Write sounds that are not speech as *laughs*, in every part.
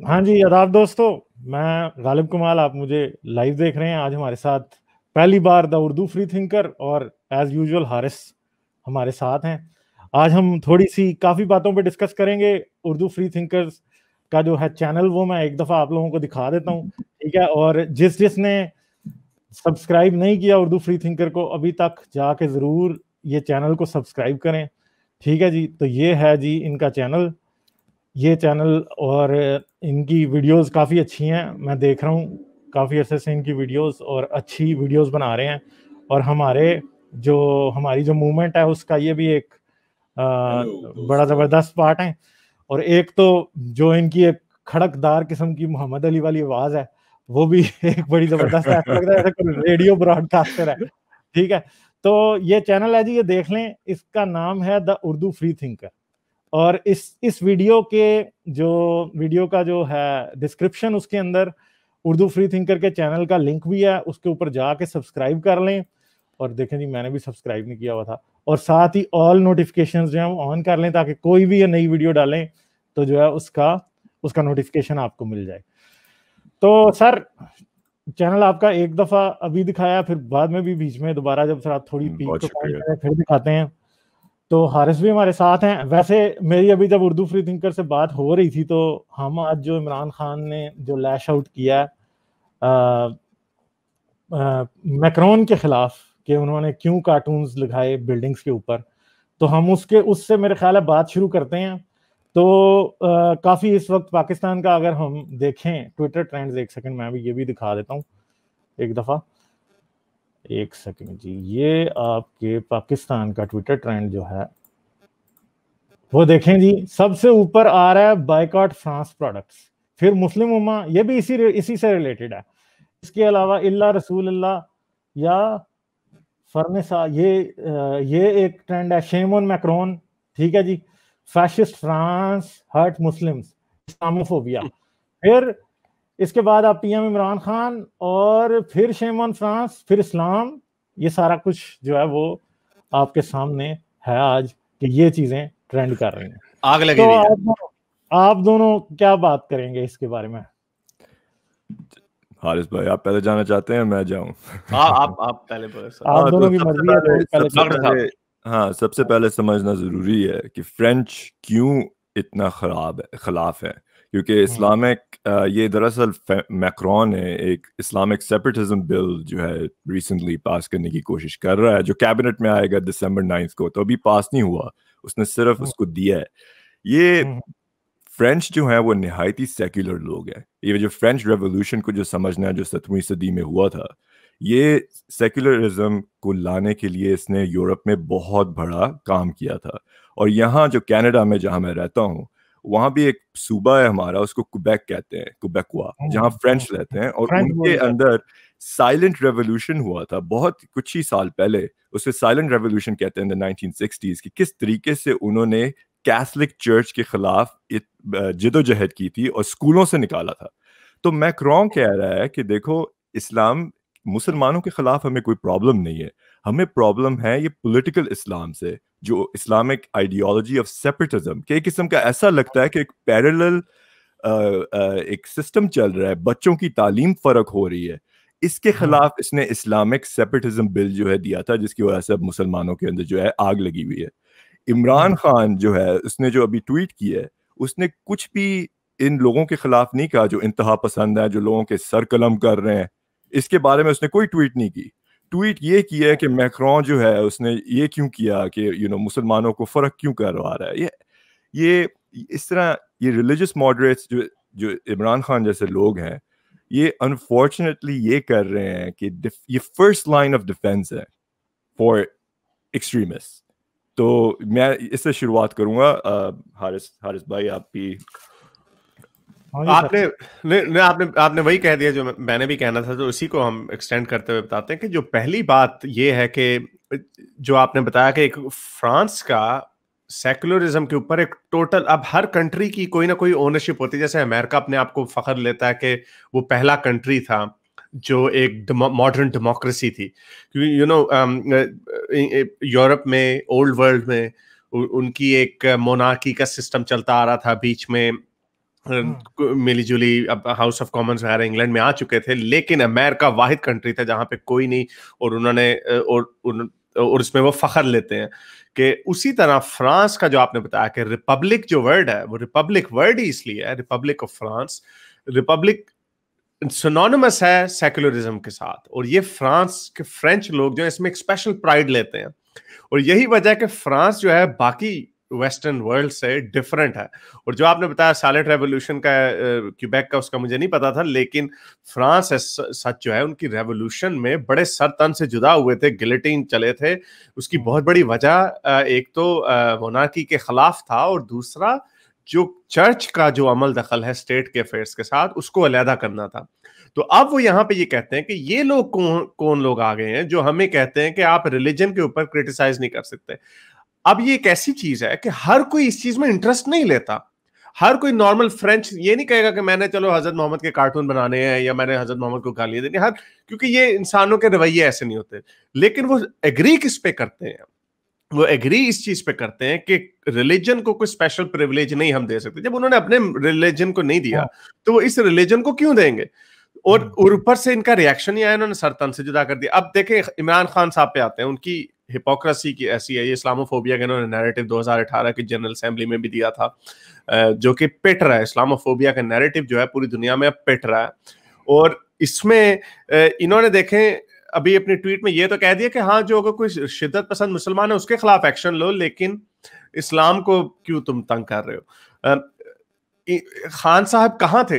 हाँ जी, आदाब दोस्तों। मैं गालिब कुमाल, आप मुझे लाइव देख रहे हैं। आज हमारे साथ पहली बार द उर्दू फ्री थिंकर और एज यूजुअल हारिस हमारे साथ हैं। आज हम थोड़ी सी काफ़ी बातों पे डिस्कस करेंगे उर्दू फ्री थिंकर्स का जो है चैनल वो मैं एक दफ़ा आप लोगों को दिखा देता हूँ, ठीक है? और जिस जिसने सब्सक्राइब नहीं किया उर्दू फ्री थिंकर को, अभी तक जाके ज़रूर ये चैनल को सब्सक्राइब करें, ठीक है जी? तो ये है जी इनका चैनल ये चैनल और इनकी वीडियोस काफ़ी अच्छी हैं। मैं देख रहा हूँ काफ़ी अरसे से इनकी वीडियोस और अच्छी वीडियोस बना रहे हैं। और हमारे जो हमारी जो मूवमेंट है उसका ये भी एक आ, बड़ा ज़बरदस्त पार्ट है। और एक तो जो इनकी एक खड़कदार किस्म की मोहम्मद अली वाली आवाज़ है वो भी *laughs* एक बड़ी ज़बरदस्त है। ऐसा लगता है रेडियो ब्रॉडकास्टर है। ठीक है? तो ये चैनल है जी ये देख लें इसका नाम है द उर्दू फ्री थिंकर। और इस इस वीडियो के जो वीडियो का जो है डिस्क्रिप्शन उसके अंदर उर्दू फ्री थिंकर के चैनल का लिंक भी है उसके ऊपर जाके सब्सक्राइब कर लें। और देखें जी मैंने भी सब्सक्राइब नहीं किया हुआ था। और साथ ही ऑल नोटिफिकेशन जो है वो ऑन कर लें ताकि कोई भी ये नई वीडियो डालें तो जो है उसका उसका नोटिफिकेशन आपको मिल जाए। तो सर चैनल आपका एक दफ़ा अभी दिखाया फिर बाद में भी बीच में दोबारा जब सर आप थोड़ी पीक हम्म, तो फिर दिखाते हैं। तो हारिस भी हमारे साथ हैं। वैसे मेरी अभी जब उर्दू फ्री थिंकर से बात हो रही थी तो हम आज जो इमरान खान ने जो लैश आउट किया मैक्रोन के खिलाफ कि उन्होंने क्यों कार्टून्स लगाए बिल्डिंग्स के ऊपर तो हम उसके, उससे मेरे ख्याल है बात शुरू करते हैं। तो काफ़ी इस वक्त पाकिस्तान का अगर हम देखें ट्विटर ट्रेंड्स एक सेकंड मैं भी ये भी दिखा देता हूँ, एक दफ़ा। एक सेकंड जी। ये आपके पाकिस्तान का ट्विटर ट्रेंड जो है वो देखें जी सबसे ऊपर आ रहा है बाइकआउट फ्रांस प्रोडक्ट्स फिर मुस्लिम उमा ये भी इसी इसी से रिलेटेड है। इसके अलावा इल्ला रसूल अल्लाह या फर्नेसा ये ये एक ट्रेंड है शेमोन मैक्रोन ठीक है जी। Fascist France hurt Muslims Islamophobia फिर इसके बाद आप पीएम इमरान खान और फिर शेमन फ्रांस फिर इस्लाम ये सारा कुछ जो है वो आपके सामने है आज कि ये चीज़ें ट्रेंड कर रही हैं। आग लगे तो आप, दोनों, आप दोनों क्या बात करेंगे इसके बारे में? हारिस भाई आप पहले जाना चाहते हैं मैं जाऊँ? हाँ आप आप पहले आप हाँ, दोनों की मर्ज़ी है पहले हाँ सबसे पहले समझना ज़रूरी है कि फ्रेंच क्यों इतना खराब है खिलाफ है? क्योंकि हम्म। इस्लामिक ये दरअसल मैक्रॉन है एक इस्लामिक सेपरेटिज्म बिल जो है रिसेंटली पास करने की कोशिश कर रहा है जो कैबिनेट में आएगा दिसंबर नाइन्थ को तो अभी पास नहीं हुआ उसने सिर्फ़ हम्म। उसको दिया है ये फ्रेंच हम्म। जो है वो नहायती सेक्युलर लोग हैं ये जो फ्रेंच रेवोल्यूशन को जो समझना है जो सत्रहवीं सदी में हुआ था ये सेक्युलरिज्म को लाने के लिए इसने यूरोप में बहुत बड़ा काम किया था और यहाँ जो कनाडा में जहाँ मैं रहता हूँ वहाँ भी एक सूबा है हमारा उसको कुबेक कहते हैं कुबेकुआ जहाँ फ्रेंच रहते हैं और उनके अंदर साइलेंट रेवोल्यूशन हुआ था बहुत कुछ ही साल पहले उसे साइलेंट रेवोल्यूशन कहते हैं नाइनटीन सिक्सटीज की किस तरीके से उन्होंने कैथलिक चर्च के खिलाफ जिदोजहद की थी और स्कूलों से निकाला था। तो मैक्रॉन कह रहा है कि देखो इस्लाम मुसलमानों के खिलाफ हमें कोई प्रॉब्लम नहीं है। हमें प्रॉब्लम है ये पॉलिटिकल इस्लाम से जो इस्लामिक आइडियोलॉजी ऑफ़ सेपरेटिज्म के किस्म का ऐसा लगता है कि एक पैरेलल एक सिस्टम चल रहा है बच्चों की तालीम फ़र्क हो रही है इसके हाँ। खिलाफ इसने इस्लामिक सेपरेटिज्म बिल जो है दिया था जिसकी वजह से अब मुसलमानों के अंदर जो है आग लगी हुई है इमरान हाँ। खान जो है उसने जो अभी ट्वीट किया है उसने कुछ भी इन लोगों के खिलाफ नहीं कहा जो इंतहा पसंद है जो लोगों के सर कलम कर रहे हैं इसके बारे में उसने कोई ट्वीट नहीं की ट्वीट ये किया है कि मैक्रॉन जो है, उसने ये क्यों किया कि यू नो मुसलमानों को फ़र्क क्यों करवा रहा है? ये ये, इस तरह ये रिलीजियस मॉडरेट्स जो जो इमरान खान जैसे लोग हैं, ये अनफॉर्चुनेटली ये कर रहे हैं कि ये फ़र्स्ट लाइन ऑफ़ डिफेंस है फॉर एक्सट्रीमिस्ट तो मैं इससे शुरुआत करूँगा। हारिस हारिस भाई आप भी आपने ने, ने, आपने आपने वही कह दिया जो मैंने भी कहना था तो उसी को हम एक्सटेंड करते हुए बताते हैं कि जो पहली बात ये है कि जो आपने बताया कि एक फ्रांस का सेकुलरिज्म के ऊपर एक टोटल अब हर कंट्री की कोई ना कोई ओनरशिप होती है। जैसे अमेरिका अपने आप को फख्र लेता है कि वो पहला कंट्री था जो एक मॉडर्न डेमोक्रेसी थी। क्योंकि यू नो यूरोप में ओल्ड वर्ल्ड में उनकी एक मोनार्की का सिस्टम चलता आ रहा था बीच में मिली जुली अब हाउस ऑफ़ कॉमन्स वगैरह इंग्लैंड में आ चुके थे लेकिन अमेरिका वाहिद कंट्री था जहाँ पे कोई नहीं और उन्होंने और उन, और उसमें वो फखर लेते हैं कि उसी तरह फ्रांस का जो आपने बताया कि रिपब्लिक जो वर्ड है वो रिपब्लिक वर्ड ही इसलिए है Republic of France. Republic synonymous है सेकुलरिज्म के साथ और ये फ्रांस के फ्रेंच लोग जो इसमें एक स्पेशल प्राइड लेते हैं। और यही वजह है कि फ्रांस जो है बाकी वेस्टर्न वर्ल्ड से डिफरेंट है। और जो आपने बताया साइलेंट रेवोल्यूशन का क्यूबेक का, उसका मुझे नहीं पता था, लेकिन फ्रांस सच जो है, उनकी रेवोल्यूशन में बड़े सर तन से जुदा हुए थे, गिलेटिन चले थे। उसकी। बहुत बड़ी वजह एक तो मोनार्की के खिलाफ था और दूसरा जो चर्च का जो अमल दखल है, स्टेट के अफेयर्स के साथ, उसको अलहदा करना था। तो अब वो यहाँ पे ये कहते हैं कि ये लोग कौन कौन लोग आ गए हैं जो हमें कहते हैं कि आप रिलीजन के ऊपर क्रिटिसाइज नहीं कर सकते। अब ये एक ऐसी चीज़ है कि हर कोई इस चीज़ में इंटरेस्ट नहीं लेता। हर कोई नॉर्मल फ्रेंच ये नहीं कहेगा कि मैंने चलो हज़रत मोहम्मद के कार्टून बनाने हैं या मैंने हज़रत मोहम्मद को गालियाँ देनी हर क्योंकि ये इंसानों के रवैये ऐसे नहीं होते। लेकिन वो एग्री किस पे करते हैं? वो एग्री इस चीज़ पे करते हैं कि रिलीजन को कोई स्पेशल प्रिविलेज नहीं हम दे सकते। जब उन्होंने अपने रिलीजन को नहीं दिया हाँ। तो वो इस रिलीजन को क्यों देंगे? और हम्म। ऊपर से इनका रिएक्शन ही आया इन्होंने सरतन से जुदा कर दिया। अब देखें इमरान खान साहब पे आते हैं उनकी हिपोक्रेसी की ऐसी है ये इस्लामोफोबिया का इन्होंने नैरेटिव 2018 की जनरल असेंबली में भी दिया था जो कि पिट रहा है इस्लामोफोबिया का नैरेटिव जो है पूरी दुनिया में पिट रहा है और इसमें इन्होंने देखें अभी अपने ट्वीट में ये तो कह दिया कि हाँ जो अगर कोई शिद्दत पसंद मुसलमान है उसके खिलाफ एक्शन लो लेकिन इस्लाम को क्यों तुम तंग कर रहे हो खान साहब कहाँ थे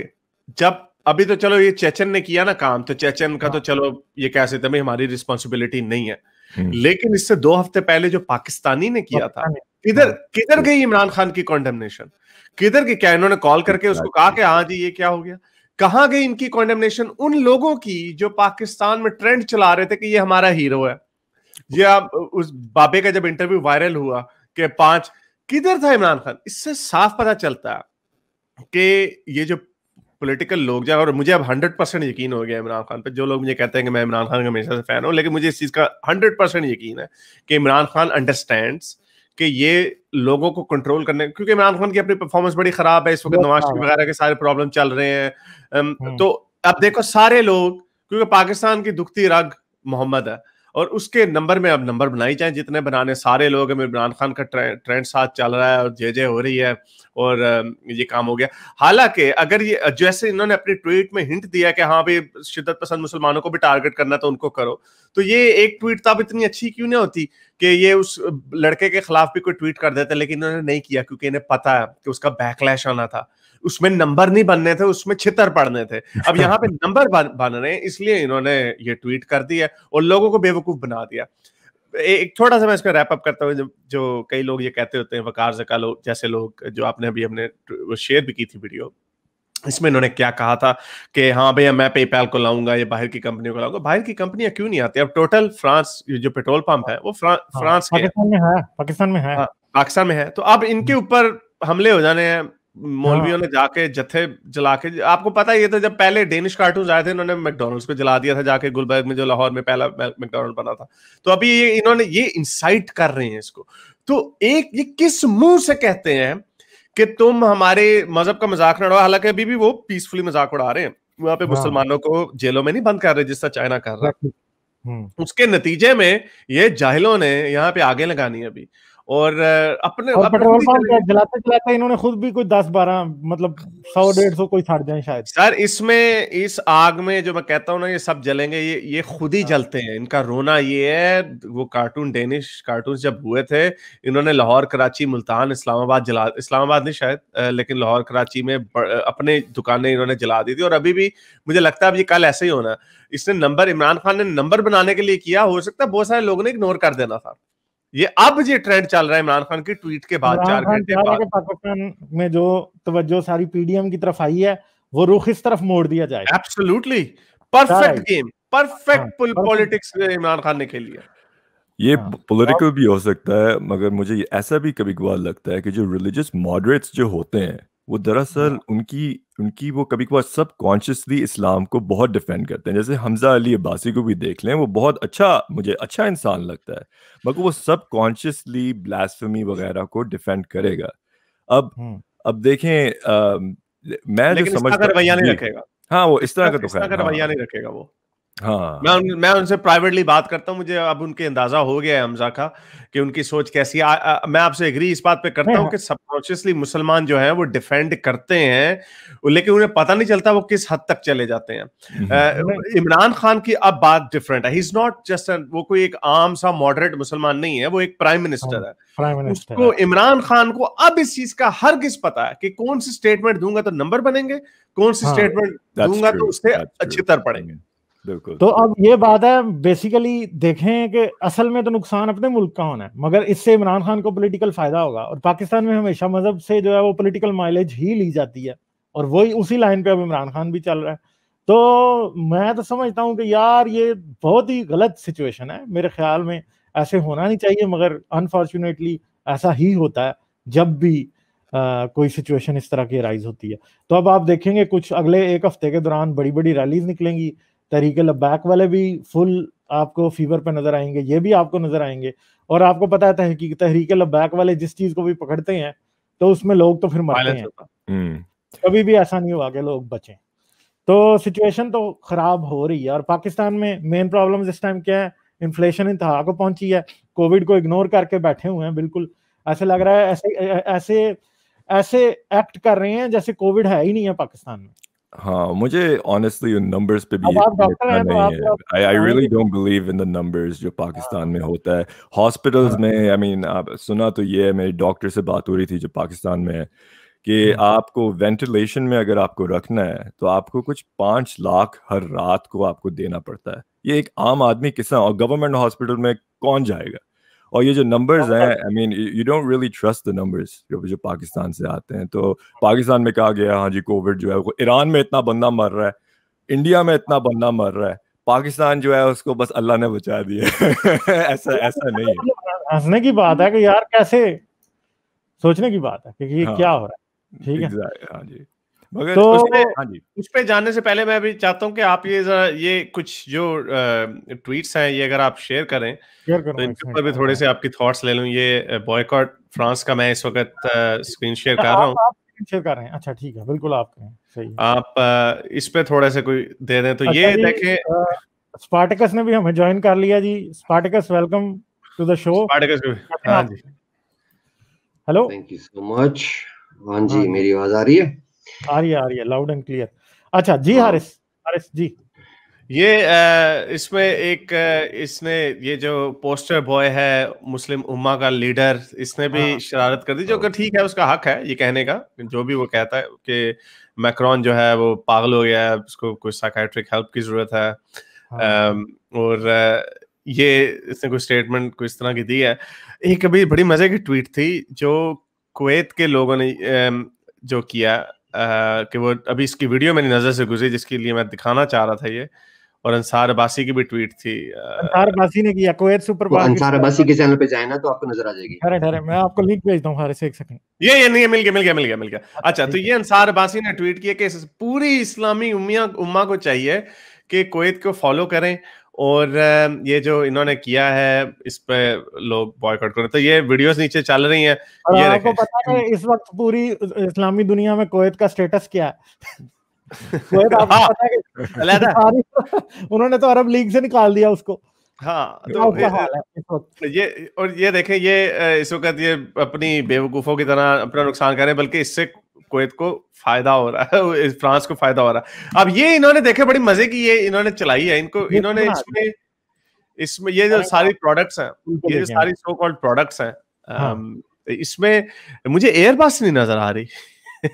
जब अभी तो चलो ये चेचन ने किया ना काम तो चेचन का तो हाँ। चलो ये कह सकते हैं हमारी रिस्पॉन्सिबिलिटी नहीं है। लेकिन इससे दो हफ़्ते पहले जो पाकिस्तानी ने किया था किधर हाँ। किधर गई इमरान खान की कॉन्डेमनेशन किधर की क्या इन्होंने कॉल करके उसको कहा कि हाँ जी ये क्या हो गया? कहाँ गई इनकी कॉन्डेमनेशन उन लोगों की जो पाकिस्तान में ट्रेंड चला रहे थे कि ये हमारा हीरो है। ये आप उस बाबे का जब इंटरव्यू वायरल हुआ कि पाँच किधर था इमरान खान? इससे साफ़ पता चलता है कि ये जो पॉलिटिकल लोग जाए और मुझे अब हंड्रेड परसेंट यकीन हो गया इमरान खान पे। जो लोग मुझे कहते हैं कि मैं इमरान खान का हमेशा से फ़ैन हूँ लेकिन मुझे इस चीज़ का हंड्रेड परसेंट यकीन है कि इमरान खान अंडरस्टैंड कि ये लोगों को कंट्रोल करने क्योंकि इमरान खान की अपनी परफॉर्मेंस बड़ी खराब है इस वक्त नवाज़ शरीफ वगैरह के सारे प्रॉब्लम चल रहे हैं। हम्म। तो अब देखो सारे लोग क्योंकि पाकिस्तान की दुखती रग मोहम्मद है। और उसके नंबर में अब नंबर बनाई जाए, जितने बनाने सारे लोग हैं, इमरान खान का ट्रेंड साथ चल रहा है और जे जे हो रही है और ये काम हो गया। हालाँकि अगर ये, जैसे इन्होंने अपने ट्वीट में हिंट दिया कि हाँ भाई, शिद्दत पसंद मुसलमानों को भी टारगेट करना तो उनको करो। तो ये एक ट्वीट तब इतनी अच्छी क्यों नहीं होती कि ये उस लड़के के खिलाफ भी कोई ट्वीट कर देते, लेकिन इन्होंने नहीं किया, क्योंकि इन्हें पता है कि उसका बैकलैश आना था। उसमें नंबर नहीं बनने थे उसमें छितर पड़ने थे। अब यहाँ पे *laughs* नंबर बन, रहे हैं इसलिए इन्होंने ये ट्वीट कर दिया और लोगों को बेवकूफ़ बना दिया। एक थोड़ा सा मैं इसका रैप अप करता हूँ जो, जो कई लोग ये कहते होते हैं वकार जका लोग जैसे लोग जो आपने अभी हमने शेयर भी की थी वीडियो इसमें इन्होंने क्या कहा था कि हाँ भैया मैं पेपैल को लाऊँगा या बाहर की कंपनी को लाऊँगा। बाहर की कंपनियाँ क्यों नहीं आती? अब टोटल फ्रांस जो पेट्रोल पंप है वो फ्रा, हाँ, फ्रांस पाकिस्तान में है पाकिस्तान में है। हाँ, पाकिस्तान में है। तो अब इनके हम्म। ऊपर हमले हो जाने हैं। मौलवियों। ने जाके जत्थे जला के आपको पता है ये तो जब पहले डेनिश कार्टून आए थे इन्होंने मैकडोनल्ड्स पे जला दिया था जाके गुलबर्ग में जो लाहौर में पहला मैकडोनल्ड बना था तो अभी ये इन्होंने ये इंसाइट कर रहे हैं इसको तो एक ये किस मुँह से कहते हैं कि तुम हमारे मज़हब का मज़ाक न उड़ाओ हालाँकि अभी भी वो पीसफुली मज़ाक उड़ा रहे हैं वहाँ पे हाँ। मुसलमानों को जेलों में नहीं बंद कर रहे जिस तरह चाइना कर रहा है हम्म। उसके नतीजे में ये जाहिलों ने यहाँ पे आगे लगानी है अभी और अपने और पेट्रोल पंप जलाते जलाते इन्होंने खुद भी कोई दस बारह मतलब सौ डेढ़ सौ कोई सड़ जाए शायद। सर इसमें इस आग में जो मैं कहता हूँ ना ये सब जलेंगे ये ये खुद ही हाँ। जलते हैं। इनका रोना ये है वो कार्टून डेनिश कार्टून जब हुए थे इन्होंने लाहौर कराची मुल्तान इस्लामाबाद जला इस्लामाबाद नहीं शायद लेकिन लाहौर कराची में अपने दुकानें इन्होंने जला दी थी। और अभी भी मुझे लगता है अब ये कल ऐसे ही होना। इसने नंबर इमरान खान ने नंबर बनाने के लिए किया हो सकता है बहुत सारे लोगों ने इग्नोर कर देना था। ये अब ये ट्रेंड चल रहा है इमरान खान की ट्वीट के बाद चार घंटे बाद। पाकिस्तान में जो तवज्जो सारी पीडीएम की तरफ़ आई है वो रुख इस तरफ़ मोड़ दिया जाए। Absolutely perfect game perfect politics Imran Khan ने खेली है। ये पॉलिटिकल हाँ। भी हो सकता है मगर मुझे ऐसा भी कभी कभार लगता है कि जो रिलीजियस मॉडरेट्स जो होते हैं वो दरअसल हाँ। उनकी उनकी वो कभी कभार सब कॉन्शियसली इस्लाम को बहुत डिफेंड करते हैं। जैसे हमजा अली अब्बासी को भी देख लें वो बहुत अच्छा मुझे अच्छा इंसान लगता है मगर वो सब कॉन्शियसली ब्लास्फेमी वगैरह को डिफेंड करेगा। अब अब देखें आ, मैं जो समझ रखेगा। हाँ वो इस तरह का तो खैर रवैया हाँ। नहीं रखेगा वो। हाँ। मैं उन, मैं उनसे प्राइवेटली बात करता हूँ मुझे अब उनके अंदाज़ा हो गया है हमजा का कि उनकी सोच कैसी है। मैं आपसे एग्री इस बात पे करता हूँ कि सबकॉन्शियसली मुसलमान जो है वो डिफेंड करते हैं लेकिन उन्हें पता नहीं चलता वो किस हद तक चले जाते हैं। हम्म। इमरान खान की अब बात डिफरेंट है। ही इज़ नॉट जस्ट वो कोई एक आम सा मॉडरेट मुसलमान नहीं है वो एक प्राइम मिनिस्टर है उसको इमरान खान को अब इस चीज़ का हर किस पता है कि कौन सी स्टेटमेंट दूँगा तो नंबर बनेंगे कौन सी स्टेटमेंट हाँ। दूँगा तो उससे अच्छे तर पड़ेंगे। बिल्कुल तो अब ये बात है बेसिकली देखें कि असल में तो नुकसान अपने मुल्क का होना है मगर इससे इमरान खान को पॉलिटिकल फ़ायदा होगा और पाकिस्तान में हमेशा मज़हब से जो है वो पॉलिटिकल माइलेज ही ली जाती है और वही उसी लाइन पे अब इमरान खान भी चल रहा है। तो मैं तो समझता हूँ कि यार ये बहुत ही गलत सिचुएशन है मेरे ख्याल में ऐसे होना नहीं चाहिए मगर अनफॉर्चुनेटली ऐसा ही होता है जब भी आ, कोई सिचुएशन इस तरह की राइज होती है। तो अब आप देखेंगे कुछ अगले एक हफ़्ते के दौरान बड़ी बड़ी रैलीज निकलेंगी तरीके लब्बैक वाले भी फुल आपको फीवर पे नज़र आएँगे ये भी आपको नज़र आएँगे। और आपको पता है तहकीक तहरीक लब्बैक वाले जिस चीज़ को भी पकड़ते हैं तो उसमें लोग तो फिर मरते हैं। हम्म। कभी भी ऐसा नहीं हुआ कि लोग बचे। तो सिचुएशन तो खराब हो रही है और पाकिस्तान में मेन प्रॉब्लम इस टाइम क्या है? इन्फ्लेशन इंतहा को पहुँची है। कोविड को इग्नोर करके बैठे हुए हैं बिल्कुल। ऐसे लग रहा है ऐसे ऐसे ऐसे एक्ट कर रहे हैं जैसे कोविड है ही नहीं है पाकिस्तान में। हाँ मुझे ऑनेस्टली उन नंबर्स पे भी नहीं है। I I really don't believe in the numbers जो पाकिस्तान में होता है। हॉस्पिटल्स हाँ। में आई मीन आप सुना तो ये है मेरी डॉक्टर से बात हो रही थी जो पाकिस्तान में है कि हाँ। आपको वेंटिलेशन में अगर आपको रखना है तो आपको कुछ पाँच लाख हर रात को आपको देना पड़ता है। ये एक आम आदमी किसान और गवर्नमेंट हॉस्पिटल में कौन जाएगा? और ये जो नंबर्स हैं I mean you don't really trust the numbers जो जो पाकिस्तान से आते हैं। तो पाकिस्तान में कहा गया हाँ जी कोविड जो है वो ईरान में इतना बंदा मर रहा है इंडिया में इतना बंदा मर रहा है पाकिस्तान जो है उसको बस अल्लाह ने बचा दिया *laughs* ऐसा ऐसा नहीं है। हंसने की बात है कि यार कैसे? सोचने की बात है कि ये हाँ, क्या हो रहा है? ठीक है। हाँ जी। मगर तो हाँ उस पे जानने से पहले मैं भी चाहता हूँ कि आप ये जरा ये कुछ जो ट्वीट्स हैं ये अगर आप शेयर करें तो इनके ऊपर भी थोड़े से आपकी थॉट्स ले लूँ। ये बॉयकॉट फ्रांस का मैं इस वक्त स्क्रीन शेयर कर रहा हूँ। शेयर कर रहे हैं? अच्छा ठीक है बिल्कुल आप सही आप इस पे थोड़े से कोई दे दें तो अच्छा ये देखें। स्पार्टिकस ने भी हमें ज्वाइन कर लिया जी। Spartacus welcome to the show Spartacus हाँ जी। Hello thank you so much हाँ जी हाँ मेरी आवाज़ आ रही है? आ रही है आ रही है लाउड एंड क्लियर अच्छा जी हाँ। हारिस हारिस जी ये इसमें एक इसने ये जो पोस्टर बॉय है मुस्लिम उम्मा का लीडर इसने भी हाँ। शरारत कर दी जो कि ठीक है उसका हक है ये कहने का जो भी वो कहता है कि मैक्रॉन जो है वो पागल हो गया है उसको कुछ साइकेट्रिक हेल्प की ज़रूरत है हाँ। और ये इसने कोई स्टेटमेंट कुछ इस तरह की दी है एक अभी बड़ी मज़े की ट्वीट थी जो कुवैत के लोगों ने जो किया कि वो अभी इसकी वीडियो मेरी नज़र से गुजरी जिसके लिए मैं दिखाना चाह रहा था ये और अंसार अब्बासी की भी ट्वीट थी अंसार अब्बासी ने किया कुवैत सुपर तो अंसार अब्बासी के चैनल पे जाए ना तो आपको नज़र आ जाएगी। ठहरे ठहरे मैं आपको लिंक भेजता हूँ हारिस एक सेकंड ये ये नहीं मिल गया मिल गया मिल गया मिल गया। अच्छा, अच्छा तो ये अंसार अब्बासी ने ट्वीट किया कि पूरी इस्लामी उम्मिया उम्मा को चाहिए कि कुवैत को फॉलो करें और ये जो इन्होंने किया है इस पे लोग बॉयकॉट करें तो ये वीडियोस नीचे चल रही हैं ये आपको पता है इस वक्त पूरी इस्लामी दुनिया में कोयत का स्टेटस क्या है? *laughs* हाँ, *laughs* *laughs* उन्होंने तो अरब लीग से निकाल दिया उसको। हाँ तो ये ये और ये देखें ये इस वक्त ये अपनी बेवकूफों की तरह अपना नुकसान करें बल्कि इससे कुवैत को फ़ायदा हो रहा है फ्रांस को फ़ायदा हो रहा है। अब ये इन्होंने देखे बड़ी मज़े की ये इन्होंने चलाई है इनको इन्होंने इसमें इसमें ये जो सारी प्रोडक्ट्स हैं ये जो सारी सो कॉल्ड प्रोडक्ट्स हैं। हाँ। इसमें मुझे एयरबस नहीं नज़र आ रही। *laughs*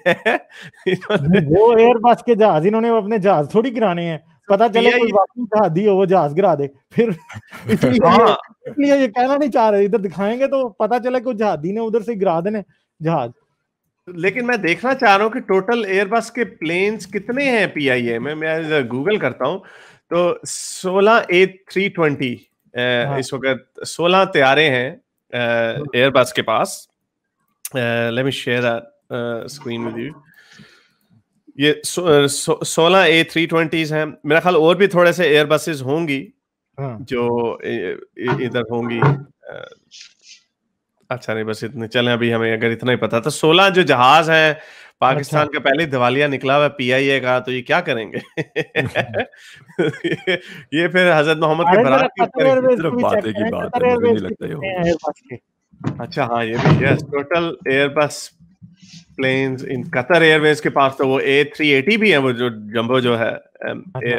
वो एयरबस के जहाज़ इन्होंने अपने जहाज़ थोड़ी गिराने हैं। पता चले कोई वाकई जहाजी हो वो जहाज़ गिरा दे। फिर *laughs* इसलिए हाँ। इसलिए ये कहना नहीं चाह रहे इधर दिखाएँगे तो पता चले कोई जहाजी ने उधर से गिरा देने जहाज़। लेकिन मैं देखना चाह रहा हूँ कि टोटल एयरबस के प्लेन्स कितने हैं पीआईए में? मैं गूगल करता हूँ। तो 16 ए थ्री ट्वेंटी इस वक्त 16 तैयारे हैं एयरबस के पास। Let me share screen with you ये सोलह ए थ्री ट्वेंटीज हैं। मेरा ख्याल और भी थोड़े से एयरबसेस होंगी हाँ। जो इधर होंगी अच्छा नहीं बस इतने चले अभी हमें अगर इतना ही पता तो सोलह जो जहाज़ हैं पाकिस्तान अच्छा। का पहले दिवालिया निकला हुआ पीआईए का तो ये क्या करेंगे *laughs* ये फिर हज़रत मोहम्मद के बरात की बातें बात है मुझे नहीं लगता अच्छा हाँ ये भी yes total Airbus planes in Qatar Airways के पास तो वो ए थ्री एटी भी है वो जो जम्बो जो है अच्छा।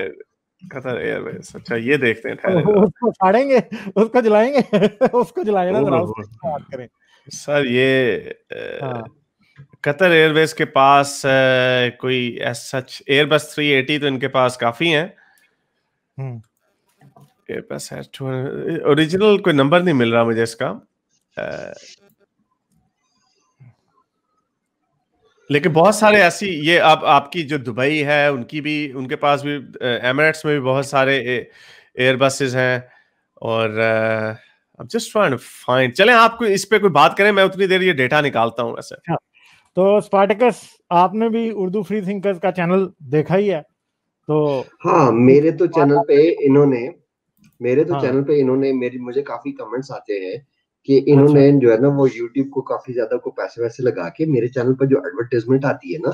कतर एयरवेज अच्छा ये देखते हैं उसको फाड़ेंगे उसको जलाएँगे *laughs* उसको जलाएँगे ना बात करें। सर ये हाँ। कतर एयरवेज के पास कोई सच एयरबस 380 तो इनके पास काफ़ी हैं। एयरबस है ओरिजिनल कोई नंबर नहीं मिल रहा मुझे इसका। लेकिन बहुत सारे ऐसी ये अब आपकी जो दुबई है उनकी भी उनके पास भी एमिरेट्स में भी बहुत सारे एयर बसेस हैं और अब जस्ट ट्राइंग फाइंड चलें आपको इस पे कोई बात करें मैं उतनी देर ये डेटा निकालता हूँ वैसे। हाँ, तो स्पार्टिकस आपने भी उर्दू फ्री थिंकर्स का चैनल देखा ही है तो हाँ मेरे तो चैनल पे इन्होंने मेरे तो हाँ, चैनल पे इन्होंने मेरी मुझे काफ़ी कमेंट्स आते हैं कि इन्होंने अच्छा। जो है ना वो यूट्यूब को काफ़ी ज़्यादा को पैसे वैसे लगा के मेरे चैनल पर जो एडवर्टाइजमेंट आती है ना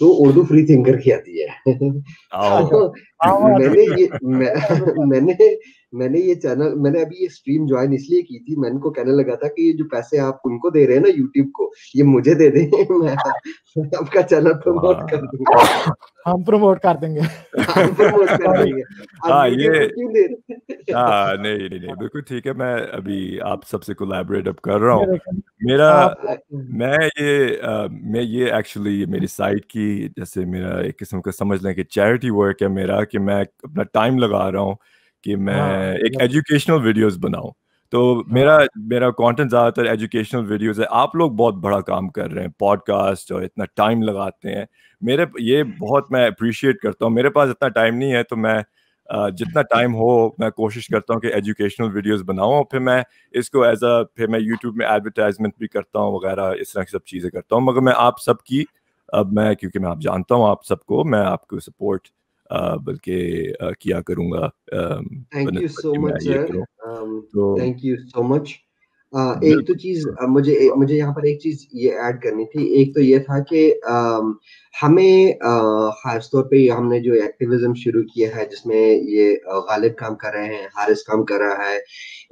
तो उर्दू फ्री थिंकर की आती है। *laughs* तो मैंने ये मैं, *laughs* मैंने मैंने ये चैनल मैंने अभी ये स्ट्रीम ज्वाइन इसलिए की थी मैं इनको कहने लगा था कि ये जो पैसे आप उनको दे रहे हैं ना यूट्यूब को ये मुझे दे दें। *laughs* मैं, आपका चैनल प्रमोट कर दूँगा। हम प्रमोट कर देंगे। हम प्रमोट कर देंगे। हाँ ये हाँ नहीं नहीं नहीं बिल्कुल ठीक है मैं अभी आप सबसे कोलैबोरेट अब कर रहा हूँ। मेरा मैं ये मैं ये एक्चुअली मेरी साइट की जैसे मेरा एक किस्म का समझ लें कि चैरिटी वर्क है मेरा कि मैं अपना टाइम लगा रहा हूँ। कि मैं हाँ, एक एजुकेशनल वीडियोस बनाऊँ। तो हाँ. मेरा मेरा कंटेंट ज़्यादातर एजुकेशनल वीडियोस है। आप लोग बहुत बड़ा काम कर रहे हैं पॉडकास्ट और इतना टाइम लगाते हैं। मेरे ये बहुत मैं अप्रिशिएट करता हूँ। मेरे पास इतना टाइम नहीं है तो मैं जितना टाइम हो मैं कोशिश करता हूँ कि एजुकेशनल वीडियोस बनाऊँ। और फिर मैं इसको एज अ फिर मैं यूट्यूब में एडवर्टाइजमेंट भी करता हूँ वगैरह इस तरह की सब चीज़ें करता हूँ। मगर मैं आप सबकी अब मैं क्योंकि मैं आप जानता हूँ आप सबको मैं आपको सपोर्ट बल्कि किया करूँगा thank you so much sir thank you so much एक तो चीज़ मुझे मुझे यहाँ पर एक चीज़ ये ऐड करनी थी। एक तो ये था कि हमें खास तौर पे हमने जो एक्टिविज्म शुरू किया है जिसमें ये गालिब काम कर रहे हैं हारिस काम कर रहा है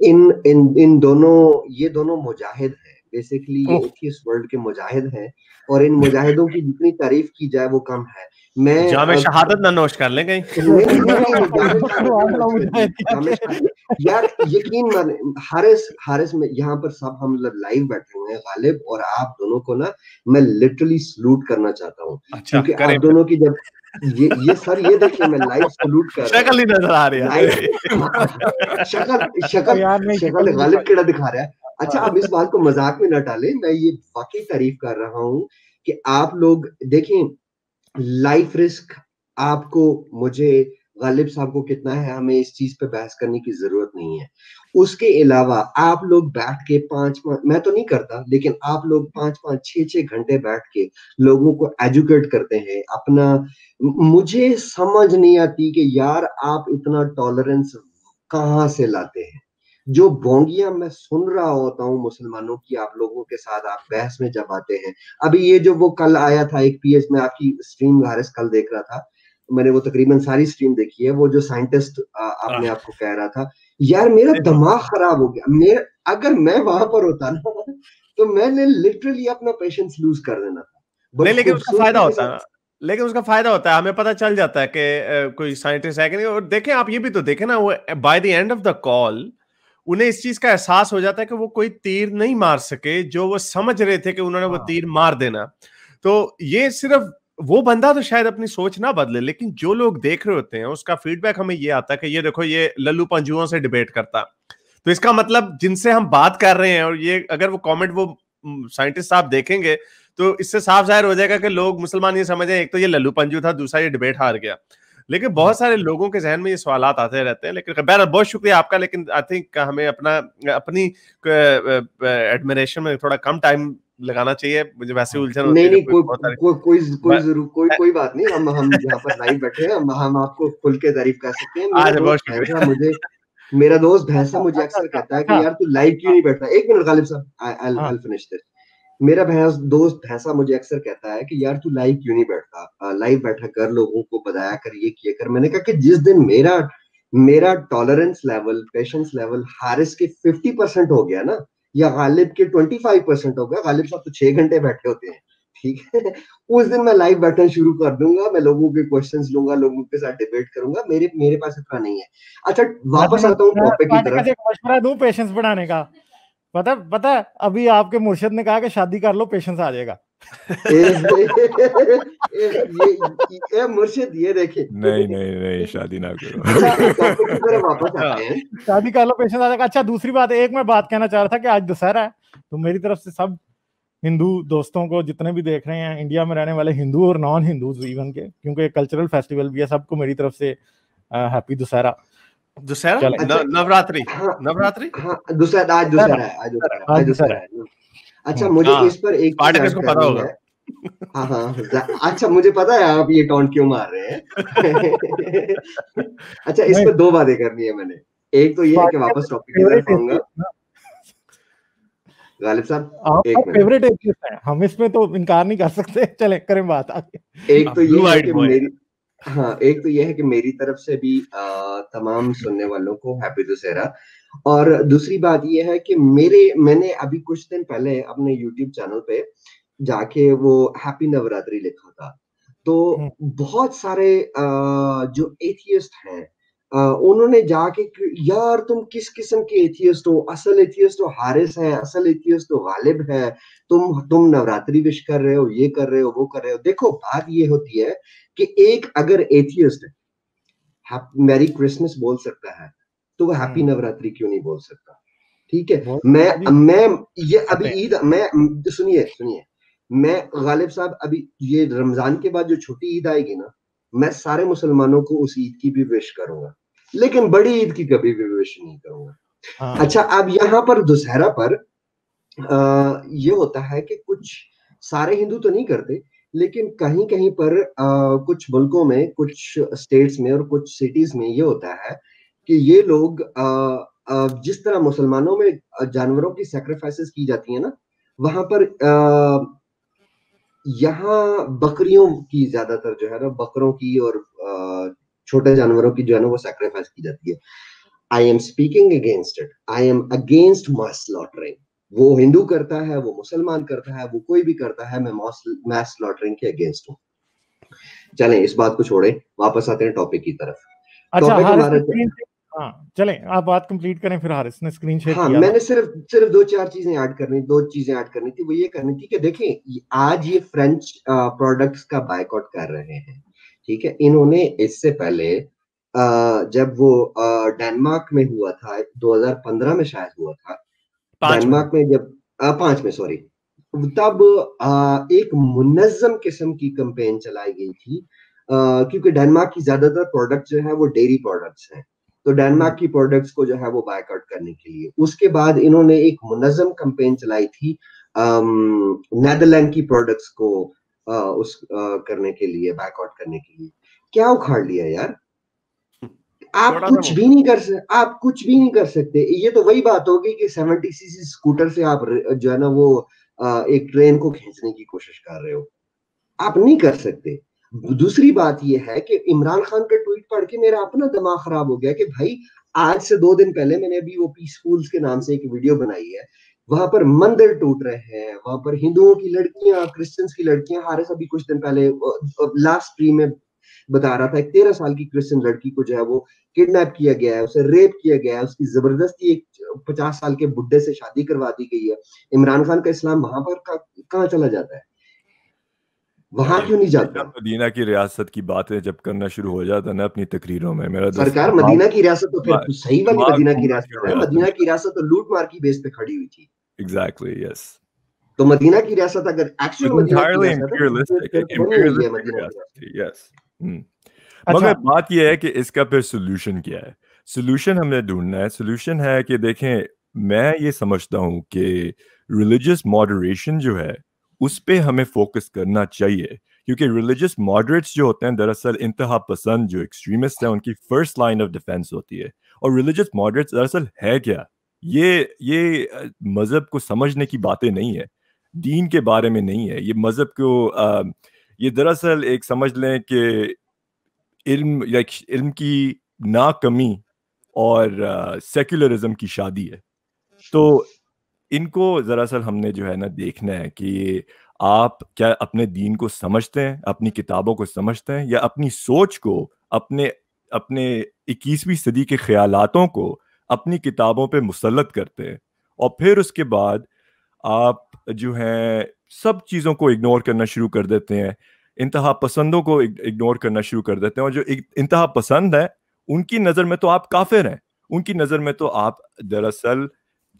इन इन इन दोनों ये दोनों मुजाहिद हैं। बेसिकली ये एथियस्ट वर्ल्ड के मुजाहिद हैं और इन मुजाहिदों की जितनी तारीफ़ की जाए वो कम है। मैं जामे शहादत ना नोश कर ले कहीं। *laughs* *laughs* यार यकीन माने हारिस हारिस में यहाँ पर सब हम लाइव बैठे हुए हैं गालिब और आप दोनों को ना मैं लिटरली सलूट करना चाहता हूँ। अच्छा, क्योंकि आप दोनों की जब ये ये सर ये देखिए मैं लाइव सलूट कर शक्ल ही नज़र आ रही है। *laughs* शक्ल शक्ल शक्ल गालिब केड़ा दिखा रहा है। अच्छा आप इस बात को मज़ाक में न डालें मैं ये वाकई तारीफ़ कर रहा हूँ कि आप लोग देखें लाइफ रिस्क आपको मुझे गालिब साहब को कितना है हमें इस चीज़ पे बहस करने की ज़रूरत नहीं है। उसके अलावा आप लोग बैठ के पाँच पाँच मैं तो नहीं करता लेकिन आप लोग पाँच पाँच छह छह घंटे बैठ के लोगों को एजुकेट करते हैं अपना मुझे समझ नहीं आती कि यार आप इतना टॉलरेंस कहाँ से लाते हैं? जो बोंगियाँ मैं सुन रहा होता हूँ मुसलमानों की आप लोगों के साथ आप बहस में जब आते हैं। अभी ये जो वो कल आया था एक पीएच में आपकी स्ट्रीम हारिस कल देख रहा था मैंने वो तकरीबन सारी स्ट्रीम देखी है वो जो साइंटिस्ट अपने आप को कह रहा था यार मेरा दिमाग खराब हो गया। मेरा अगर मैं वहाँ पर होता ना तो मैंने लिटरली अपना पेशेंस लूज कर देना था। नहीं लेकिन उसका फ़ायदा होता है लेकिन उसका फ़ायदा होता है हमें पता चल जाता है कि कोई साइंटिस्ट है कि नहीं। और देखें आप ये भी तो देखें ना वो by the end of the call उन्हें इस चीज़ का एहसास हो जाता है कि वो कोई तीर नहीं मार सके जो वो समझ रहे थे कि उन्होंने वो हाँ। तीर मार देना। तो ये सिर्फ़ वो बंदा तो शायद अपनी सोच ना बदले लेकिन जो लोग देख रहे होते हैं उसका फीडबैक हमें ये आता है कि ये देखो ये लल्लू पंजुओं से डिबेट करता। तो इसका मतलब जिनसे हम बात कर रहे हैं और ये अगर वो कमेंट वो साइंटिस्ट साहब देखेंगे तो इससे साफ़ ज़ाहिर हो जाएगा कि लोग मुसलमान ये समझे एक तो ये लल्लू पंजू था दूसरा ये डिबेट हार गया। लेकिन बहुत सारे लोगों के जहन में ये सवाल आते रहते हैं लेकिन बहर बहुत शुक्रिया आपका लेकिन आई थिंक हमें अपना अपनी एडमिरेशन में थोड़ा कम टाइम लगाना चाहिए। मुझे वैसे उलझन नहीं नहीं कोई कोई कोई कोई ज़रूर कोई कोई बात नहीं हम हम यहाँ पर लाइव बैठे हैं हम हम आपको खुल के तारीफ़ कर सकते हैं। मेरा दोस्त मुझे मेरा दोस्त भैंसा मुझे अक्सर कहता है कि हाँ। यार तू लाइव क्यों नहीं बैठता एक मिनट गालिब साहब आई आई फिनिश दिस मेरा भैंस दोस्त भैंसा मुझे अक्सर कहता है कि यार तू लाइव क्यों नहीं बैठता? लाइव बैठा कर लोगों को बताया कर ये किया कर। मैंने कहा कि जिस दिन मेरा मेरा tolerance level patience level Haris के 50 परसेंट हो गया ना या गालिब के 25 परसेंट हो गया गालिब साहब तो छह घंटे बैठे होते हैं ठीक है? उस दिन मैं लाइव बैठना शुरू कर दूँगा मैं लोगों के क्वेश्चन लूँगा लोगों के साथ डिबेट करूँगा मेरे मेरे पास इतना नहीं है। अच्छा वापस आता हूँ टॉपिक की तरफ़। मशवरा दूँ पेशेंस बढ़ाने का? पता पता अभी आपके मुर्शिद ने कहा कि शादी कर लो पेशेंस आ जाएगा। ये मुर्शिद ये देखे नहीं नहीं नहीं शादी ना करो। अच्छा, *laughs* हैं। शादी कर लो पेशेंस आ जाएगा। अच्छा दूसरी बात एक मैं बात कहना चाह रहा था कि आज दशहरा है तो मेरी तरफ़ से सब हिंदू दोस्तों को जितने भी देख रहे हैं इंडिया में रहने वाले हिंदू और नॉन हिंदू इवन के क्योंकि कल्चरल फेस्टिवल भी है सबको मेरी तरफ़ से हैप्पी दशहरा। दशहरा अच्छा, नवरात्रि। हाँ, नवरात्रि? हाँ दशहरा आज दशहरा है आज दशहरा है अच्छा हाँ, मुझे इस पर एक पार्टी को पता होगा। हाँ। हाँ अच्छा मुझे पता है आप ये टॉन्ट क्यों मार रहे हैं। *laughs* अच्छा इस पर दो बातें करनी है मैंने। एक तो ये है कि वापस टॉपिक की तरफ़ आऊँगा। गालिब साहब एक फेवरेट एथियस्ट है। हम इसमें तो इनकार नहीं कर सकते। चले करें बात आगे। एक तो ये है कि मेरी हाँ एक तो यह है कि मेरी तरफ़ से भी आ, तमाम सुनने वालों को हैप्पी दुसेरा और दूसरी बात यह है कि मेरे मैंने अभी कुछ दिन पहले अपने यूट्यूब चैनल पे जाके वो हैप्पी नवरात्रि लिखा था। तो हम्म। बहुत सारे आ, जो एथियस्ट हैं उन्होंने जाके यार तुम किस किस्म के एथियस्ट हो? असल एथियस्ट तो हारिस है असल एथियस्ट तो गालिब है। तुम तुम नवरात्रि विश कर रहे हो ये कर रहे हो वो कर रहे हो। देखो बात ये होती है कि एक अगर एथियस्ट मैरी क्रिसमस बोल सकता है तो वो हैप्पी हम्म। नवरात्रि क्यों नहीं बोल सकता? ठीक है? मैं मैं ये अभी ईद मैं सुनिए सुनिए। मैं गालिब साहब अभी ये रमज़ान के बाद जो छोटी ईद आएगी ना मैं सारे मुसलमानों को उस ईद की भी विश करूँगा। लेकिन बड़ी ईद की कभी भी विश नहीं करूँगा। हाँ। अच्छा अब यहाँ पर दुशहरा पर आ, ये होता है कि कुछ सारे हिंदू तो नहीं करते लेकिन कहीं कहीं पर आ, कुछ मुल्कों में कुछ स्टेट्स में और कुछ सिटीज़ में ये होता है कि ये लोग आ, आ, जिस तरह मुसलमानों में जानवरों की सेक्रीफाइसेस की जाती है ना वहाँ पर यहाँ बकरियों की ज़्यादातर जो है ना बकरों की और छोटे जानवरों की जो है ना वो सेक्रीफाइस की जाती है। I am speaking against it I am against mass slaughtering वो हिंदू करता है वो मुसलमान करता है वो कोई भी करता है मैं मैस स्लॉटरिंग के अगेंस्ट हूँ। चलें इस बात को छोड़े वापस आते हैं टॉपिक की तरफ़। अच्छा हाँ चलें आप बात कंप्लीट करें फिर हारिस ने स्क्रीन शेयर हाँ, किया। मैंने सिर्फ़ सिर्फ़ दो चार चीज़ें ऐड करनी दो चीज़ें ऐड करनी थी वो ये करनी थी कि देखें आज ये फ्रेंच प्रोडक्ट्स का बायकॉट कर रहे हैं ठीक है? इन्होंने इससे पहले जब वो डेनमार्क में हुआ था 2015 में शायद हुआ था डेनमार्क में। जब पाँच में सॉरी तब आ, एक मुनजम किस्म की कंपेन चलाई गई थी क्योंकि डेनमार्क की ज़्यादातर प्रोडक्ट जो है वो डेयरी प्रोडक्ट्स हैं। तो डेनमार्क की प्रोडक्ट्स को जो है वो बायकआउट करने के लिए। उसके बाद इन्होंने एक मुनजम कंपेन चलाई थी नेदरलैंड की प्रोडक्ट्स को आ, उस आ, करने के लिए बैकआउट करने के लिए। क्या उखाड़ लिया यार? आप कुछ भी नहीं कर सकते आप कुछ भी नहीं कर सकते। ये तो वही बात होगी कि सेवेंटी सीसी स्कूटर से आप जो है ना वो एक ट्रेन को खींचने की कोशिश कर रहे हो। आप नहीं कर सकते। दूसरी बात यह है कि इमरान खान का ट्वीट पढ़ के मेरा अपना दिमाग खराब हो गया कि भाई आज से दो दिन पहले मैंने अभी वो पीस स्कूल्स के नाम से एक वीडियो बनाई है। वहाँ पर मंदिर टूट रहे हैं वहाँ पर हिंदुओं की लड़कियाँ क्रिश्चियंस की लड़कियाँ हारे अभी कुछ दिन पहले लास्ट स्ट्रीम में बता रहा था एक तेरह साल की क्रिश्चियन लड़की को जो है वो किडनैप किया गया है उसे रेप किया गया है उसकी ज़बरदस्ती एक पचास साल के बुढ़े से शादी करवा दी गई है। इमरान खान का इस्लाम वहाँ पर कहाँ चला जाता है? वहाँ क्यों नहीं जाता? मदीना की रियासत की बातें जब करना शुरू हो जाता ना अपनी तकरीरों में मेरा सरकार मदीना की रियासत तो फिर सही वाली मदीना की रियासत है। मदीना की रियासत तो लूट मार की बेस पे खड़ी हुई थी। एग्जैक्टली यस तो मदीना की रियासत अगर एक्चुअल मदीना की रियासत है यस. अच्छा। मगर बात यह है कि इसका फिर सोल्यूशन क्या है? सोल्यूशन हमें ढूंढना है। सोल्यूशन है कि देखें मैं ये समझता हूँ कि रिलीजियस मॉडरेशन जो है उस पर हमें फोकस करना चाहिए। क्योंकि रिलीजियस मॉडरेट्स जो होते हैं दरअसल इंतहा पसंद जो एक्सट्रीमिस्ट हैं उनकी फ़र्स्ट लाइन ऑफ़ डिफेंस होती है। और रिलीजियस मॉडरेट्स दरअसल है क्या? ये ये मज़हब को समझने की बातें नहीं है। दीन के बारे में नहीं है। ये मज़हब को ये दरअसल एक समझ लें कि इल्म, लाइक इल्म की ना कमी और सेक्युलरिज्म की शादी है। तो इनको दरअसल हमने जो है ना देखना है कि आप क्या अपने दीन को समझते हैं, अपनी किताबों को समझते हैं या अपनी सोच को, अपने अपने 21वीं सदी के ख्यालातों को अपनी किताबों पे मुसलत करते हैं। और फिर उसके बाद आप जो है सब चीज़ों को इग्नोर करना शुरू कर देते हैं। इंतहा पसंदों को इग्नोर करना शुरू कर देते हैं और जो इंतहा पसंद है, उनकी नज़र में तो आप काफिर हैं। उनकी नज़र में तो आप दरअसल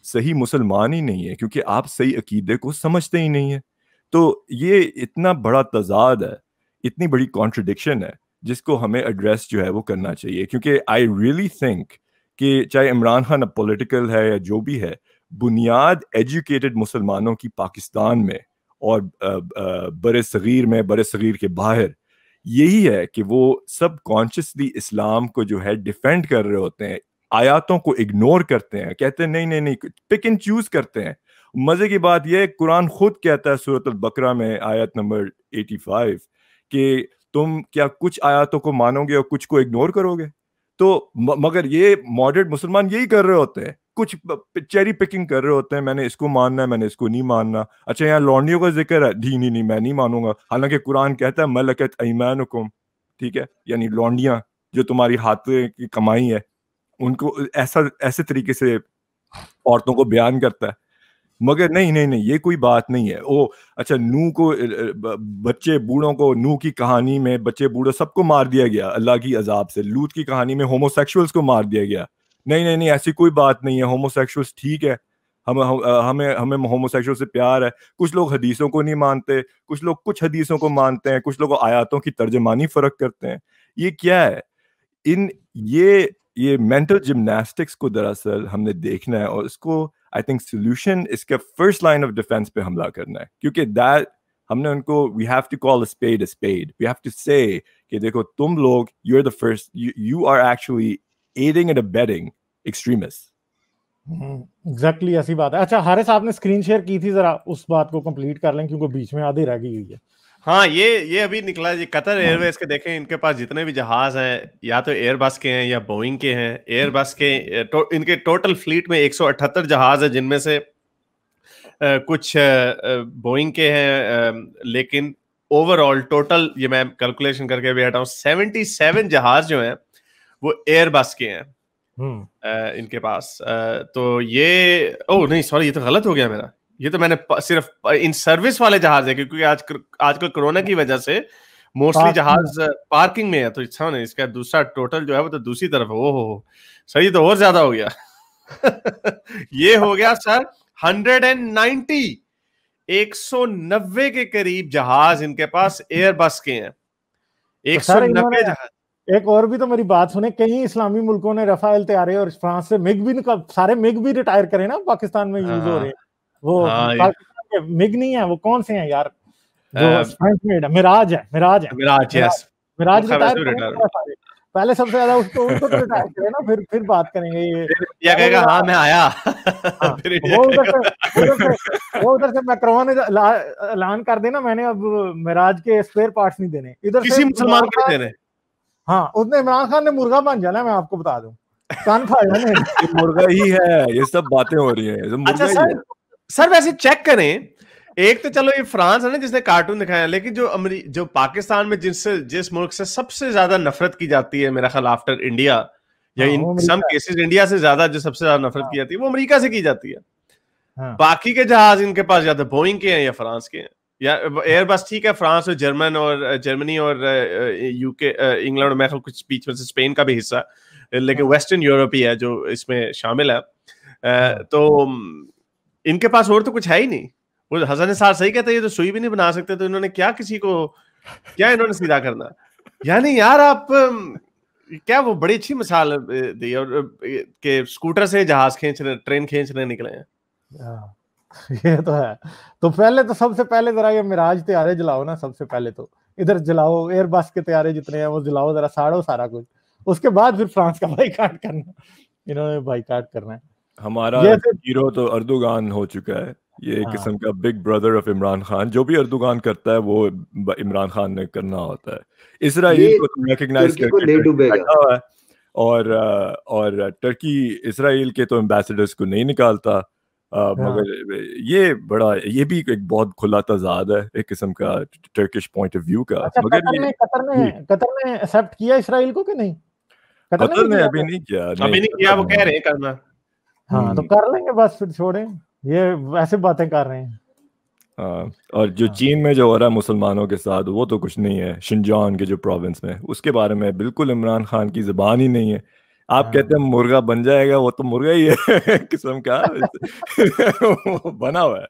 सही मुसलमान ही नहीं है, क्योंकि आप सही अकीदे को समझते ही नहीं है। तो ये इतना बड़ा तजाद है, इतनी बड़ी कॉन्ट्रडिक्शन है, जिसको हमें एड्रेस जो है वो करना चाहिए। क्योंकि आई रियली थिंक कि चाहे इमरान खान अब पॉलिटिकल है या जो भी है, बुनियाद एजुकेटेड मुसलमानों की पाकिस्तान में और बर सग़ीर में, बर सग़ीर के बाहर। यही है कि वो सब कॉन्शियसली इस्लाम को जो है डिफेंड कर रहे होते हैं, आयातों को इग्नोर करते हैं, कहते हैं, नहीं नहीं नहीं, पिक एंड चूज़ करते हैं। मज़े की बात यह कुरान खुद कहता है सूरत बकरा में, आयत नंबर 85 कि तुम क्या कुछ आयातों को मानोगे और कुछ को इग्नोर करोगे? तो मगर ये मॉडरेट मुसलमान यही कर रहे होते हैं। कुछ चेरी पिकिंग कर रहे होते हैं, मैंने इसको मानना है, मैंने इसको नहीं मानना। अच्छा यहाँ लौंडियों का ज़िक्र है। धी नहीं नहीं मैं नहीं मानूँगा। हालाँकि कुरान कहता है, मलकत ईमान हुकुम ठीक है? यानी लौंडियाँ, जो तुम्हारी हाथ की कमाई है, उनको ऐसा, ऐसे तरीके से औरतों को बयान करता है। मगर नहीं नहीं नहीं, ये कोई बात नहीं है। ओ अच्छा नू को बच्चे बूढ़ों को, नू की कहानी में बच्चे बूढ़ों, सबको मार दिया गया, अल्लाह की अजाब से। लूत की कहानी में होमोसेक्सुअल्स को मार दिया गया। नहीं नहीं नहीं, ऐसी कोई बात नहीं है। होमोसेक्सुअल्स ठीक है। हम, हमें हमें होमोसेक्सुअल से प्यार है। कुछ लोग हदीसों को नहीं मानते, कुछ लोग कुछ हदीसों को मानते हैं, कुछ लोग आयातों की तर्जमानी फ़र्क करते हैं। ये क्या है? इन, ये ये मेंटल जिमनास्टिक्स को दरअसल हमने देखना है और इसको आई थिंक सोल्यूशन इसके फ़र्स्ट लाइन ऑफ़ डिफेंस पे हमला करना है। क्योंकि दैट हमने उनको we have to call spade spade we have to say देखो, तुम लोग you are the first you are actually aiding and abetting extremist exactly ऐसी बात है। अच्छा हारिस आपने स्क्रीन शेयर की थी जरा उस बात को कंप्लीट कर लें क्योंकि बीच में आधी रह गई हुई है। हाँ ये ये अभी निकला है कतर एयरवेज के देखें इनके पास जितने भी जहाज़ हैं या तो एयरबस के हैं या बोइंग के हैं एयरबस के तो, इनके टोटल फ्लीट में 178 जहाज़ है जिनमें से आ, कुछ बोइंग के हैं लेकिन ओवरऑल टोटल ये मैं कैलकुलेशन करके भी हटा हूँ सेवेंटी सेवन जहाज़ जो हैं वो एयरबस के हैं। हम्म। इनके पास। तो ये ओ नहीं सॉरी ये तो गलत हो गया मेरा। ये तो मैंने सिर्फ़ इन सर्विस वाले जहाज़ है क्योंकि आज आजकल कोरोना की वजह से मोस्टली जहाज़ पार्किंग में है तो इच्छा नहीं इसका दूसरा टोटल जो है वो तो दूसरी तरफ़ है। ओहो सही तो और ज़्यादा हो गया। *laughs* ये हो गया सर हंड्रेड एंड नाइनटी एक सौ नब्बे के करीब जहाज़ इनके पास *laughs* एयरबस के हैं। तो एक सौ नब्बे जहाज़। एक और भी तो मेरी बात सुने कई इस्लामी मुल्कों ने रफाइल तैयारे और फ्रांस से मिग भी सारे मिग भी रिटायर करे ना पाकिस्तान में यूज़ हो हाँ। रहे हैं। वो हाँ, मिग नहीं है वो कौन से हैं यार? जो फ्रेंच मेड है मिराज है मिराज है। मिराज यस मिराज रिटायर पहले सबसे ज़्यादा उसको उनको तो रिटायर करें ना फिर फिर बात करेंगे ये। या कहेगा हाँ मैं आया। *laughs* हाँ, वो उधर से वो उधर से मैक्रोन ने ऐलान कर देना मैंने अब मिराज के स्पेयर पार्ट्स नहीं देने। इधर किसी मुसलमान को देने? हाँ उसने इमरान खान ने मुर्गा बन जाना मैं आपको बता दूँ। कान खा जाने मुर्गा ही है ये सब बातें हो रही है अच्छा सर सर वैसे चेक करें। एक तो चलो ये फ्रांस है ना जिसने कार्टून दिखाया लेकिन जो अमरी जो पाकिस्तान में जिससे जिस मुल्क से सबसे ज़्यादा नफरत की जाती है मेरा ख्याल आफ्टर इंडिया या इन सम केसेस इंडिया से ज़्यादा जो सबसे ज़्यादा नफरत की जाती है वो अमेरिका से की जाती है। हाँ। बाकी के जहाज़ इनके पास या तो बोइंग के हैं या फ्रांस के हैं। या एयरबस ठीक है फ्रांस और जर्मन और जर्मनी और यूके इंग्लैंड में कुछ बीच में से स्पेन का भी हिस्सा लेकिन वेस्टर्न हाँ। यूरोप ही है जो इसमें शामिल है। हाँ। तो इनके पास और तो कुछ है ही नहीं। वो हसन सार सही कहते ये तो सुई भी नहीं बना सकते तो इन्होंने क्या किसी को क्या इन्होंने सीधा करना? यानी यार आप क्या वो बड़ी अच्छी मिसाल दी और के स्कूटर से जहाज़ खींच रहे ट्रेन खींच रहे निकले हैं। हाँ, *laughs* ये तो है। तो पहले तो सबसे पहले जरा ये मिराज तैयारे जलाओ ना सबसे पहले तो। इधर जलाओ एयर बस के तैयारे जितने हैं वो जलाओ जरा साड़ो सारा कुछ। उसके बाद फिर फ्रांस का *laughs* बाइकाट करना। इन्होंने बाइकाट करना है। हमारा हीरो तो अर्दोगान हो चुका है। ये एक किस्म का big brother of Imran Khan. जो भी अर्दुगान करता है वो इमरान खान ने करना होता है। इसराइल को रिकॉग्नाइज करके और और टर्की इसराइल के तो एम्बेसडर्स को नहीं निकालता। हाँ। मगर ये बड़ा ये भी एक बहुत खुला तजाद है एक किस्म का टर्किश पॉइंट ऑफ़ व्यू का अच्छा, मगर कतर ने कतर ने कतर ने एक्सेप्ट किया इसराइल को कि नहीं? कतर, कतर ने अभी नहीं किया अभी नहीं किया वो कह रहे हैं करना। हाँ तो कर लेंगे बस फिर छोड़ें ये वैसे बातें कर रहे हैं। आ, और जो हाँ। चीन में जो हो रहा है मुसलमानों के साथ वो तो कुछ नहीं है शिंजान के जो प्रोविंस में उसके बारे में बिल्कुल इमरान खान की जबान ही नहीं है। आप हाँ। कहते हैं मुर्गा बन जाएगा वो तो मुर्गा ही है किस्म का बना हुआ है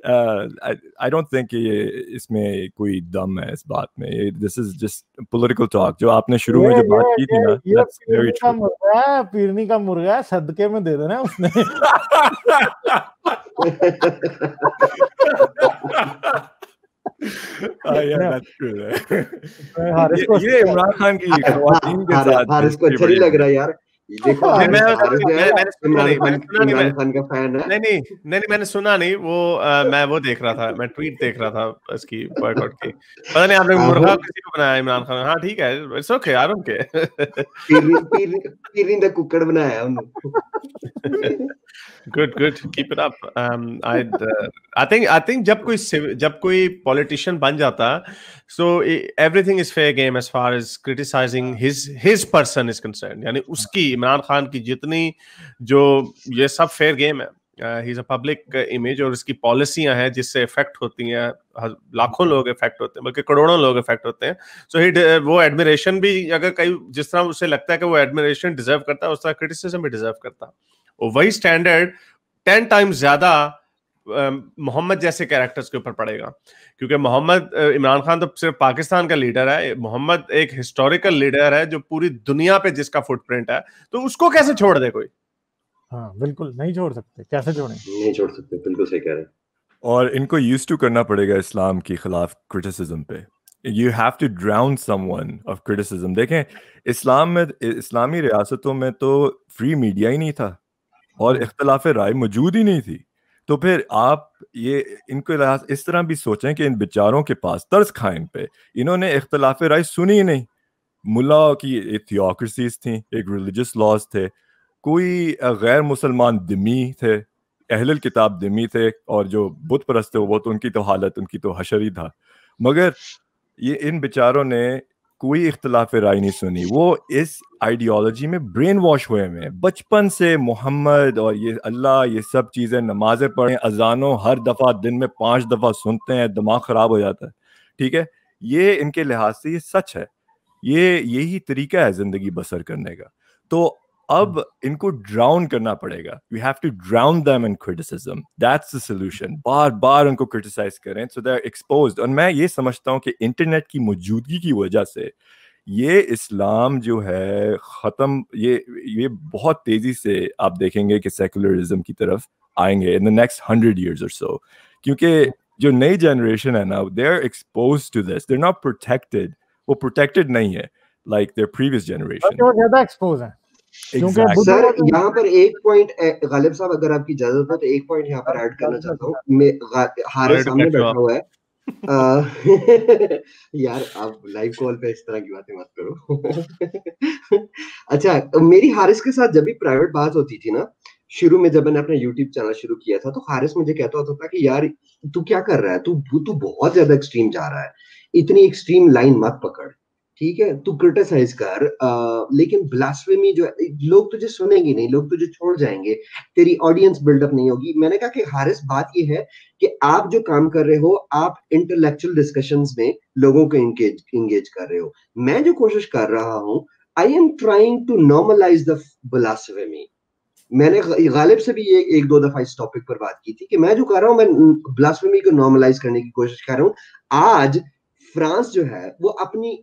आई डोंट थिंक ये इसमें कोई दम है इस बात में this is just political talk जो आपने शुरू में जो बात की थी ना दैट्स वेरी ट्रू मुर्गा पीरनी का मुर्गा है सदके में दे देना उसने *laughs* *laughs* इमरान खान की खातन के साथ हारिस को अच्छा नहीं लग रहा यार। देखो इमरान खान का फ़ैन है। नहीं नहीं नहीं मैंने सुना नहीं वो *laughs* मैं वो देख रहा था मैं ट्वीट देख रहा था इसकी बॉयकॉट की। पता नहीं आपने मुर्गा किसी को बनाया इमरान खान? हाँ ठीक है it's okay I don't care Peerni द कुकड़ बनाया उन्होंने। Good good keep it up I I think I think जब कोई जब कोई पॉलिटिशियन बन जाता so everything is fair game as far as criticising his his person is concern यानी उसकी, इमरान खान की जितनी जो, ये सब फेयर गेम है। He is a public image और इसकी पॉलिसियाँ हैं जिससे इफ़ेक्ट होती हैं। लाखों लोग इफ़ेक्ट होते हैं, बल्कि करोड़ों लोग इफ़ेक्ट होते हैं। सो so ही वो एडमिरेशन भी, अगर कई, जिस तरह उसे लगता है कि वो एडमिरेशन डिजर्व करता है, उस तरह क्रिटिसिज्म भी डिजर्व करता। है वही स्टैंडर्ड टेन टाइम्स ज़्यादा मोहम्मद जैसे कैरेक्टर्स के ऊपर पड़ेगा। क्योंकि मोहम्मद इमरान खान तो सिर्फ़ पाकिस्तान का लीडर है मोहम्मद एक हिस्टोरिकल लीडर है जो पूरी दुनिया पे जिसका फुटप्रिंट है तो उसको कैसे छोड़ दे कोई? हाँ बिल्कुल नहीं छोड़ सकते कैसे छोड़े? नहीं छोड़ सकते बिल्कुल सही कह रहे और इनको यूज़ टू करना पड़ेगा इस्लाम के खिलाफ क्रिटिसिज्म पे। You have to drown someone of criticism देखें इस्लाम में इस्लामी रियासतों में तो फ्री मीडिया ही नहीं था। और। इख्तलाफ राय मौजूद ही नहीं थी तो फिर आप ये, इनको इस तरह भी सोचें कि इन बेचारों के पास तर्ज खाइन पे इन्होंने इख्तलाफ राय सुनी ही नहीं मुला की एक थियोक्रेसीज थी, एक रिलीजस लॉज थे, कोई गैर मुसलमान दिमी थे अहल किताब दिमी थे, और जो बुत परस्त थे, वो तो उनकी तो हालत, उनकी तो हशर था मगर ये इन बेचारों ने कोई इख्तलाफ राय नहीं सुनी। वो इस आइडियोलॉजी में ब्रेन वॉश हुए हैं। बचपन से मोहम्मद और ये अल्लाह, ये सब चीज़ें नमाजें पढ़े, अजानों हर दफ़ा, दिन में पाँच दफ़ा सुनते हैं, दिमाग ख़राब हो जाता है। ठीक है? ये इनके लिहाज से ये सच है। ये यही तरीका है ज़िंदगी बसर करने का। तो अब इनको ड्राउन करना पड़ेगा। We have to drown them in criticism that's the solution बार बार उनको क्रिटिसाइज करें सो दे आर एक्सपोज्ड और मैं ये समझता हूँ कि इंटरनेट की मौजूदगी की वजह से ये इस्लाम जो है ख़त्म, ये ये बहुत तेज़ी से आप देखेंगे कि सेकुलरिज्म की तरफ़ आएँगे in the next hundred years और सो क्योंकि जो नई जनरेशन है ना they are expose to this they are not protected वो प्रोटेक्टेड नहीं है like their previous generation expose है। Exactly. सर यहाँ पर एक पॉइंट गालिब साहब अगर आपकी इजाज़त हो तो एक पॉइंट यहाँ पर ऐड करना चाहता हूँ। मैं हारे सामने बैठा हुआ है। *laughs* *laughs* यार आप लाइव कॉल पे इस तरह की बातें मत करो। *laughs* अच्छा मेरी हारिस के साथ जब भी प्राइवेट बात होती थी ना शुरू में जब मैंने अपना यूट्यूब चैनल शुरू किया था तो हारिस मुझे कहता होता था कि यार तू क्या कर रहा है? तू तू बहुत ज़्यादा एक्सट्रीम जा रहा है। इतनी एक्सट्रीम लाइन मत पकड़। ठीक है? तू क्रिटिसाइज कर आ, लेकिन ब्लास्फेमी जो है लोग तुझे सुनेंगे नहीं लोग तुझे छोड़ जाएँगे। तेरी ऑडियंस बिल्डअप नहीं होगी। मैंने कहा कि हारिस बात ये है कि आप जो काम कर रहे हो आप इंटेलेक्चुअल डिस्कशंस में लोगों को इंगेज इंगेज कर रहे हो। मैं जो कोशिश कर रहा हूँ I am trying to normalise the blasphemy मैंने गालिब से भी ये एक दो दफ़ा इस टॉपिक पर बात की थी कि मैं जो कर रहा हूँ मैं ब्लास्फेमी को नॉर्मलाइज करने की कोशिश कर रहा हूँ। आज फ्रांस जो है वो अपनी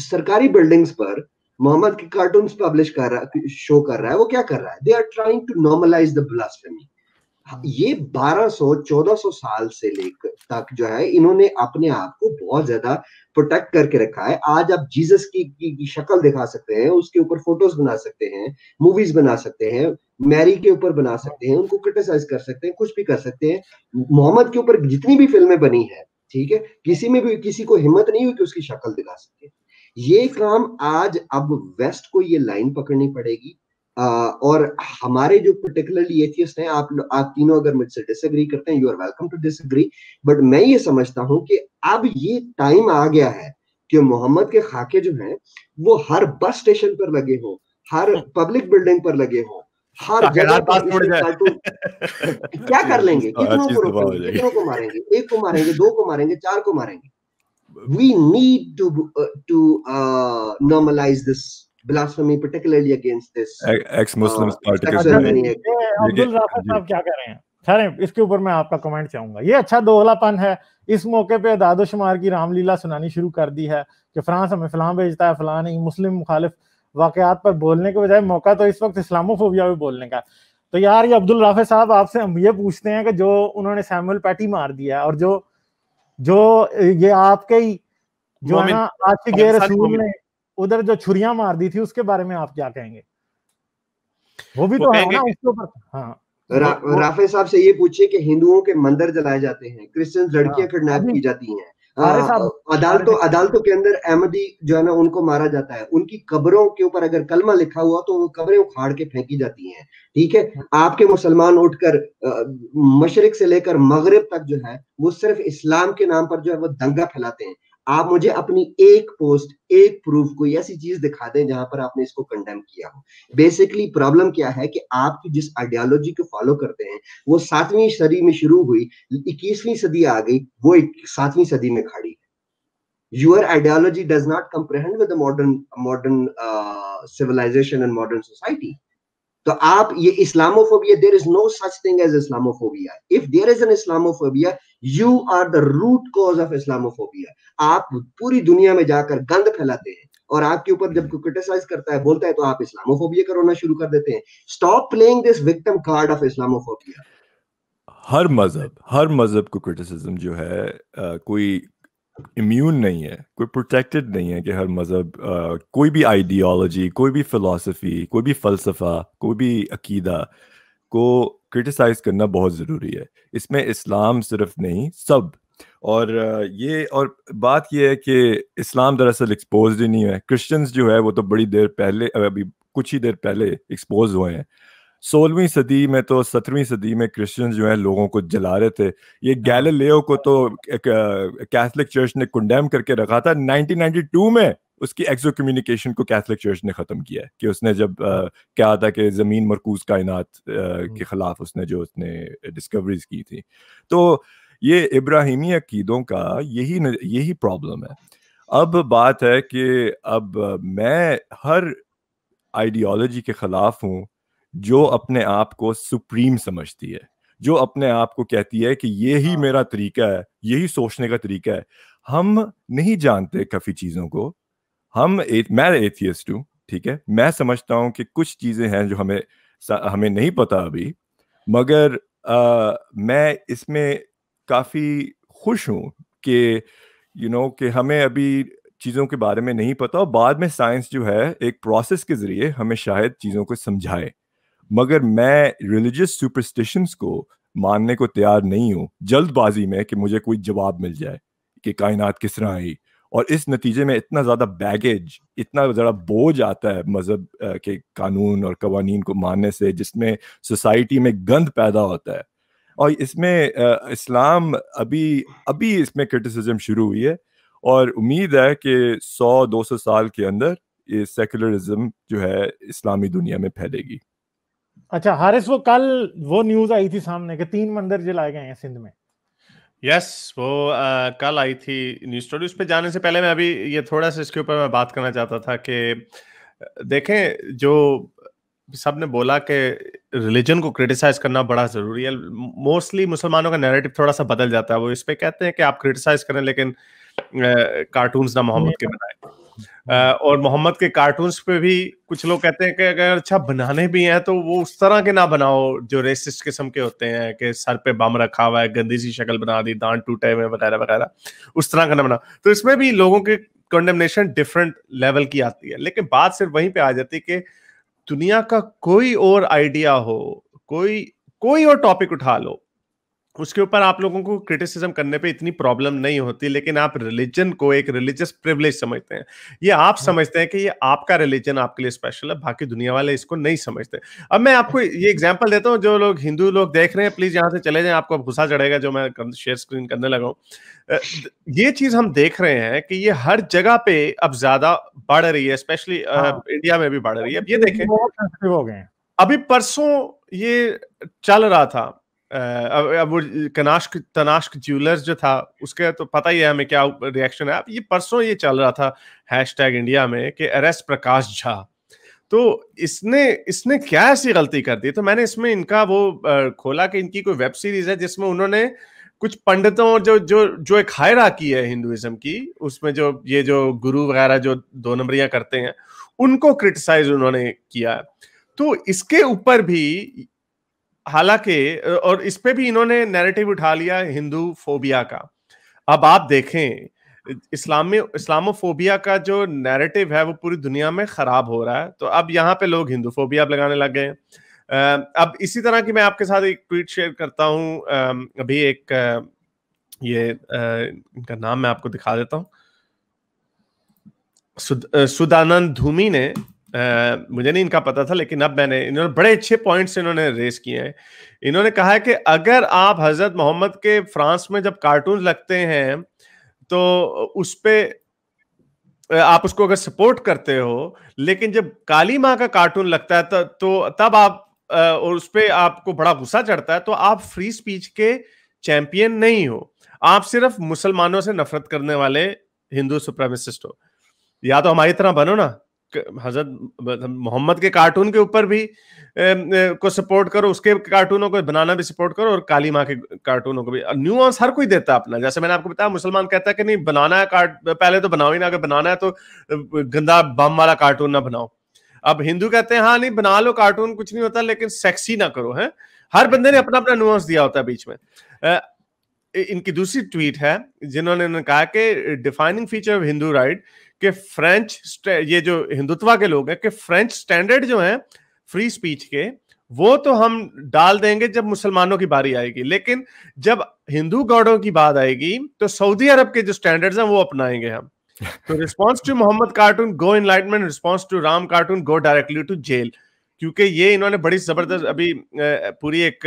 सरकारी बिल्डिंग्स पर मोहम्मद के कार्टून पब्लिश कर रहा शो कर रहा है। वो क्या कर रहा है? They are trying to normalise the blasphemy ये 1200 1400 साल से लेकर तक जो है इन्होंने अपने आप को बहुत ज़्यादा प्रोटेक्ट करके रखा है। आज आप जीसस की, की, की शक्ल दिखा सकते हैं उसके ऊपर फ़ोटोज़ बना सकते हैं मूवीज़ बना सकते हैं मैरी के ऊपर बना सकते हैं उनको क्रिटिसाइज कर सकते हैं कुछ भी कर सकते हैं। मोहम्मद के ऊपर जितनी भी फ़िल्में बनी है ठीक है? किसी में भी किसी को हिम्मत नहीं हुई कि उसकी शक्ल दिखा सके। ये काम आज अब वेस्ट को ये लाइन पकड़नी पड़ेगी। आ, और हमारे जो पर्टिकुलरली एथियस्ट हैं आप आप तीनों अगर मुझसे डिसएग्री करते हैं you are welcome to disagree but मैं ये समझता हूँ कि अब ये टाइम आ गया है कि मोहम्मद के खाके जो हैं वो हर बस स्टेशन पर लगे हो हर पब्लिक बिल्डिंग पर लगे हो। हर जगह *laughs* क्या कर लेंगे? कितनों को रोकेंगे कितनों को मारेंगे एक को मारेंगे दो को मारेंगे चार को मारेंगे। we need to uh, to uh, normalize this blasphemy particularly against this ex-muslims uh, Abdul Rafat साहब क्या कर? रहे हैं खैर इसके ऊपर मैं आपका कमेंट चाहूँगा। ये अच्छा दोहलापन है। इस मौके पे दादो शुमार की रामलीला सुनानी शुरू कर दी है कि फ्रांस हमें फलां भेजता है फलां नहीं। मुस्लिम मुखालिफ वाकयात पर बोलने के बजाय मौका तो इस वक्त इस्लामोफोबिया भी बोलने का तो यार ये अब्दुल राफे साहब आपसे हम ये पूछते हैं कि जो उन्होंने सैमुअल पैटी मार दिया है और जो जो ये आपके ही जो है ना आज के गेर रसूल ने उधर जो छुरियाँ मार दी थी उसके बारे में आप क्या कहेंगे? वो भी वो तो है ना उसके ऊपर हाँ। रा, राफे साहब से ये पूछिए कि हिंदुओं के मंदिर जलाए जाते हैं क्रिश्चियन लड़कियाँ किडनैप हाँ, की जाती हैं। अदालतों अदालतों के अंदर अहमदी जो है ना उनको मारा जाता है। उनकी कब्रों के ऊपर अगर कलमा लिखा हुआ तो वो कब्रें उखाड़ के फेंकी जाती हैं ठीक है? आपके मुसलमान उठकर मशरक से लेकर मगरब तक जो है वो सिर्फ़ इस्लाम के नाम पर जो है वो दंगा फैलाते हैं। आप मुझे अपनी एक पोस्ट एक प्रूफ कोई ऐसी चीज़ दिखा दें जहाँ पर आपने इसको कंडेम किया हो। बेसिकली प्रॉब्लम क्या है कि आप जिस आइडियोलॉजी को फॉलो करते हैं वो सातवीं सदी में शुरू हुई इक्कीसवीं सदी आ गई वो सातवीं सदी में खड़ी your ideology does not comprehend with the modern modern uh, civilization and modern society तो आप ये Islamophobia there is no such thing as Islamophobia. If there is an Islamophobia you are the root cause of Islamophobia. आप पूरी दुनिया में जाकर गंद फैलाते हैं और आपके ऊपर जब कोई क्रिटिसाइज करता है बोलता है तो आप इस्लामोफोबिया का रोना शुरू कर देते हैं। Stop playing this victim card of Islamophobia. हर मज़हब हर मज़हब को क्रिटिसिज्म जो है आ, कोई इम्यून नहीं है, कोई प्रोटेक्टेड नहीं है कि हर मज़हब कोई भी आइडियोलॉजी कोई भी फ़िलासफ़ी कोई भी फ़लसफ़ा, कोई भी अकीदा को क्रिटिसाइज़ करना बहुत ज़रूरी है। इसमें इस्लाम सिर्फ़ नहीं, सब। और ये, और बात ये है कि इस्लाम दरअसल एक्सपोज ही नहीं है। क्रिश्चियंस जो है वो तो बड़ी देर पहले, अभी कुछ ही देर पहले एक्सपोज हुए हैं। सोलहवीं सदी में तो सत्रहवीं सदी में क्रिश्चियंस जो है लोगों को जला रहे थे ये गैलीलियो हाँ। को तो कैथलिक चर्च ने कुंडेम करके रखा था 1992 में उसकी एक्सो कम्युनिकेशन को कैथलिक चर्च ने ख़त्म किया है कि उसने जब आ, क्या था कि ज़मीन मरकूज कायनात हाँ। के ख़िलाफ़ उसने जो उसने डिस्कवरीज की थी तो ये इब्राहिमी अकीदों का यही यही प्रॉब्लम है अब बात है कि अब मैं हर आइडियोलॉजी के ख़िलाफ़ हूँ जो अपने आप को सुप्रीम समझती है जो अपने आप को कहती है कि ये ही हाँ। मेरा तरीका है यही सोचने का तरीका है। हम नहीं जानते काफ़ी चीज़ों को। हम ए, मैं एथियस्ट हूँ ठीक है? मैं समझता हूँ कि कुछ चीज़ें हैं जो हमें हमें नहीं पता अभी मगर आ, मैं इसमें काफ़ी खुश हूँ कि यू नो कि हमें अभी चीज़ों के बारे में नहीं पता और बाद में साइंस जो है एक प्रोसेस के ज़रिए हमें शायद चीज़ों को समझाए। मगर मैं रिलीजियस सुपरस्टिशंस को मानने को तैयार नहीं हूँ। जल्दबाजी में कि मुझे कोई जवाब मिल जाए कि कायनात किस तरह आई। और इस नतीजे में इतना ज़्यादा बैगेज इतना ज़्यादा बोझ आता है मज़हब के कानून और कवानीन को मानने से, जिसमें सोसाइटी में गंद पैदा होता है। और इसमें इस्लाम अभी अभी इसमें क्रिटिसिज्म शुरू हुई है और उम्मीद है कि 100-200 साल के अंदर ये सेकुलरिज्म जो है इस्लामी दुनिया में फैलेगी। अच्छा हारिस वो कल वो न्यूज़ आई थी सामने के तीन मंदिर जलाए गए हैं सिंध में। यस yes, वो आ, कल आई थी न्यूज़ स्टोरी उस पर जाने से पहले मैं अभी ये थोड़ा सा इसके ऊपर मैं बात करना चाहता था कि देखें जो सबने बोला कि रिलीजन को क्रिटिसाइज करना बड़ा ज़रूरी है मोस्टली मुसलमानों का नैरेटिव थोड़ा सा बदल जाता है। वो इस पे कहते हैं कि आप क्रिटिसाइज करें लेकिन कार्टून्स ना मोहम्मद के बनाए। और मोहम्मद के कार्टून्स पे भी कुछ लोग कहते हैं कि अगर अच्छा बनाने भी हैं तो वो उस तरह के ना बनाओ जो रेसिस्ट किस्म के होते हैं कि सर पे बम रखा हुआ है, गंदी सी शक्ल बना दी, दांत टूटे हुए वगैरह वगैरह। उस तरह का ना बनाओ। तो इसमें भी लोगों के कंडेमनेशन डिफरेंट लेवल की आती है। लेकिन बात सिर्फ़ वहीं पे आ जाती है कि दुनिया का कोई और आइडिया हो, कोई कोई और टॉपिक उठा लो उसके ऊपर आप लोगों को क्रिटिसिज्म करने पे इतनी प्रॉब्लम नहीं होती लेकिन आप रिलीजन को एक रिलीजियस प्रिविलेज समझते हैं। ये आप हाँ। समझते हैं कि ये आपका रिलीजन आपके लिए स्पेशल है बाकी दुनिया वाले इसको नहीं समझते। अब मैं आपको *laughs* ये एग्जांपल देता हूँ जो लोग हिंदू लोग देख रहे हैं प्लीज़ यहाँ से चले जाए आपको गुस्सा चढ़ेगा जो मैं शेयर स्क्रीन करने लगा ये चीज़ हम देख रहे हैं कि ये हर जगह पे अब ज़्यादा बढ़ रही है स्पेशली हाँ। इंडिया में भी बढ़ रही है। अब ये देखें। अभी परसों ये चल रहा था अब वो कनाश्क, तनाश्क ज्वेलर्स जो था, उसके तो पता ही है हमें क्या रिएक्शन है। अब ये परसों ये चल रहा था हैशटैग इंडिया में कि अरेस्ट प्रकाश झा। तो इसने इसने क्या ऐसी गलती कर दी? तो मैंने इसमें इनका वो खोला कि इनकी कोई वेब सीरीज़ है जिसमें उन्होंने कुछ पंडितों और जो जो जो एक हायरा की है हिंदुइज्म की, उसमें जो, ये जो गुरु वगैरह जो दो नंबरियाँ करते हैं, उनको क्रिटिसाइज उन्होंने किया। तो इसके ऊपर भी हालाँकि और इस पे भी इन्होंने नैरेटिव उठा लिया हिंदू फोबिया का। अब आप देखें, इस्लामी, इस्लामोफोबिया का जो नैरेटिव है वो पूरी दुनिया में खराब हो रहा है। तो अब यहाँ पे लोग हिंदू फोबिया लगाने लग गए। अब इसी तरह की मैं आपके साथ एक ट्वीट शेयर करता हूँ। अभी एक, ये इनका नाम मैं आपको दिखा देता हूँ। सुदानंद धूमी ने मुझे नहीं इनका पता था लेकिन अब मैंने इन्होंने बड़े अच्छे पॉइंट्स इन्होंने रेस किए हैं। इन्होंने कहा है कि अगर आप हज़रत मोहम्मद के फ्रांस में जब कार्टून लगते हैं तो उस पर आप उसको अगर सपोर्ट करते हो लेकिन जब काली माँ का कार्टून लगता है तो, तो तब आप और उस पर आपको बड़ा गुस्सा चढ़ता है तो आप फ्री स्पीच के चैंपियन नहीं हो। आप सिर्फ़ मुसलमानों से नफरत करने वाले हिंदू सुप्रीमिसिस्ट हो। या तो हमारी तरह बनो ना। हज़रत मोहम्मद के कार्टून के ऊपर भी को सपोर्ट करो, उसके कार्टूनों को बनाना भी सपोर्ट करो और काली माँ के कार्टूनों को भी। न्यूआंस हर कोई देता है अपना। जैसे मैंने आपको बताया, मुसलमान कहता है कि नहीं, बनाना है कार्ट, पहले तो बनाओ ही ना, अगर बनाना है तो गंदा बम वाला कार्टून ना बनाओ। अब हिंदू कहते हैं हाँ नहीं, बना लो कार्टून कुछ नहीं होता, लेकिन सेक्सी ना करो, है? हर बंदे ने अपना अपना नुआंस दिया होता है बीच में। इनकी दूसरी ट्वीट है, जिन्होंने कहा कि defining feature of Hindu right कि फ्रेंच ये जो हिंदुत्वा के लोग हैं, कि फ्रेंच स्टैंडर्ड जो है फ्री स्पीच के, वो तो हम डाल देंगे जब मुसलमानों की बारी आएगी। लेकिन जब हिंदू गॉडों की बात आएगी तो सऊदी अरब के जो स्टैंडर्ड्स हैं, वो अपनाएँगे हम। तो response to Muhammad cartoon go enlightenment response to Ram cartoon go directly to jail क्योंकि ये इन्होंने बड़ी ज़बरदस्त, अभी पूरी एक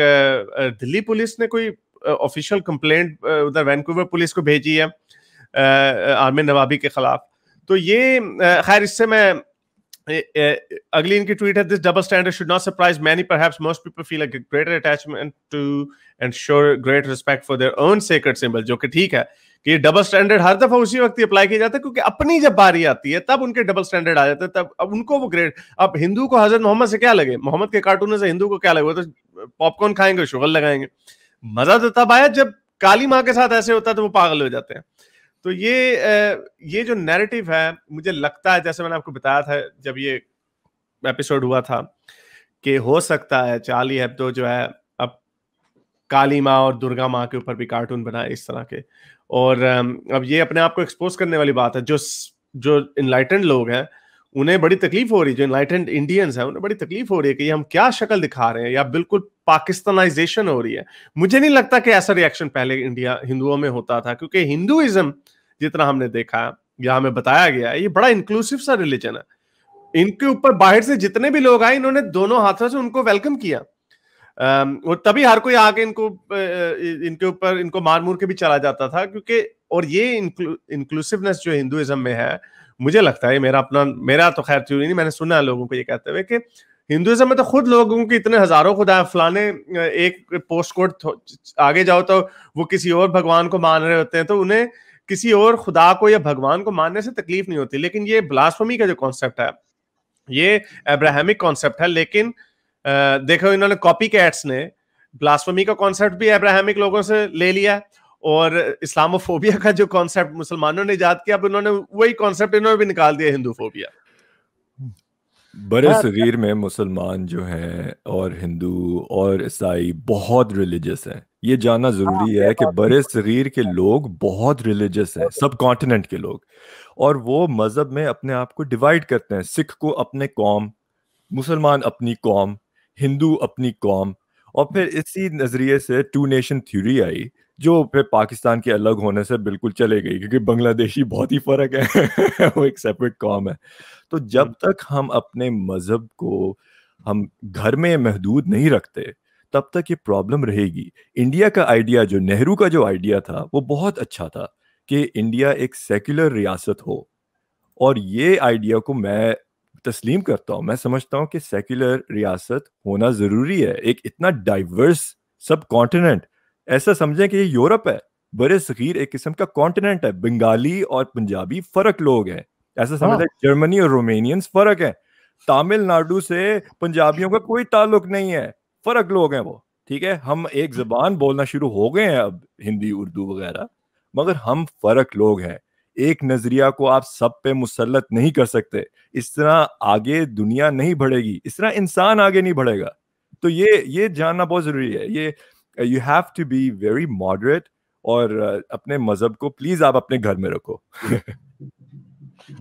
दिल्ली पुलिस ने कोई ऑफिशियल कंप्लेंट उधर वैनकूवर पुलिस को भेजी है आर्मी नवाबी के खिलाफ। तो ये खैर, इससे मैं अगली इनकी ट्वीट है this double standard should not surprise many perhaps most people feel a greater attachment to and sure great respect for their own sacred symbol जो कि ठीक है, कि ये डबल स्टैंडर्ड हर दफ़ा उसी वक्त ही अप्लाई किया जाता है, क्योंकि अपनी जब बारी आती है, तब उनके डबल स्टैंडर्ड आ जाते हैं, तब, अब उनको वो ग्रेट अब हिंदू को हज़रत मोहम्मद से क्या लगे? मोहम्मद के कार्टून से हिंदू को क्या लगे? तो पॉपकॉर्न खाएँगे शुगर लगाएँगे। मज़ा तो तब आया जब काली माँ के साथ ऐसे होता है तो वो पागल हो जाते हैं। तो ये ये जो नैरेटिव है, मुझे लगता है, जैसे मैंने आपको बताया था, जब ये एपिसोड हुआ था, कि हो सकता है चार्ली हेब्दो जो है, अब काली माँ और दुर्गा माँ के ऊपर भी कार्टून बनाए इस तरह के। और अब ये अपने आप को एक्सपोज करने वाली बात है, जो जो इनलाइटेंड लोग हैं उन्हें बड़ी तकलीफ़ हो रही, जो इनलाइटेंड इंडियंस हैं, उन्हें बड़ी तकलीफ़ हो रही है कि हम क्या शक्ल दिखा रहे हैं, या बिल्कुल पाकिस्तानाइजेशन हो रही है। मुझे नहीं लगता कि ऐसा रिएक्शन पहले इंडिया हिंदुओं में होता था, क्योंकि हिंदुइज्म जितना हमने देखा, या हमें बताया गया ये बड़ा इंक्लूसिव सा रिलीजन है। इनके ऊपर बाहर से जितने भी लोग आए, इन्होंने दोनों हाथों से उनको वेलकम किया। और तभी हर कोई आके इनको इनके ऊपर, इनको मार मूर के भी चला जाता था, क्योंकि, और ये इंक्लूसिवनेस जो हिंदुइज्म में है मुझे लगता है मेरा अपना, मेरा तो खैर थ्योरी नहीं, मैंने सुना है लोगों को ये कहते हुए कि हिंदुइज्म में तो खुद लोगों के इतने हज़ारों खुदा, फलाने, एक पोस्ट कोड आगे जाओ तो वो किसी और भगवान को मान रहे होते हैं तो उन्हें किसी और खुदा को या भगवान को मानने से तकलीफ़ नहीं होती, लेकिन ये ब्लास्फमी का जो कॉन्सेप्ट है, ये अब्राहमिक कॉन्सेप्ट है, लेकिन देखो इन्होंने कॉपी कैट्स ने ब्लास्फमी का कॉन्सेप्ट भी अब्राहमिक लोगों से ले लिया और इस्लामोफोबिया का जो कॉन्सेप्ट मुसलमानों ने याद किया अब उन्होंने वही कॉन्सेप्ट इन्होंने भी निकाल दिया हिंदूफोबिया। बड़े हाँ। सगीर में मुसलमान जो हैं और हिंदू और ईसाई बहुत रिलीजियस हैं। ये जानना हाँ, ज़रूरी है कि बड़े सगीर के लोग बहुत रिलीजियस हैं सब कॉन्टिनेंट के लोग। और वो मज़हब में अपने आप को डिवाइड करते हैं सिख को अपने कौम मुसलमान अपनी कौम हिंदू अपनी कौम। और फिर इसी नज़रिए से टू नेशन थ्योरी आई जो फिर पाकिस्तान के अलग होने से बिल्कुल चले गई क्योंकि बांग्लादेशी बहुत ही फ़र्क है *laughs* वो एक सेपरेट कॉम है। तो जब हम्म। तक हम अपने मज़हब को हम घर में महदूद नहीं रखते तब तक ये प्रॉब्लम रहेगी। इंडिया का आइडिया जो नेहरू का जो आइडिया था वो बहुत अच्छा था कि इंडिया एक सेक्युलर रियासत हो। और ये आइडिया को मैं तस्लीम करता हूँ मैं समझता हूँ कि सेक्युलर रियासत होना ज़रूरी है। एक इतना डाइवर्स सब कॉन्टिनेंट ऐसा समझें कि ये यूरोप है बड़े सखीर एक किस्म का कॉन्टिनेंट है बंगाली और पंजाबी फ़र्क लोग हैं। ऐसा समझते हाँ। जर्मनी और रोमेनियंस फ़र्क है। तमिलनाडु से पंजाबियों का कोई ताल्लुक नहीं है फ़र्क लोग हैं वो ठीक है? हम एक जबान बोलना शुरू हो गए हैं अब हिंदी उर्दू वगैरह मगर हम फ़र्क लोग हैं। एक नज़रिया को आप सब पे मुसलत नहीं कर सकते। इस तरह आगे दुनिया नहीं बढ़ेगी इस तरह इंसान आगे नहीं बढ़ेगा। तो ये ये जानना बहुत ज़रूरी है। ये you have to be very moderate और uh, अपने मज़हब को प्लीज़ आप अपने घर में रखो। *laughs*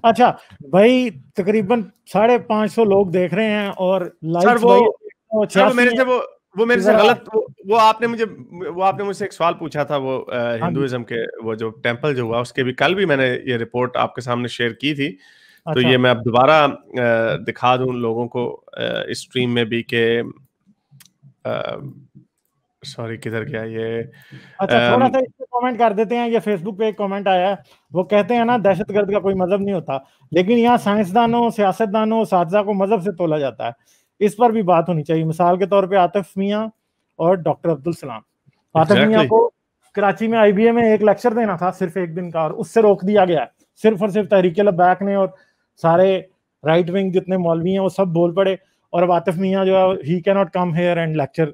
अच्छा भाई तकरीबन साढ़े पाँच सौ लोग देख रहे हैं और सर वो, वो मेरे से वो वो मेरे से गलत वो, वो आपने मुझे वो आपने मुझसे एक सवाल पूछा था वो हिंदुइज्म हाँ के वो जो टेंपल जो हुआ उसके भी कल भी मैंने ये रिपोर्ट आपके सामने शेयर की थी। तो अच्छा। तो ये मैं अब दोबारा दिखा दूँ लोगों को इस स्ट्रीम में भी के सॉरी किधर गया ये? अच्छा थोड़ा सा इस पे कमेंट कर देते हैं ये फेसबुक पे एक कमेंट आया है। वो कहते हैं ना दहशतगर्द का कोई मज़हब नहीं होता। लेकिन यहाँ साइंसदानों सियासतदानों साजा को मज़हब से तोला जाता है। इस पर भी बात होनी चाहिए। मिसाल के तौर पे आतिफ मियाँ और डॉक्टर अब्दुल सलाम। आतिफ exactly. मियाँ को कराची में आईबीए में एक लेक्चर देना था सिर्फ़ एक दिन का और उससे रोक दिया गया सिर्फ़ और सिर्फ़ तहरीक बैक ने और सारे राइट विंग जितने मौलवी हैं वो सब बोल पड़े। और अब आतिफ मियाँ जो है he can not come here and lecture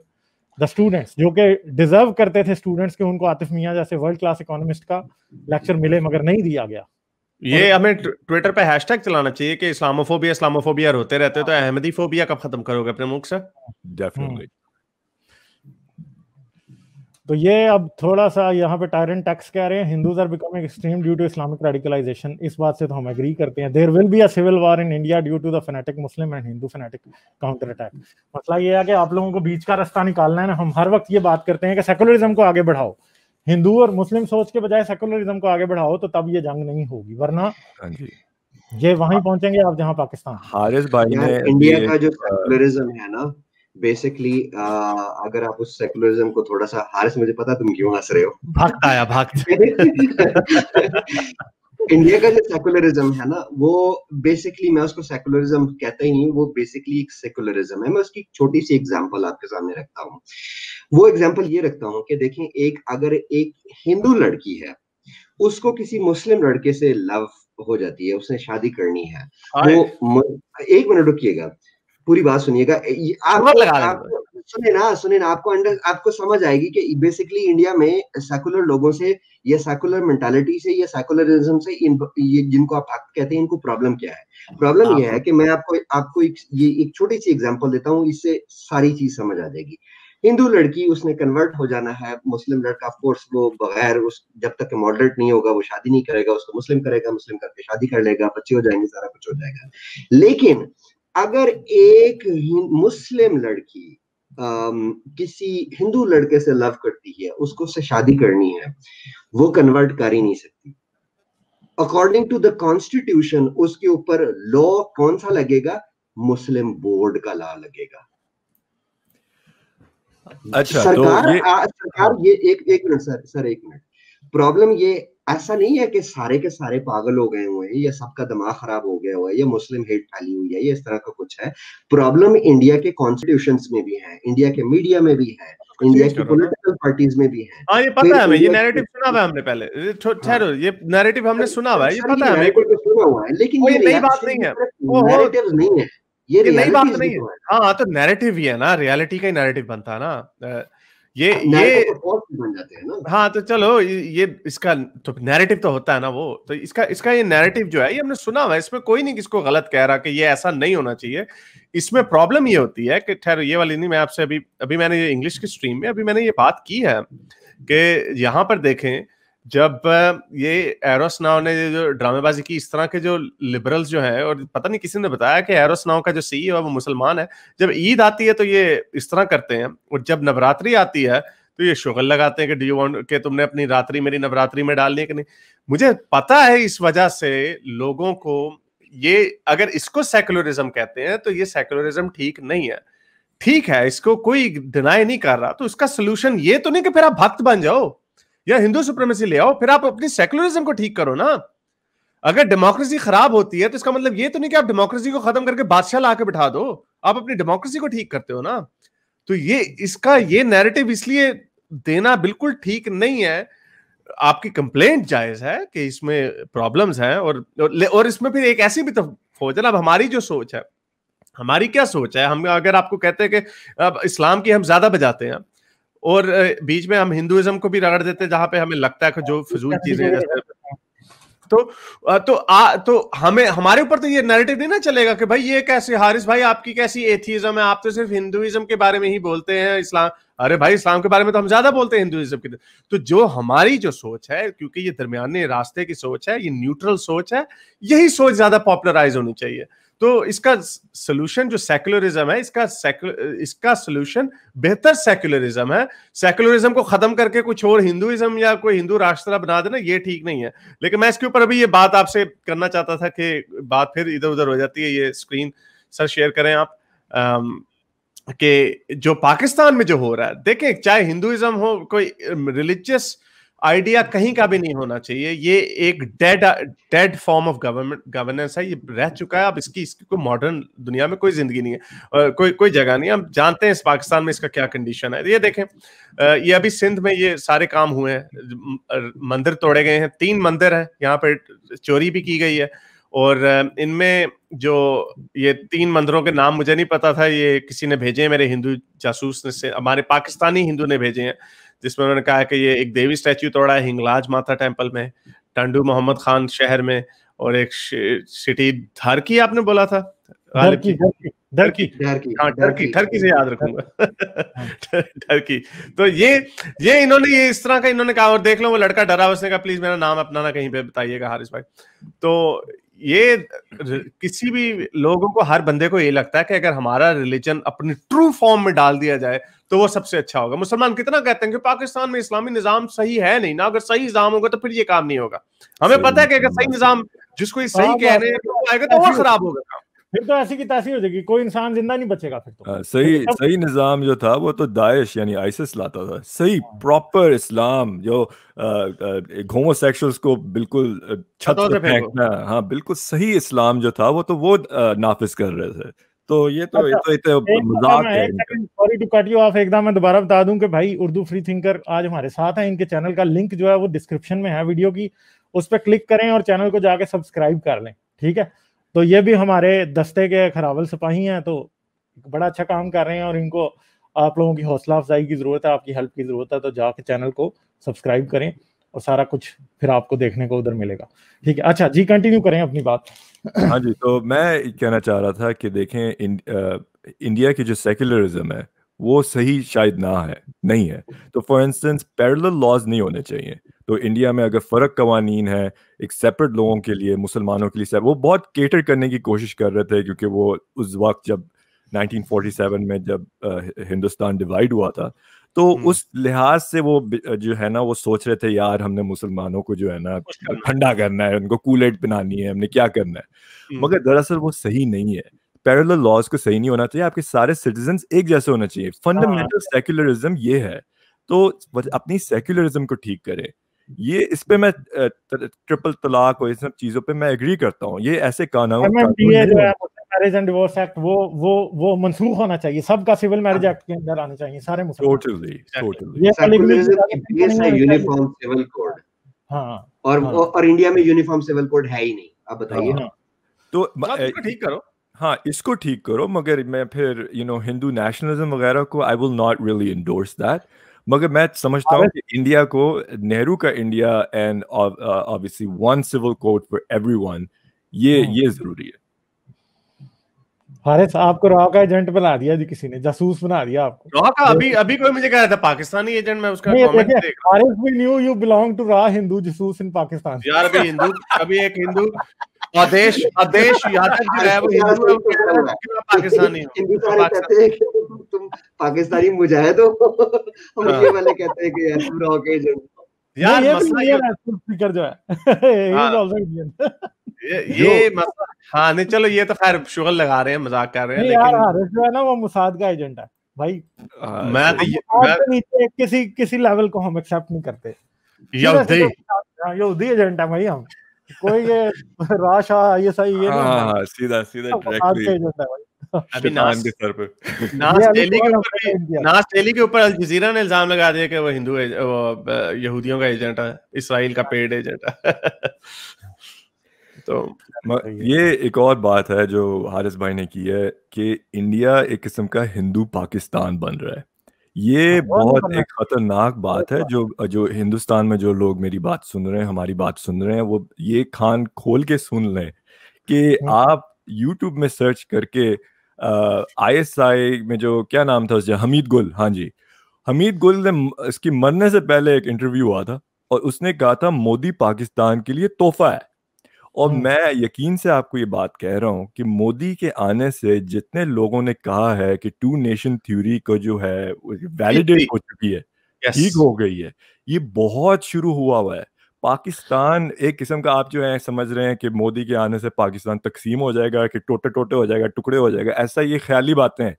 the students जो कि डिजर्व करते थे स्टूडेंट्स के उनको आतिफ मियाँ जैसे वर्ल्ड क्लास इकोनॉमिस्ट का लेक्चर मिले मगर नहीं दिया गया। ये हमें ट्विटर पे हैशटैग चलाना चाहिए कि इस्लामोफोबिया इस्लामोफोबिया रोते रहते तो अहमदी फोबिया कब खत्म करोगे अपने मुख से? डेफिनेटली तो ये अब थोड़ा सा यहाँ पे टायरेंट टैक्स कह रहे हैं। Hindus are becoming extreme due to Islamic radicalisation इस बात से तो हम एग्री करते हैं। There will be a civil war in India due to the fanatic Muslim and Hindu fanatic counter attack मसला ये है कि आप लोगों को बीच का रास्ता निकालना है ना। हम हर वक्त ये बात करते हैं कि सेकुलरिज्म को आगे बढ़ाओ। हिंदू और मुस्लिम सोच के बजाय सेकुलरिज्म को आगे बढ़ाओ तो तब ये जंग नहीं होगी। वरना हाँ ये वहीं पहुँचेंगे आप जहाँ पाकिस्तान। हारिस भाई ने इंडिया का जो सेकुलरिज्म है ना बेसिकली uh, अगर आप उस सेकुलरिज्म को थोड़ा सा हारिस मुझे पता तुम क्यों हंस रहे हो? भागता आया भागता। *laughs* इंडिया का जो सेकुलरिज्म है ना वो बेसिकली मैं उसको सेकुलरिज्म कहता ही नहीं वो बेसिकली एक सेकुलरिज्म है। मैं उसकी छोटी सी एग्जांपल आपके सामने रखता हूँ। वो एग्जांपल ये रखता हूँ कि देखें एक अगर एक हिंदू लड़की है उसको किसी मुस्लिम लड़के से लव हो जाती है उसने शादी करनी है वो एक मिनट रुकिएगा। पूरी बात सुनिएगा। सुने ना सुने ना आपको अंडर आपको समझ आएगी कि बेसिकली इंडिया में सेकुलर लोगों से या सेकुलर मेंटालिटी से या सेकुलरिज्म से इन ये जिनको आप भक्त कहते हैं इनको प्रॉब्लम क्या है? प्रॉब्लम ये है कि मैं आपको आपको एक ये एक छोटी सी एग्जांपल देता हूँ इससे सारी चीज़ समझ आ जाएगी। हिंदू लड़की उसने कन्वर्ट हो जाना है मुस्लिम लड़का ऑफकोर्स वो बगैर उस जब तक मॉडरेट नहीं होगा वो शादी नहीं करेगा उसको मुस्लिम करेगा मुस्लिम करके शादी कर लेगा बच्चे हो जाएँगे सारा कुछ हो जाएगा। लेकिन अगर एक मुस्लिम लड़की किसी हिंदू लड़के से लव करती है उसको उससे शादी करनी है वो कन्वर्ट कर ही नहीं सकती। अकॉर्डिंग टू द कॉन्स्टिट्यूशन उसके ऊपर लॉ कौन सा लगेगा? मुस्लिम बोर्ड का लॉ लगेगा। अच्छा तो सरकार तो ये... आ, सरकार ये एक एक मिनट सर सर एक मिनट। प्रॉब्लम ये ऐसा नहीं है कि सारे के सारे पागल हो गए हुए हैं या सबका दिमाग खराब हो गया हुआ है या मुस्लिम हेट फैली हुई है ये इस तरह का कुछ है। प्रॉब्लम इंडिया के कॉन्स्टिट्यूशन में भी है इंडिया के मीडिया में भी है इंडिया की पॉलिटिकल पार्टीज़ में भी है। हाँ ये पता है हमें ये नैरेटिव सुना हुआ है हमने पहले। ठहरो ये नैरेटिव हमने सुना हुआ है ये पता है हमें। तो सुना हुआ है लेकिन ये नई बात नहीं है। नैरेटिव नहीं है। ये नई बात नहीं है। हाँ। तो नैरेटिव ही है ना रियलिटी का ही नैरेटिव बनता है ना। ये ये बन जाते हैं ना। हाँ तो चलो ये इसका तो नैरेटिव तो होता है ना वो। तो इसका इसका ये नैरेटिव जो है ये हमने सुना हुआ है इसमें कोई नहीं किसको गलत कह रहा कि ये ऐसा नहीं होना चाहिए। इसमें प्रॉब्लम ये होती है कि ठहर ये वाली नहीं मैं आपसे अभी अभी मैंने ये इंग्लिश की स्ट्रीम में अभी मैंने ये बात की है कि यहाँ पर देखें जब ये एरोस नाव ने जो ड्रामेबाजी की, इस तरह के जो लिबरल्स जो है, और पता नहीं किसी ने बताया कि एरोस नाव का जो सी है, वो मुसलमान है, जब ईद आती है तो ये इस तरह करते हैं, और जब नवरात्रि आती है तो ये शुगल लगाते हैं कि डू वांट के तुमने अपनी रात्रि मेरी नवरात्रि में डालनी है कि नहीं? मुझे पता है इस वजह से लोगों को ये, अगर इसको सेकुलरिज्म कहते हैं तो ये सेकुलरिज्म ठीक नहीं है। ठीक है, इसको कोई डिनाई नहीं कर रहा तो इसका सोल्यूशन ये तो नहीं कि फिर आप भक्त बन जाओ। या हिंदू सुप्रीमेसी ले आओ, फिर आप अपनी सेकुलरिज्म को ठीक करो ना। अगर डेमोक्रेसी खराब होती है तो इसका मतलब ये तो नहीं कि आप डेमोक्रेसी को खत्म करके बादशाह ला के बिठा दो। आप अपनी डेमोक्रेसी को ठीक करते हो ना। तो ये, इसका ये नैरेटिव इसलिए देना बिल्कुल ठीक नहीं है। आपकी कंप्लेंट जायज़ है कि इसमें प्रॉब्लम्स हैं और और इसमें फिर एक ऐसी भी तो हो जनाब हमारी जो सोच है, हमारी क्या सोच है? हम अगर आपको कहते हैं कि अब इस्लाम की हम ज़्यादा बजाते हैं और बीच में हम हिंदुइज्म को भी रगड़ देते हैं जहाँ पे हमें लगता है कि जो *laughs* फजूल चीज़ें *laughs* तो तो आ तो हमें हमारे ऊपर तो ये नैरेटिव नहीं ना चलेगा कि भाई ये कैसे हारिस भाई आपकी कैसी एथिज्म है? आप तो सिर्फ़ हिंदुइज्म के बारे में ही बोलते हैं इस्लाम अरे भाई इस्लाम के बारे में तो हम ज़्यादा बोलते हैं हिंदुइज्म की तो जो हमारी जो सोच है क्योंकि ये दरमियाने रास्ते की सोच है ये न्यूट्रल सोच है यही सोच ज़्यादा पॉपुलराइज होनी चाहिए। तो इसका सोल्यूशन जो सेकुलरिज्म है इसका इसका सोल्यूशन बेहतर सेकुलरिज्म है। सेकुलरिज्म को खत्म करके कुछ और हिंदुइज्म या कोई हिंदू राष्ट्र बना देना ये ठीक नहीं है। लेकिन मैं इसके ऊपर अभी ये बात आपसे करना चाहता था कि बात फिर इधर उधर हो जाती है ये स्क्रीन सर शेयर करें आप आम, कि जो पाकिस्तान में जो हो रहा है देखें चाहे हिंदुइज्म हो कोई रिलीजियस आइडिया कहीं का भी नहीं होना चाहिए। ये एक dead dead form of government governance है, ये रह चुका है। अब इसकी इसकी कोई मॉडर्न दुनिया में कोई ज़िंदगी नहीं है कोई कोई जगह नहीं है। हम जानते हैं इस पाकिस्तान में इसका क्या कंडीशन है। ये देखें ये अभी सिंध में ये सारे काम हुए हैं। मंदिर तोड़े गए हैं। तीन मंदिर हैं, यहाँ पर चोरी भी की गई है। और इनमें जो ये तीन मंदिरों के नाम मुझे नहीं पता था, ये किसी ने भेजे हैं, मेरे हिंदू जासूस ने से, हमारे पाकिस्तानी हिंदू ने भेजे हैं। जिसमें उन्होंने कहा कि ये एक देवी स्टैच्यू तोड़ा है हिंगलाज माता टेंपल में टंडू मोहम्मद खान शहर में और एक सिटी धरकी आपने बोला था? धरकी धरकी हाँ धरकी धरकी। से याद रखूँगा। *laughs* धरकी। हाँ। तो ये ये इन्होंने ये इस तरह का इन्होंने कहा और देख लो वो लड़का डरा उसने कहा प्लीज़ मेरा नाम अपना ना कहीं पे बताइएगा हारिस भाई। तो ये किसी भी लोगों को हर बंदे को ये लगता है कि अगर हमारा रिलीजन अपने ट्रू फॉर्म में डाल दिया जाए तो वो सबसे अच्छा होगा। मुसलमान कितना कहते हैं कि पाकिस्तान में इस्लामी निज़ाम सही है नहीं ना अगर सही निज़ाम होगा तो फिर ये काम नहीं होगा। हमें पता है कि अगर सही निज़ाम जिसको ये सही हाँ, कह रहे हैं तो आएगा तो वो खराब होगा काम। फिर तो ऐसी की तैसी हो जाएगी कोई इंसान ज़िंदा नहीं बचेगा फिर तो। आ, हाँ, सही सही निज़ाम जो था वो तो दाइश यानी आइसिस लाता था। सही प्रॉपर हाँ। इस्लाम जो होमोसेक्सुअल्स को बिल्कुल छत पे फेंकना हाँ बिल्कुल सही इस्लाम जो था वो तो वो नाफिज कर रहे थे। तो ये तो अच्छा, ये तो, ये तो मज़ाक है sorry to cut you off एकदम मैं दोबारा बता दूँ कि भाई उर्दू फ्री थिंकर आज हमारे साथ हैं इनके चैनल का लिंक जो है वो डिस्क्रिप्शन में है वीडियो की उस पर क्लिक करें और चैनल को जाके सब्सक्राइब कर लें ठीक है? तो ये भी हमारे दस्ते के खरावल सिपाही हैं तो बड़ा अच्छा काम कर रहे हैं और इनको आप लोगों की हौसला अफजाई की ज़रूरत है आपकी हेल्प की ज़रूरत है तो जाके चैनल को सब्सक्राइब करें और सारा कुछ फिर आपको देखने को उधर मिलेगा। ठीक है अच्छा जी कंटिन्यू करें अपनी बात। हाँ जी तो मैं कहना चाह रहा था कि देखें इन, आ, इंडिया की जो सेक्युलरिज्म है वो सही शायद ना है नहीं है। तो फॉर इंस्टेंस पैरेलल लॉज नहीं होने चाहिए। तो इंडिया में अगर फ़र्क कवानीन है एक सेपरेट लोगों के लिए मुसलमानों के लिए वो बहुत केटर करने की कोशिश कर रहे थे क्योंकि वो उस वक्त जब 1947 में जब हिंदुस्तान डिवाइड हुआ था तो उस लिहाज से वो जो है ना वो सोच रहे थे यार हमने मुसलमानों को जो है ना ठंडा करना है उनको कूलेट पिनानी है हमने क्या करना है? मगर दरअसल वो सही नहीं है। पैरल लॉज को सही नहीं होना चाहिए आपके सारे सिटीजन एक जैसे होना चाहिए। फंडामेंटल सेक्युलरिज्म ये है। तो अपनी सेक्युलरिज्म को ठीक करें। ये इस पे मैं ट्रिपल तलाक और इस सब चीज़ों पे मैं एग्री करता हूँ। ये ऐसे कानून मैरिज एंड डिवोर्स एक्ट वो वो वो मनसूख होना चाहिए। सबका सिविल मैरिज एक्ट के अंदर आने चाहिए सारे टोटली टोटली ये यूनिफॉर्म सिविल कोड हाँ और हाँ. और इंडिया में यूनिफॉर्म सिविल कोड है ही नहीं। आप बताइए। हाँ. तो ठीक करो। हाँ इसको ठीक करो मगर मैं फिर यू नो हिंदू नेशनलिज्म वगैरह को I will not really endorse that मगर मैं समझता हूँ कि इंडिया को नेहरू का India and obviously one civil code for everyone ये हाँ। ये ज़रूरी है। हारिस आपको रॉ का एजेंट बना दिया जी किसी ने जासूस बना दिया आपको। रॉ का अभी अभी कोई मुझे कह रहा था पाकिस्तानी एजेंट मैं उसका कमेंट देख Haris we knew you belong to raw Hindu जासूस इन पाकिस्तान। यार अभी हिंदू अभी एक हिंदू आदेश आदेश यादव जो है। वो पाकिस्तानी हैं तुम पाकिस्तानी मुजाहिद हो। हम हाँ। ये वाले कहते हैं कि यार रॉ के एजेंट यार ये मसला ये स्पीकर जो है। *laughs* ही। ये ये मसला हाँ नहीं चलो ये तो खैर शुगल लगा रहे हैं मज़ाक कर रहे हैं लेकिन यार जो है ना वो मुसाद का एजेंट है। भाई हाँ, मैं तो नीचे किसी किसी लेवल को हम एक्सेप्ट नहीं करते। यहूदी। यहूदी एजेंट है भाई हम। कोई ये राशा ये सही ये नहीं हाँ, सीधा सीधा डायरेक्टली है अभी नास के सर पे। नास डेली के ऊपर नास डेली के ऊपर अल जजीरा ने इल्ज़ाम लगा दिया कि वो हिंदू वो यहूदियों का एजेंट है इसराइल का पेड एजेंट है। तो ये एक और बात है जो हारिस भाई ने की है कि इंडिया एक किस्म का हिंदू पाकिस्तान बन रहा है। ये हाँ, बहुत एक खतरनाक बात है जो जो हिंदुस्तान में जो लोग मेरी बात सुन रहे हैं हमारी बात सुन रहे हैं वो ये खान खोल के सुन लें कि हाँ। आप यूट्यूब में सर्च करके आईएसआई में जो क्या नाम था उससे हमीद गुल हाँ जी। हमीद गुल ने इसकी मरने से पहले एक इंटरव्यू हुआ था और उसने कहा था मोदी पाकिस्तान के लिए तोहफा है। और हम्म। मैं यकीन से आपको ये बात कह रहा हूँ कि मोदी के आने से जितने लोगों ने कहा है कि टू नेशन थ्योरी को जो है वैलिडेट हो चुकी है ठीक हो गई है ये बहुत शुरू हुआ हुआ है। पाकिस्तान एक किस्म का आप जो है समझ रहे हैं कि मोदी के आने से पाकिस्तान तकसीम हो जाएगा कि टोटे टोटे हो जाएगा टुकड़े हो जाएगा ऐसा ये ख्याली बातें हैं।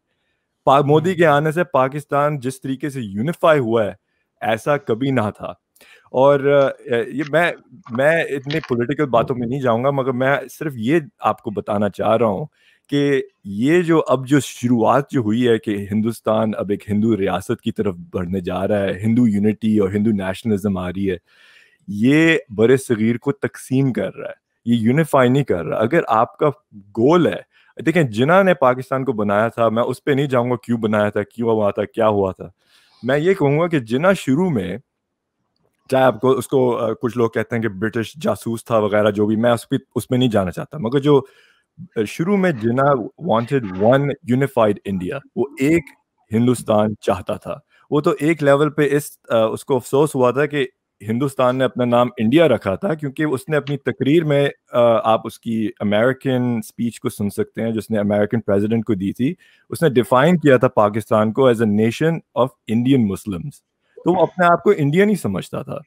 मोदी के आने से पाकिस्तान जिस तरीके से यूनिफाई हुआ है ऐसा कभी ना था। और ये मैं मैं इतनी पॉलिटिकल बातों में नहीं जाऊँगा, मगर मैं सिर्फ़ ये आपको बताना चाह रहा हूँ कि ये जो अब जो शुरुआत जो हुई है कि हिंदुस्तान अब एक हिंदू रियासत की तरफ़ बढ़ने जा रहा है, हिंदू यूनिटी और हिंदू नेशनलिज्म आ रही है, ये बर सग़ीर को तकसीम कर रहा है, ये यूनिफाई नहीं कर रहा। अगर आपका गोल है, देखें जिना ने पाकिस्तान को बनाया था, मैं उस पर नहीं जाऊँगा क्यों बनाया था, क्यों हुआ था, क्या हुआ था। मैं ये कहूँगा कि जिना शुरू में चाहे आपको उसको कुछ लोग कहते हैं कि ब्रिटिश जासूस था वगैरह जो भी, मैं उस पर उसमें नहीं जाना चाहता। मगर जो शुरू में Jinnah wanted one unified India वो एक हिंदुस्तान चाहता था। वो तो एक लेवल पे इस उसको अफसोस हुआ था कि हिंदुस्तान ने अपना नाम इंडिया रखा था, क्योंकि उसने अपनी तकरीर में आप उसकी अमेरिकन स्पीच को सुन सकते हैं, जिसने अमेरिकन प्रेसिडेंट को दी थी। उसने डिफाइन किया था पाकिस्तान को as a nation of Indian Muslims तो वो अपने आप को इंडियन ही समझता था।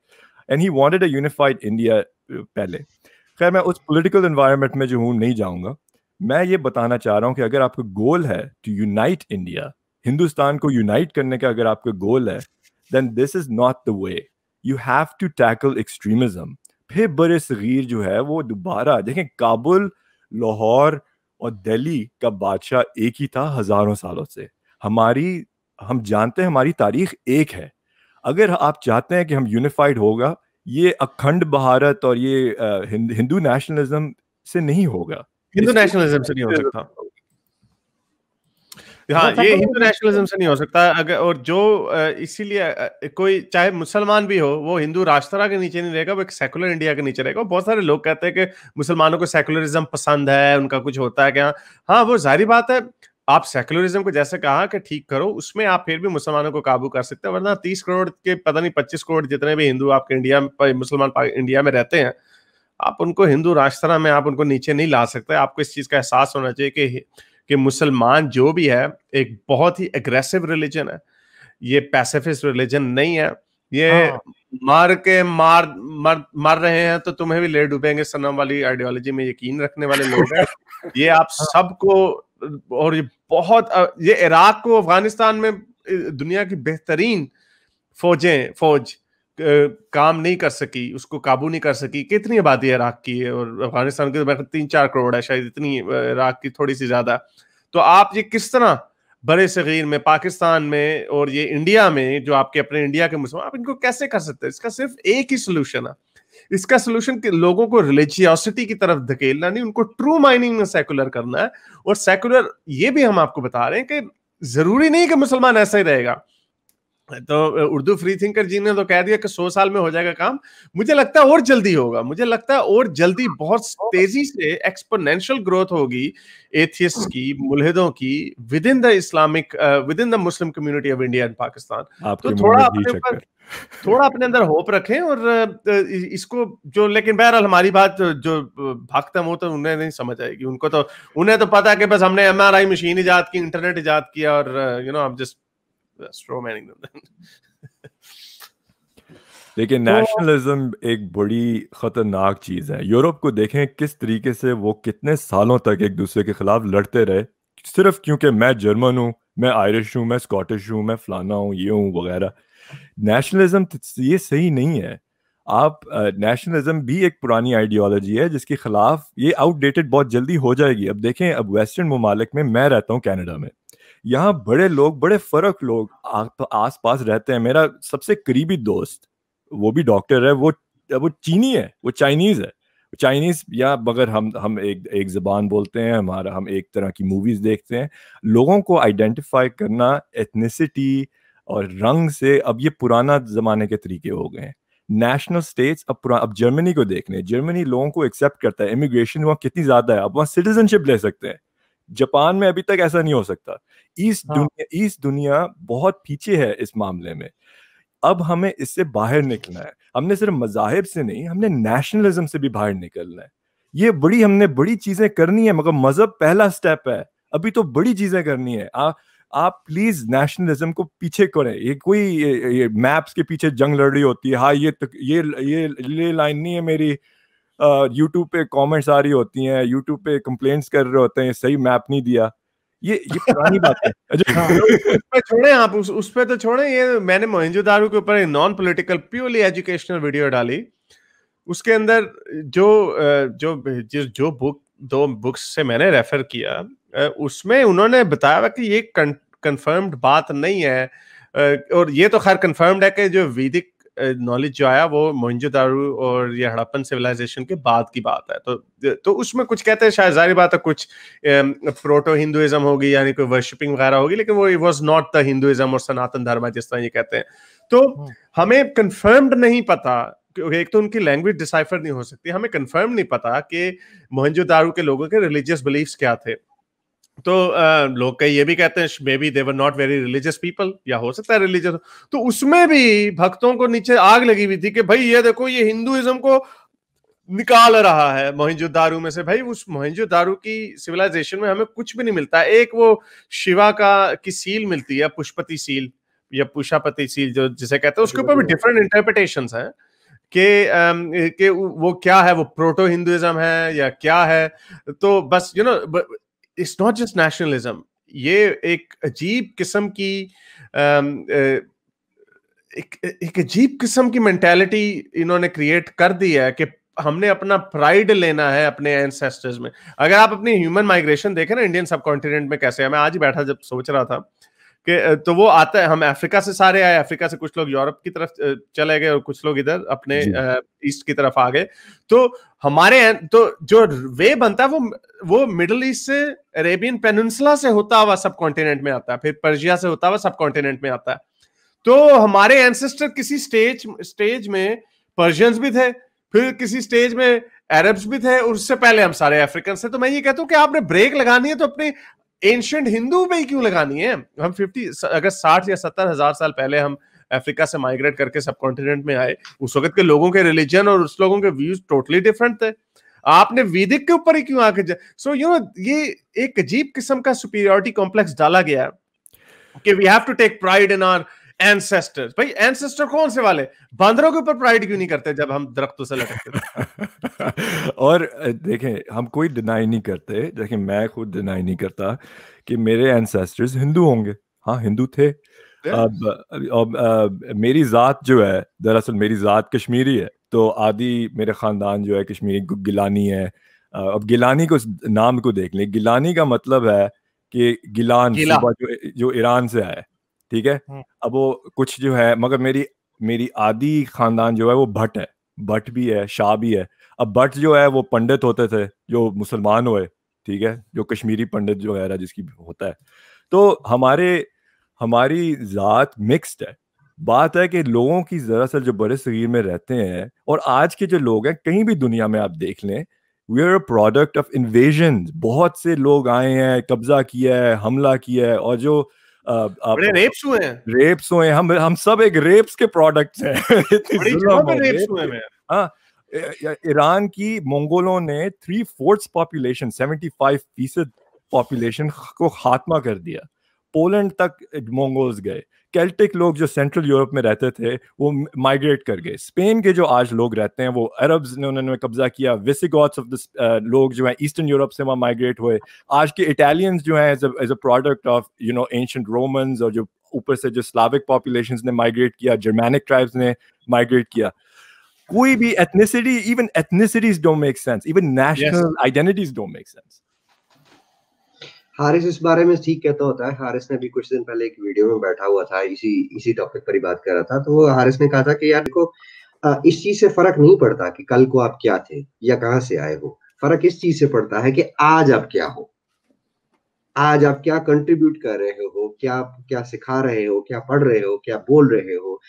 And he wanted a unified India पहले। खैर, मैं उस पॉलिटिकल इन्वायरमेंट में जो हूँ, नहीं जाऊँगा। मैं ये बताना चाह रहा हूँ कि अगर आपका गोल है टू यूनाइट इंडिया हिंदुस्तान को यूनाइट करने का अगर आपका गोल है then this is not the way you have to tackle extremism फिर बड़े सगीर जो है, वो दोबारा, देखें, काबुल, लाहौर और दिल्ली का बादशाह एक ही था हज़ारों सालों से। हमारी, हम जानते हैं, हमारी तारीख एक है। अगर आप चाहते हैं कि हम यूनिफाइड होगा ये अखंड भारत और ये हिंदू नेशनलिज्म से नहीं होगा। हिंदू नेशनलिज्म से नहीं हो सकता। हाँ ये हिंदू नेशनलिज्म से नहीं हो सकता। अगर और जो इसीलिए कोई चाहे मुसलमान भी हो वो हिंदू राष्ट्रा के नीचे नहीं रहेगा वो एक सेकुलर इंडिया के नीचे रहेगा। बहुत सारे लोग कहते हैं कि मुसलमानों को सेकुलरिज्म पसंद है उनका कुछ होता है क्या? हाँ वो जारी बात है आप सेकुलरिज्म को जैसे कहा कि ठीक करो उसमें आप फिर भी मुसलमानों को काबू कर सकते हैं वरना तीस करोड़ के पता नहीं पच्चीस करोड़ जितने भी हिंदू आपके इंडिया में मुसलमान इंडिया में रहते हैं आप उनको हिंदू राष्ट्र में आप उनको नीचे नहीं ला सकते आपको इस चीज़ का एहसास होना चाहिए कि कि मुसलमान जो भी है एक बहुत ही एग्रेसिव रिलीजन है ये पैसिफिस्ट रिलीजन नहीं है ये हाँ। मार के मार मर मर रहे हैं तो तुम्हें भी ले डूबेंगे सनम वाली आइडियोलॉजी में यकीन रखने वाले लोग हैं *laughs* ये आप। सबको और ये बहुत ये इराक को अफ़गानिस्तान में दुनिया की बेहतरीन फौजें, फौज काम नहीं कर सकी, उसको काबू नहीं कर सकी। कितनी आबादी इराक की है और अफ़गानिस्तान की तो तीन चार करोड़ है, शायद इतनी इराक की थोड़ी सी ज़्यादा। तो आप ये किस तरह बड़े सगीर में, पाकिस्तान में और ये इंडिया में, जो आपके अपने इंडिया के मुसलमान, आप इनको कैसे कर सकते हैं? इसका सिर्फ़ एक ही सोल्यूशन है। इसका सोल्यूशन लोगों को रिलीजियोसिटी की तरफ़ धकेलना नहीं, उनको ट्रू माइनिंग में सेकुलर करना है। और सेकुलर ये भी हम आपको बता रहे हैं कि ज़रूरी नहीं कि मुसलमान ऐसा ही रहेगा। तो उर्दू फ्री थिंकर जी ने तो कह दिया कि सौ साल में हो जाएगा काम। मुझे लगता है और जल्दी होगा मुझे लगता है और जल्दी बहुत तेज़ी से एक्सपोनेंशियल ग्रोथ होगी एथियस्ट की मुलहिदों की within the Islamic within the Muslim community of India and Pakistan तो थोड़ा अपने ऊपर थोड़ा अपने अंदर होप रखें और इसको जो लेकिन बहरहाल हमारी बात जो भक्त है वो तो उन्हें नहीं समझ आएगी। उनको तो उन्हें तो पता है कि बस हमने एमआरआई मशीन ईजाद की इंटरनेट ईजाद किया और you know I just straw manning them *laughs* लेकिन नेशनलिज्म तो, एक बड़ी खतरनाक चीज़ है। यूरोप को देखें किस तरीके से वो कितने सालों तक एक दूसरे के खिलाफ लड़ते रहे। सिर्फ़ क्योंकि मैं जर्मन हूँ मैं आयरिश हूँ मैं स्कॉटिश हूँ मैं फलाना हूँ ये हूँ वगैरह। नेशनलिज्म ये सही नहीं है। आप नेशनलिज्म uh, भी एक पुरानी आइडियोलॉजी है जिसके खिलाफ ये आउटडेटेड बहुत जल्दी हो जाएगी। अब देखें अब वेस्टर्न ममालिक में मैं रहता हूँ कैनेडा में। यहाँ बड़े लोग, बड़े फ़र्क लोग आस पास रहते हैं। मेरा सबसे करीबी दोस्त, वो भी डॉक्टर है, वो वो चीनी है, वो चाइनीज़ है। चाइनीज़ या मगर हम हम एक एक जबान बोलते हैं, हमारा, हम एक तरह की मूवीज़ देखते हैं। लोगों को आइडेंटिफाई करना, एथनिसिटी और रंग से अब ये पुराना जमाने के तरीके हो गए हैं। नेशनल स्टेट्स अब पुरा, अब जर्मनी को देख जर्मनी लोगों को एक्सेप्ट करता है। इमिग्रेशन वहाँ कितनी ज़्यादा है अब वहाँ सिटीजनशिप ले सकते हैं। जापान में अभी तक ऐसा नहीं हो सकता। ईस्ट हाँ. दुनिया ईस्ट दुनिया बहुत पीछे है इस मामले में। अब हमें इससे बाहर निकलना है। हमने सिर्फ़ मजाहिब से नहीं हमने नेशनलिज्म से भी बाहर निकलना है। ये बड़ी हमने बड़ी चीज़ें करनी है मगर मज़हब पहला स्टेप है। अभी तो बड़ी चीज़ें करनी है। आ, आप प्लीज़ नेशनलिज्म को पीछे करें। ये कोई ये, ये मैप्स के पीछे जंग लड़ रही होती है। हाँ ये तक, ये ये ये लाइन नहीं है मेरी। यूट्यूब पे कमेंट्स आ रही होती हैं यूट्यूब पे कंप्लेंट्स कर रहे होते हैं सही मैप नहीं दिया। ये ये पुरानी बात है। *laughs* हाँ, उस छोड़े आप उस उस पे तो छोड़े ये मैंने मोहिंजोदारो के ऊपर non political purely educational video डाली। उसके अंदर जो जो जो, जो बुक दो बुक्स से मैंने रेफर किया उसमें उन्होंने बताया कि ये कंफर्म्ड बात नहीं है और ये तो खैर कंफर्म्ड है कि जो वैदिक नॉलेज जो आया वो मोइंजोदारो और ये हड़प्पन सिविलाइजेशन के बाद की बात है। तो तो उसमें कुछ कहते हैं शायद जारी बात है कुछ प्रोटो हिंदुइज्म होगी यानी कोई वर्शिपिंग वगैरह होगी लेकिन वो वॉज़ नॉट द हिंदुइज्म और सनातन धर्म है जिस तरह ये कहते हैं। तो हम्म। हमें कंफर्म्ड नहीं पता एक तो उनकी लैंग्वेज डिसाइफर नहीं हो सकती हमें कंफर्म नहीं पता कि मोहनजोदारो के लोगों के रिलीजियस बिलीफ्स क्या थे। तो लोग कई ये भी कहते हैं maybe they're not very religious people या हो सकता है रिलीजियस तो उसमें भी भक्तों को नीचे आग लगी हुई थी कि भाई ये देखो ये हिंदुइज्म को निकाल रहा है मोहिंजो दारू में से। भाई उस मोहिंजो दारू की सिविलाइजेशन में हमें कुछ भी नहीं मिलता। एक वो शिवा का की सील मिलती है पुष्पति सील या पुषापति सील जो जिसे कहते हैं उसके ऊपर भी डिफरेंट इंटरप्रिटेशन है कि कि वो क्या है वो प्रोटो हिंदुइज्म है या क्या है। तो बस you you know know, it's not just nationalism ये एक अजीब किस्म की एक एक अजीब किस्म की मेंटेलिटी इन्होंने क्रिएट कर दी है कि हमने अपना प्राइड लेना है अपने एंसेस्टर्स में। अगर आप अपनी ह्यूमन माइग्रेशन देखें ना इंडियन सब कॉन्टिनेंट में कैसे है, मैं आज ही बैठा जब सोच रहा था। कि तो वो आता है हम अफ्रीका से सारे आए अफ्रीका से कुछ लोग यूरोप की तरफ़ चले गए और कुछ लोग इधर अपने ईस्ट की तरफ़ आ गए। तो हमारे तो जो वे बनता है वो वो मिडल ईस्ट से अरेबियन पेनिनसुला से होता हुआ सब कॉन्टिनेंट में आता है फिर पर्जिया से होता हुआ सब कॉन्टिनेंट में आता है। तो हमारे एंसेस्टर किसी स्टेज स्टेज में पर्शियंस भी थे फिर किसी स्टेज में अरब्स भी थे उससे पहले हम सारे अफ्रीकन थे। तो मैं ये कहता हूँ कि आपने ब्रेक लगानी है तो अपनी एंशियंट हिंदू पे ही क्यों लगानी है? हम फिफ्टी अगर साठ या सत्तर हज़ार साल पहले हम अफ्रीका से माइग्रेट करके सब कॉन्टिनेंट में आए, उस वक्त के लोगों के रिलीजन और उस लोगों के व्यूज़ टोटली डिफरेंट थे। आपने वैदिक के ऊपर ही क्यों आके सो यू नो ये एक अजीब किस्म का सुपीरियोरिटी कॉम्प्लेक्स डाला गया है कि we have to take pride in our ancestors भाई एंसेस्टर कौन से वाले? बंदरों के ऊपर प्राइड क्यों नहीं करते जब हम दरख्तों से लटकते *laughs* और देखें हम कोई डिनाई नहीं करते। देखें मैं खुद डिनाई नहीं करता कि मेरे एंसेस्टर्स हिंदू होंगे। हाँ हिंदू थे। अब, अब, अब मेरी जात जो है दरअसल मेरी जात कश्मीरी है तो आदि मेरे खानदान जो है कश्मीरी गिलानी है। अब गिलानी को नाम को देख लें। गिलानी का मतलब है कि गिलान जो जो ईरान से आया ठीक है? हम्म। अब वो कुछ जो है मगर मेरी मेरी आदि खानदान जो है वो भट्ट है। भट्ट भी है शाह भी है। अब भट्ट जो है वो पंडित होते थे जो मुसलमान हुए ठीक है? जो कश्मीरी पंडित जो है जिसकी होता है। तो हमारे हमारी जात मिक्स्ड है। बात है कि लोगों की दरअसल जो बड़े सगीर में रहते हैं और आज के जो लोग हैं कहीं भी दुनिया में आप देख लें we are a product of invasion बहुत से लोग आए हैं कब्जा किया है हमला किया है और जो बड़े रेप्स हुए हैं। रेप्स हुए हम हम सब एक रेप्स के प्रोडक्ट्स हैं। *laughs* रेप्स हुए हैं। हाँ। ईरान की मंगोलों ने three fourth population seventy five फ़ीसद population को खात्मा कर दिया। पोलैंड तक मंगोल्स गए। कैल्टिक लोग जो सेंट्रल यूरोप में रहते थे वो माइग्रेट कर गए। स्पेन के जो आज लोग रहते हैं वो अरब्स ने उन्होंने कब्जा किया। विसिगॉट्स ऑफ़ द लोग जो हैं ईस्टर्न यूरोप से वहाँ माइग्रेट हुए। आज के इटालियंस जो हैं as a product of you know ancient Romans और जो ऊपर से जो स्लाविक पॉपुलेशन ने माइग्रेट किया जर्मैनिक ट्राइब्स ने माइग्रेट किया। कोई भी ethnicity even ethnicities don't make sense even national identities don't make sense Haris इस बारे में ठीक कहता होता है। हारिस ने भी कुछ दिन पहले एक वीडियो में बैठा हुआ था, इसी इसी टॉपिक पर ही बात कर रहा था। तो वो हारिस ने कहा था कि यार देखो इस चीज़ से फ़र्क नहीं पड़ता कि कल को आप क्या थे या कहाँ से आए हो। फ़र्क इस चीज़ से पड़ता है कि आज आप क्या हो। आज आप क्या कंट्रीब्यूट कर रहे हो, क्या क्या सिखा रहे हो, क्या पढ़ रहे हो, क्या बोल रहे हो।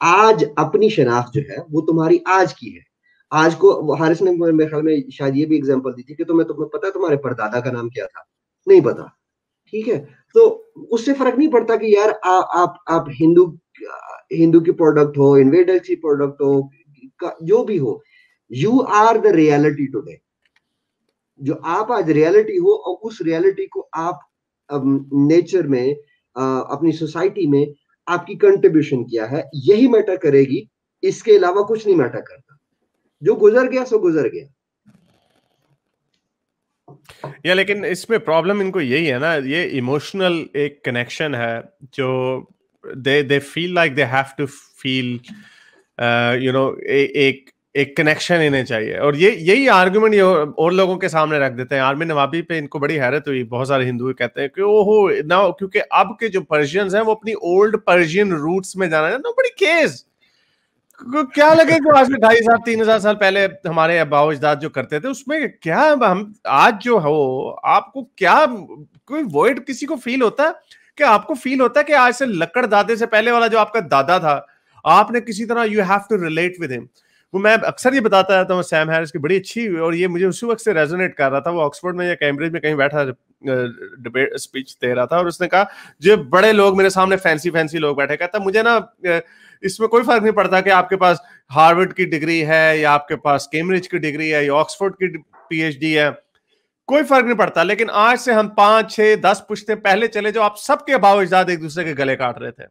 आज अपनी शनाख्त जो है, वो तुम्हारी आज की है। आज को हारिस ने मेरे ख्याल में शायद ये भी एग्ज़ाम्पल दी थी कि तुम्हें तुम्हें पता है तुम्हारे परदादा का नाम क्या था? नहीं पता। ठीक है? तो उससे फ़र्क नहीं पड़ता कि यार आ, आप आप हिंदू हिंदू की प्रोडक्ट हो इन्वेडर की प्रोडक्ट हो जो भी हो you are the reality today जो आप आज रियलिटी हो और उस रियलिटी को आप नेचर में आ, अपनी सोसाइटी में आपकी कंट्रीब्यूशन किया है यही मैटर करेगी। इसके अलावा कुछ नहीं मैटर करता। जो गुजर गया, सो गुजर गया। या लेकिन इसमें प्रॉब्लम इनको यही है ना, ये इमोशनल एक कनेक्शन है, जो they they feel like they have to feel you know एक एक कनेक्शन इन्हें चाहिए। और ये, यही आर्गुमेंट ये और लोगों के सामने रख देते हैं। आर्मी नवाबी पे इनको बड़ी हैरत हुई, बहुत सारे हिंदू कहते हैं कि, ओहो ना क्योंकि अब के जो पर्शियंस हैं, वो अपनी ओल्ड पर्शियन रूट्स में जाना है। नो बड़ी केस क्या लगे कि आज ढाई हज़ार तीन हज़ार साल पहले हमारे अबाव अजदाद जो करते थे, उसमें क्या हम, आज जो हो, आपको क्या कोई वर्ड किसी को फील होता? कि आपको फील होता है कि आज से लकड़ दादे से पहले वाला जो आपका दादा था, आपने किसी तरह you have to relate with him वो मैं अक्सर ये बताता रहता हूँ सैम हैरिस की बड़ी अच्छी, और ये मुझे उसी वक्त से रेजोनेट कर रहा था, वो ऑक्सफोर्ड में या कैम्ब्रिज में कहीं बैठा डिबेट स्पीच दे रहा था, और उसने कहा जो बड़े लोग मेरे सामने फैंसी फैंसी लोग बैठे, कहता, मुझे ना इसमें कोई फ़र्क नहीं पड़ता कि आपके पास हार्वर्ड की डिग्री है या आपके पास कैम्ब्रिज की डिग्री है या ऑक्सफोर्ड की पीएचडी है, कोई फ़र्क नहीं पड़ता। लेकिन आज से हम पाँच, छह, दस पुश्ते पहले चले जो आप सबके भाव इजाद एक दूसरे के गले काट रहे थे।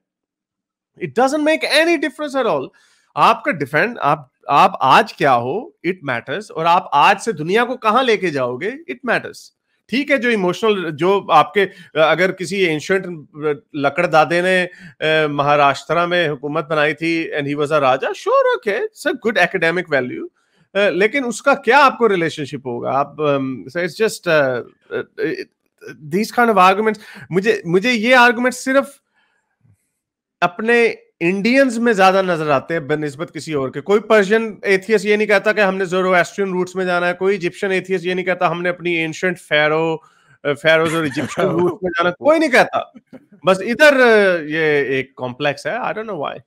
It doesn't make any difference at all आपका डिफेंड आप आप आज क्या हो इट मैटर्स और आप आज से दुनिया को कहाँ लेके जाओगे इट मैटर्स ठीक है, जो इमोशनल जो आपके, अगर किसी एंशंट लकड़ दादे ने महाराष्ट्र में हुकूमत बनाई थी and he was a raja sure okay it's a good academic value लेकिन उसका क्या आपको रिलेशनशिप होगा? आप it's just these kind of arguments मुझे मुझे ये आर्गुमेंट सिर्फ़ अपने इंडियंस में ज़्यादा नज़र आते हैं बनस्बत किसी और के। कोई पर्शियन एथियस ये नहीं कहता कि हमने जोरोएस्ट्रियन रूट्स में जाना है कोई इजिप्शियन एथियस ये नहीं कहता हमने अपनी एंशंट फेरो फेरोज और इजिप्शियन रूट्स *laughs* में जाना। कोई नहीं कहता। बस इधर ये एक कॉम्प्लेक्स है I don't know why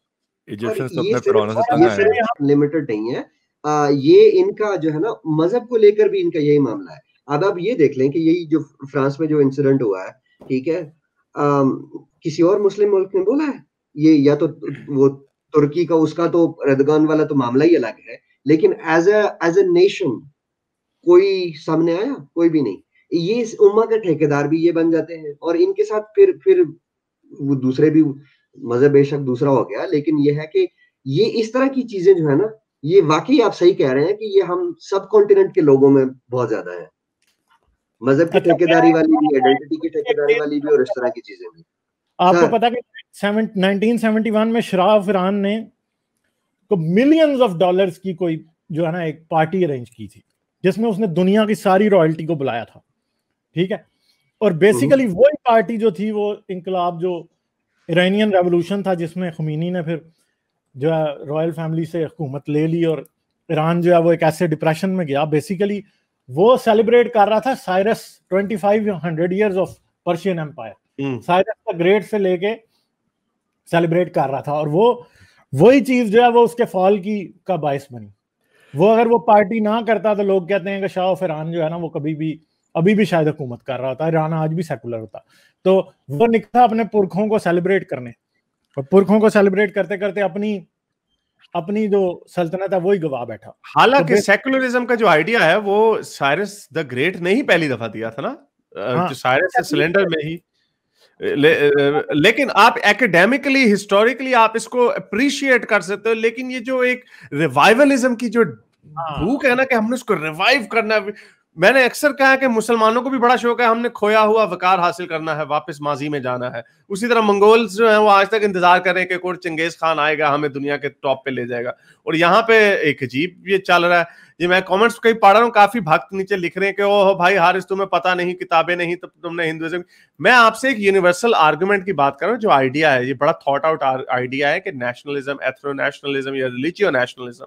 Egyptians तो अपने फिरौनों से तंग है। लिमिटेड नहीं है। आ, ये इनका जो है ना मज़हब को लेकर भी इनका यही मामला है। अब आप ये देख लें कि यही जो फ्रांस में जो इंसिडेंट हुआ है ठीक है? आ, किसी और मुस्लिम मुल्क ने बोला है? ये या तो वो तुर्की का उसका तो रदगान वाला तो मामला ही अलग है। लेकिन एज एज ए नेशन कोई सामने आया? कोई भी नहीं। ये इस उम्मा के ठेकेदार भी ये बन जाते हैं और इनके साथ फिर फिर वो दूसरे भी मज़हब बेशक दूसरा हो गया लेकिन ये है कि ये इस तरह की चीज़ें जो है ना ये वाकई आप सही कह रहे हैं कि ये हम सब कॉन्टिनेंट के लोगों में बहुत ज़्यादा है। मज़हब की अच्छा, ठेकेदारी वाली भी आइडेंटिटी की ठेकेदारी वाली भी और इस तरह की चीज़ें भी। आपको पता कि 1971 में शराफ ईरान ने को मिलियंस ऑफ़ डॉलर्स की कोई जो है ना एक पार्टी अरेंज की थी जिसमें उसने दुनिया की सारी रॉयल्टी को बुलाया था। ठीक है? और बेसिकली हम्म। वही पार्टी जो थी वो इनकलाब जो ईरानियन रेवोल्यूशन था जिसमें खमीनी ने फिर जो है रॉयल फैमिली से हुकूमत ले ली और ईरान जो है वो एक ऐसे डिप्रेशन में गया। बेसिकली वो सेलिब्रेट कर रहा था Cyrus twenty five hundred years of Persian empire Cyrus the great से लेके सेलिब्रेट कर रहा था और वो वही चीज़ जो है वो उसके फॉल की का बायस बनी। वो अगर वो पार्टी ना करता तो लोग कहते हैं कि शाह फिरान जो है ना वो कभी भी अभी भी शायद हुकूमत कर रहा होता ईरान आज भी सेकुलर होता। तो वो निकला अपने पुरखों को सेलिब्रेट करने और पुरखों को सेलिब्रेट करते करते अपनी अपनी जो सल्तनत है वही गवा बैठा। हालाँकि तो सेकुलरिज्म का जो आइडिया है वो साइरस द ग्रेट ने ही पहली दफ़ा दिया था ना? हाँ, साइरस सिलेंडर में ही। ले, लेकिन आप एकेडमिकली हिस्टोरिकली आप इसको अप्रिशिएट कर सकते हो लेकिन ये जो एक रिवाइवलिज्म की जो हाँ। भूख है ना कि हमने उसको रिवाइव करना मैंने अक्सर कहा कि मुसलमानों को भी बड़ा शौक है, हमने खोया हुआ वकार हासिल करना है, वापस माजी में जाना है। उसी तरह मंगोल्स जो है, वो आज तक इंतज़ार कर रहे हैं कि कोई चंगेज खान आएगा, हमें दुनिया के टॉप पे ले जाएगा। और यहाँ पे एक अजीब ये चल रहा है, ये मैं कमेंट्स कहीं पढ़ रहा हूँ, काफ़ी भक्त नीचे लिख रहे हैं कि, ओह भाई हारिस तुम्हें पता नहीं, किताबें नहीं तो तुमने हिंदुइज्म मैं आपसे एक यूनिवर्सल आर्गुमेंट की बात कर रहा हूँ, जो आइडिया है, ये बड़ा थॉट आउट आइडिया है कि नेशनलिज्म एथ्रो नेशनलिज्म या रिलीजियो नेशनलिज्म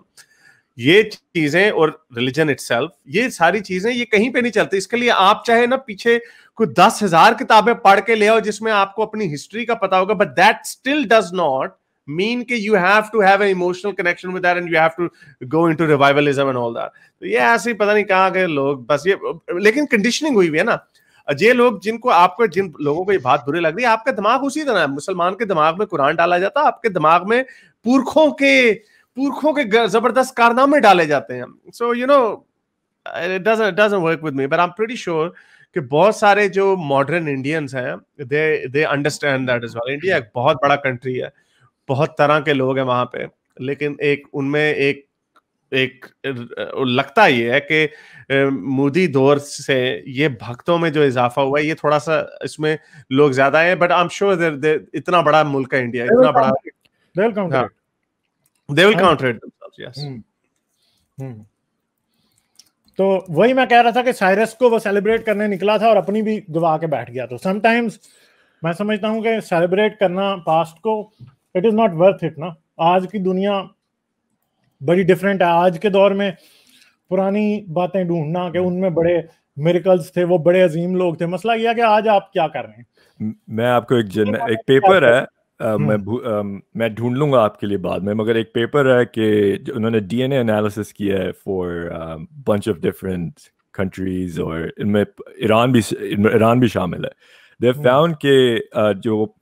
ये चीज़ें और रिलीजन इटसेल्फ ये सारी चीज़ें ये कहीं पे नहीं चलती। इसके लिए आप चाहे ना पीछे कोई दस हज़ार किताबें पढ़ के ले आओ जिसमें आपको अपनी हिस्ट्री का पता होगा but that still does not mean कि you have to have emotional connection with and you have to go into revivalism and all that तो ये ऐसे ही पता नहीं कहाँ गए लोग, बस ये, लेकिन कंडीशनिंग हुई हुई है ना। ये लोग जिनको आपको, जिन लोगों को ये बात बुरी लग रही है, आपका दिमाग उसी तरह है। मुसलमान के दिमाग में कुरान डाला जाता है आपके दिमाग में पुरखों के पुरखों के ज़बरदस्त कारनामे डाले जाते हैं। So you know work with me but I am pretty sure कि बहुत सारे जो मॉडर्न इंडियंस हैं they they understand that is well India एक बहुत बड़ा कंट्री है। बहुत तरह के लोग हैं वहाँ पे। लेकिन एक उनमें एक एक लगता ये है कि मोदी दौर से ये भक्तों में जो इजाफा हुआ है ये थोड़ा सा इसमें लोग ज़्यादा है बट आई एम श्योर इतना बड़ा मुल्क है इंडिया इतना बड़ा they will counter it themselves yes. hmm. Hmm. तो वही मैं कह रहा था कि साइरस को वो सेलिब्रेट करने निकला था और अपनी भी गवा के बैठ गया। तो समटाइम्स मैं समझता हूँ कि सेलिब्रेट करना पास्ट को it is not worth it ना। आज की दुनिया बड़ी डिफरेंट है। आज के दौर में पुरानी बातें ढूंढना कि उनमें बड़े मेरिकल्स थे वो बड़े अजीम लोग थे। मसला यह कि आज आप क्या कर रहे हैं? मैं आपको एक जन, एक पेपर है। मैं हम्म। मैं ढूंढ लूँगा आपके लिए बाद में मगर एक पेपर है कि उन्होंने डीएनए एनालिसिस किया है for bunch of different countries और इनमें ईरान भी ईरान भी शामिल है। They found. के जो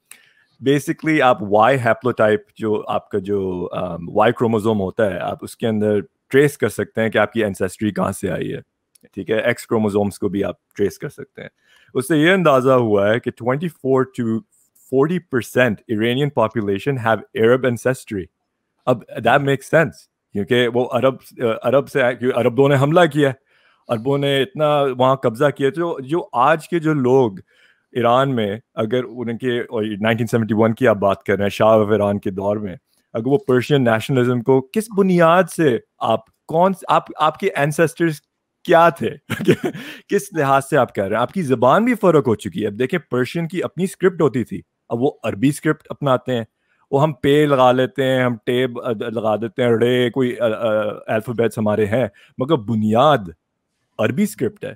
बेसिकली आप वाई हैप्लोटाइप जो आपका जो वाई क्रोमोजोम होता है आप उसके अंदर ट्रेस कर सकते हैं कि आपकी एंसेस्ट्री कहाँ से आई है। ठीक है? एक्स क्रोमोजोम्स को भी आप ट्रेस कर सकते हैं। उससे ये अंदाज़ा हुआ है कि 24 to 40% Iranian population have Arab ancestry. अब that makes sense, क्योंकि वो अरब अरब से अरबों ने हमला किया, अरबों ने इतना वहाँ कब्जा किया। तो जो आज के जो लोग ईरान में, अगर उनके 1971 की आप बात कर रहे हैं, शाह ऑफ़ ईरान के दौर में, अगर वो पर्शियन नेशनलिज्म को किस बुनियाद से आप, कौन आप, आपके एंसेस्टर्स क्या थे? *laughs* किस लिहाज से आप कह रहे हैं? आपकी जबान भी फ़र्क हो चुकी है। अब देखें पर्शियन की अपनी स्क्रिप्ट होती थी अब वो अरबी स्क्रिप्ट अपनाते हैं, वो हम पे लगा लेते हैं, हम टेब लगा देते हैं, रे कोई अल्फ़ाबेट्स हमारे हैं, मगर बुनियाद अरबी स्क्रिप्ट है।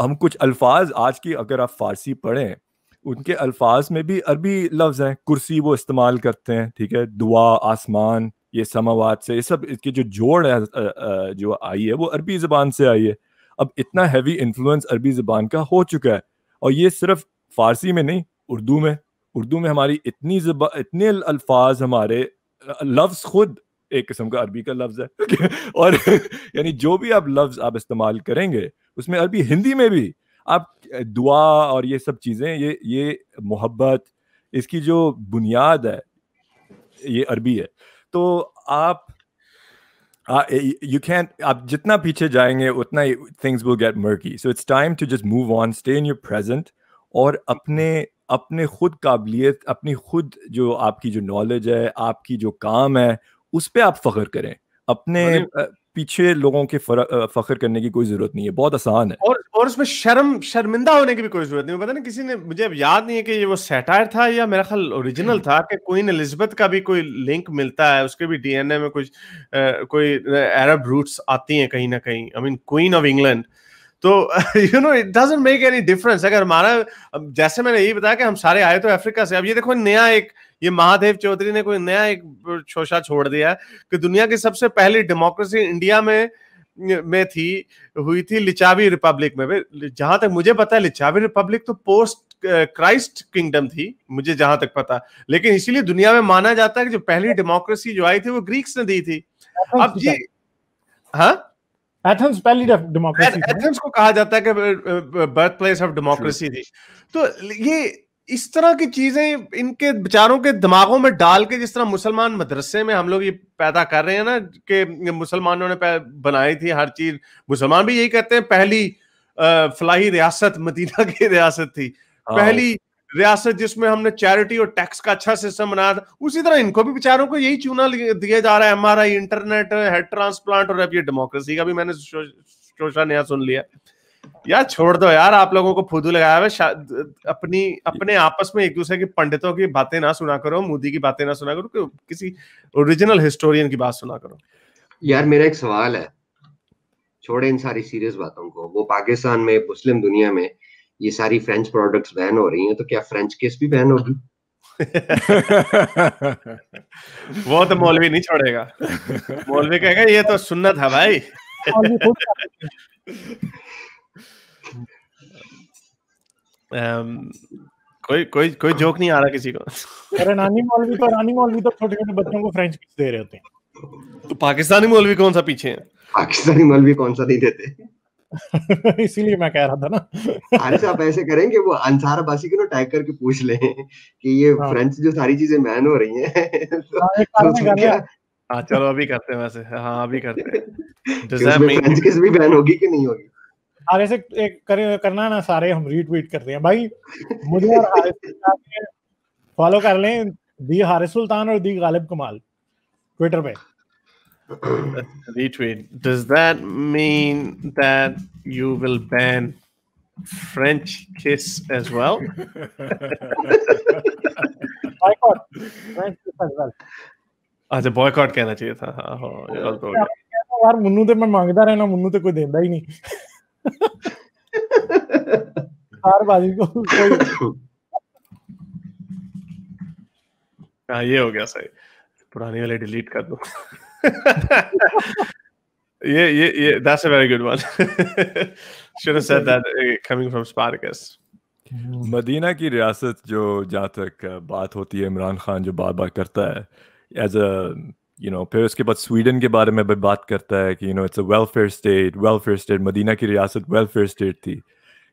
हम कुछ अल्फाज आज की अगर आप फारसी पढ़ें, उनके अल्फाज में भी अरबी लफ्ज़ हैं, कुर्सी वो इस्तेमाल करते हैं, ठीक है, दुआ, आसमान, ये समावाद से, ये सब इसकी जो जोड़ है जो आई है, वो अरबी ज़बान से आई है। अब इतना हैवी इन्फ्लुएंस अरबी ज़बान का हो चुका है, और ये सिर्फ़ फारसी में नहीं, उर्दू में उर्दू में हमारी इतनी इतने अल्फाज हमारे, लफ्ज खुद एक किस्म का अरबी का लफ्ज है। *laughs* और *laughs* यानी जो भी आप लफ्ज आप इस्तेमाल करेंगे, उसमें अरबी, हिंदी में भी आप, दुआ और ये सब चीज़ें, ये ये मोहब्बत, इसकी जो बुनियाद है, ये अरबी है। तो आप यू कैन आप जितना पीछे जाएँगे, उतना things will get murky so it's time to just move on stay in your present और अपने अपने खुद काबिलियत अपनी खुद जो आपकी जो नॉलेज है आपकी जो काम है उस पर आप फख्र करें। अपने पीछे लोगों के फख्र करने की कोई ज़रूरत नहीं है। बहुत आसान है। और और उसमें शर्म शर्मिंदा होने की भी कोई ज़रूरत नहीं है। पता नहीं किसी ने मुझे अब याद नहीं है कि ये वो सेटायर था या मेरा ख्याल ओरिजिनल था कि क्वीन एलिजाबेथ का भी कोई लिंक मिलता है उसके भी डीएनए में कुछ आ, कोई अरब रूट्स आती हैं कहीं ना कहीं। I mean queen of England तो you know it doesn't make any difference अगर हमारा जैसे मैंने यही बताया कि हम सारे आए तो अफ्रीका से। अब ये देखो नया एक ये महादेव चौधरी ने कोई नया एक शोशा छोड़ दिया कि दुनिया की सबसे पहली डेमोक्रेसी इंडिया में में थी हुई थी लिचावी रिपब्लिक में। जहाँ तक मुझे पता है लिचावी रिपब्लिक तो पोस्ट क्राइस्ट किंगडम थी मुझे जहाँ तक पता। लेकिन इसीलिए दुनिया में माना जाता है कि जो पहली डेमोक्रेसी जो आई थी वो ग्रीक्स ने दी थी। अब जी हाँ? एथेंस पहली डेमोक्रेसी एथेंस को कहा जाता है कि बर्थ प्लेस ऑफ़ डेमोक्रेसी थी। तो ये इस तरह की चीज़ें इनके विचारों के दिमागों में डाल के जिस तरह मुसलमान मदरसे में हम लोग ये पैदा कर रहे हैं ना कि मुसलमानों ने बनाई थी हर चीज़। मुसलमान भी यही कहते हैं पहली फलाही रियासत मदीना की रियासत थी। हाँ। पहली रियासत जिसमें हमने चैरिटी और टैक्स का अच्छा सिस्टम बनाया था, उसी तरह इनको भी बेचारों को यही चूना दिया जा रहा है एमआरआई इंटरनेट हेड ट्रांसप्लांट और अब ये डेमोक्रेसी का भी मैंने शोशा नया सुन लिया। यार छोड़ दो यार, आप लोगों को फुदू लगाया हुआ अपनी, अपने आपस में एक दूसरे की पंडितों की बातें ना सुना करो, मोदी की बातें ना सुना करो, कि किसी ओरिजिनल हिस्टोरियन की बात सुना करो। यार मेरा एक सवाल है, छोड़े इन सारी सीरियस बातों को, वो पाकिस्तान में, मुस्लिम दुनिया में ये सारी फ्रेंच प्रोडक्ट्स बैन हो रही हैं तो क्या फ्रेंच किस भी बैन होगी? *laughs* वो तो मौलवी नहीं छोड़ेगा। मौलवी कहेगा ये तो सुन्नत है भाई। *laughs* um, कोई कोई कोई जोक नहीं आ रहा किसी को। अरे नानी मौलवी तो रानी मौलवी तो छोटे छोटे बच्चों को फ्रेंच किस दे रहे होते हैं। तो पाकिस्तानी मौलवी कौन सा पीछे है? पाकिस्तानी मौलवी कौन सा नहीं देते? *laughs* इसीलिए मैं कह रहा था ना। अरे आप ऐसे करेंगे वो अंसार बासी को ना टैग करके पूछ लें कि ये हाँ। फ्रेंच जो सारी चीज़ें बैन हो रही हैं तो, हाँ, तो हाँ चलो अभी करते हैं वैसे। हाँ अभी करते हैं। फ्रेंच किस भी बैन होगी कि नहीं होगी? आगे से एक कर, करना ना सारे हम रीट्वीट करते हैं। भाई मुझे और फॉलो कर लें दी हारिस सुल्तान और दी गालिब कमाल ट्विटर पे। Retweet. Does that mean that you will ban French kiss as well? boycott. French kiss as well. अच्छा बॉयकॉट कहना चाहिए था हाँ हाँ हो यार मुन्नू तो मैं माँगता रहना मुन्नू तो कोई देता ही नहीं हर बाजी को कोई हाँ ये हो गया सही पुरानी वाले डिलीट कर दो *laughs* yeah, yeah, yeah. That's a very good one. *laughs* Should have said that uh, coming from Spartacus. Medina की रियासत जो जहाँ तक बात होती है इमरान खान जो बार बार करता है एज अ यू नो फिर उसके बाद स्वीडन के बारे में भी बात करता है कि you know it's a welfare state welfare state Medina की रियासत वेलफेयर स्टेट थी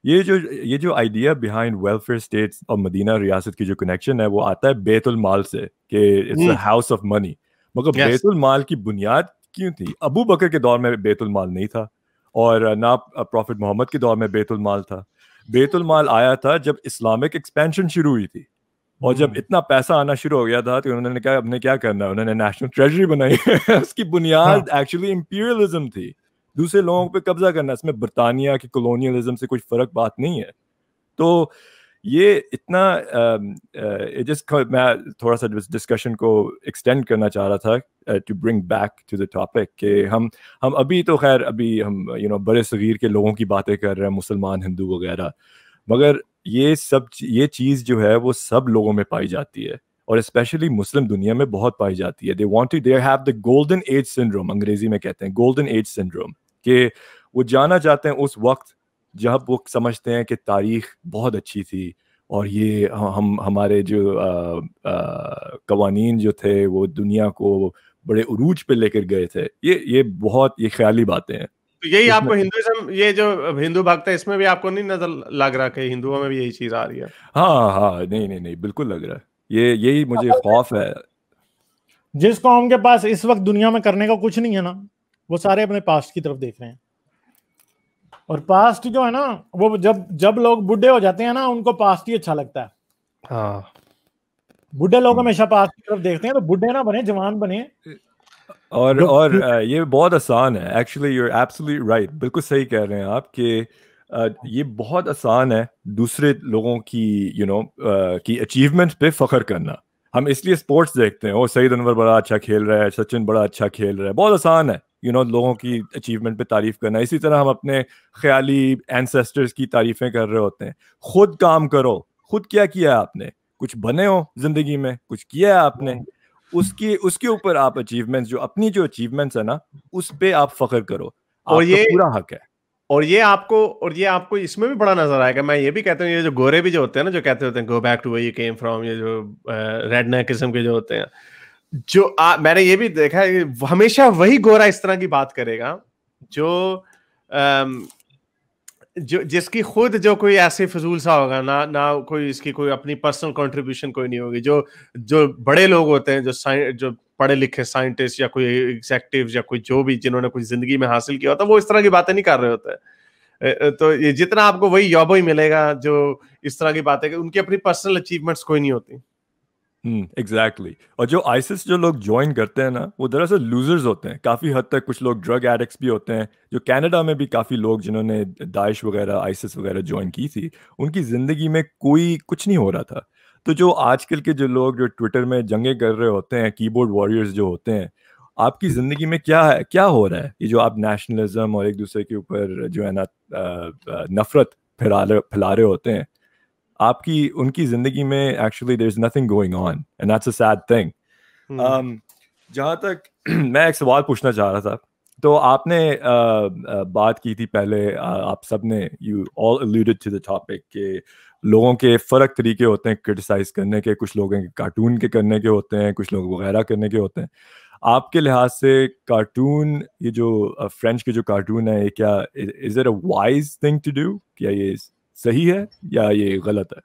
ये जो ये जो आइडिया बिहाइंड वेलफेयर स्टेट्स और मदीना रियासत की जो कनेक्शन है वो आता है बेतुल माल से कि it's a house of money मगर yes. बेतुल माल की बुनियाद क्यों थी? अबू बकर के दौर में बेतुल माल नहीं था और ना प्रॉफिट मोहम्मद के दौर में बेतुल माल था। बेतुल माल आया था जब इस्लामिक एक्सपेंशन शुरू हुई थी और जब hmm. इतना पैसा आना शुरू हो गया था तो उन्होंने कहा अपने क्या करना है? उन्होंने नेशनल ट्रेजरी बनाई। *laughs* उसकी बुनियाद एक्चुअली। इंपीरियलिज्म थी। दूसरे लोगों पे कब्जा करना इसमें बरतानिया की कॉलोनियलिज्म से कुछ फ़र्क बात नहीं है। तो ये इतना जस्ट मैं थोड़ा सा डिस्कशन को एक्सटेंड करना चाह रहा था to bring back to the topic कि हम हम अभी तो खैर अभी हम यू you नो know, बड़े सगीर के लोगों की बातें कर रहे हैं मुसलमान हिंदू वगैरह। मगर ये सब ये चीज़ जो है वो सब लोगों में पाई जाती है। और स्पेशली मुस्लिम दुनिया में बहुत पाई जाती है। They want to they have the golden age syndrome अंग्रेज़ी में कहते हैं गोल्डन एज सिंड्रोम कि वो जाना चाहते हैं उस वक्त जब वो समझते हैं कि तारीख बहुत अच्छी थी और ये हम हमारे जो कवानीन जो थे वो दुनिया को बड़े उरूज पे लेकर गए थे। ये ये बहुत ये ख्याली बातें हैं। तो यही आपको हिंदुइज्म ये जो हिंदू भक्त है इसमें भी आपको नहीं नज़र लग रहा कि हिंदुओं में भी यही चीज़ आ रही है? हाँ हाँ नहीं नहीं नहीं बिल्कुल लग रहा है। ये यही मुझे खौफ है। जिस कौम के पास इस वक्त दुनिया में करने का कुछ नहीं है ना वो सारे अपने पास्ट की तरफ़ देख रहे हैं। और पास्ट जो है ना वो जब जब लोग बुढ़े हो जाते हैं ना उनको पास्ट ही अच्छा लगता है। हाँ। बुढ़े लोग हमेशा पास्ट की तरफ़ देखते हैं तो बुढ़े ना बने जवान बने। और और ये बहुत आसान है। एक्चुअली यू एब्सोल्युटली राइट बिल्कुल सही कह रहे हैं आप कि ये बहुत आसान है दूसरे लोगों की यू you नो know, की अचीवमेंट पे फख्र करना। हम इसलिए स्पोर्ट्स देखते हैं। ओ सईद अनवर बड़ा अच्छा खेल रहा है सचिन बड़ा अच्छा खेल रहा है। बहुत आसान है। यू नो लोगों की अचीवमेंट पे तारीफ़ करना। इसी तरह हम अपने ख्याली एंसेस्टर्स की तारीफें कर रहे होते हैं। खुद काम करो। खुद क्या किया है आपने? कुछ बने हो ज़िंदगी में? कुछ किया है आपने? उसकी उसके ऊपर आप अचीवमेंट्स जो अपनी जो अचीवमेंट्स है ना उस पे आप फख्र करो। और ये पूरा हक है। और ये आपको और ये आपको इसमें भी बड़ा नज़र आएगा। मैं ये भी कहता हूँ ये जो गोरे भी जो होते हैं ना जो कहते होते हैं go back to way you came from ये जो रेड नेक किस्म के जो होते हैं। जो आ, मैंने ये भी देखा है हमेशा वही गोरा इस तरह की बात करेगा जो आम, जो जिसकी खुद जो कोई ऐसे फजूल सा होगा ना ना कोई इसकी कोई अपनी पर्सनल कंट्रीब्यूशन कोई नहीं होगी जो जो बड़े लोग होते हैं जो जो पढ़े लिखे साइंटिस्ट या कोई एग्जेक्टिव या कोई जो भी जिन्होंने कुछ ज़िंदगी में हासिल किया होता है वो इस तरह की बातें नहीं कर रहे होते। तो ये जितना आपको वही यौबो ही मिलेगा जो इस तरह की बातें उनकी अपनी पर्सनल अचीवमेंट्स कोई नहीं होती। एग्जैक्टली hmm, और जो आइसिस जो लोग ज्वाइन करते हैं ना वो दरअसल लूजर्स होते हैं। काफ़ी हद तक कुछ लोग ड्रग एडिक्ट्स भी होते हैं जो कनाडा में भी काफ़ी लोग जिन्होंने दाइश वगैरह आइसिस वगैरह ज्वाइन की थी उनकी ज़िंदगी में कोई कुछ नहीं हो रहा था। तो जो आजकल के जो लोग जो ट्विटर में जंगे कर रहे होते हैं कीबोर्ड वॉरियर्स जो होते हैं आपकी ज़िंदगी में क्या है क्या हो रहा है? ये जो आप नेशनलिज्म और एक दूसरे के ऊपर जो है ना नफरत फैला रहे फैला रहे होते हैं आपकी उनकी ज़िंदगी में actually there is nothing going on and that's a sad thing जहाँ तक *clears throat* मैं एक सवाल पूछना चाह रहा था तो आपने uh, uh, बात की थी पहले uh, आप सबने you all alluded to the topic के लोगों के फ़र्क तरीके होते हैं क्रिटिसाइज करने के कुछ लोगों के कार्टून के करने के होते हैं कुछ लोग वगैरह करने के होते हैं। आपके लिहाज से कार्टून ये जो फ्रेंच के जो कार्टून है ये क्या is it a wise thing to do क्या ये सही है या ये गलत है?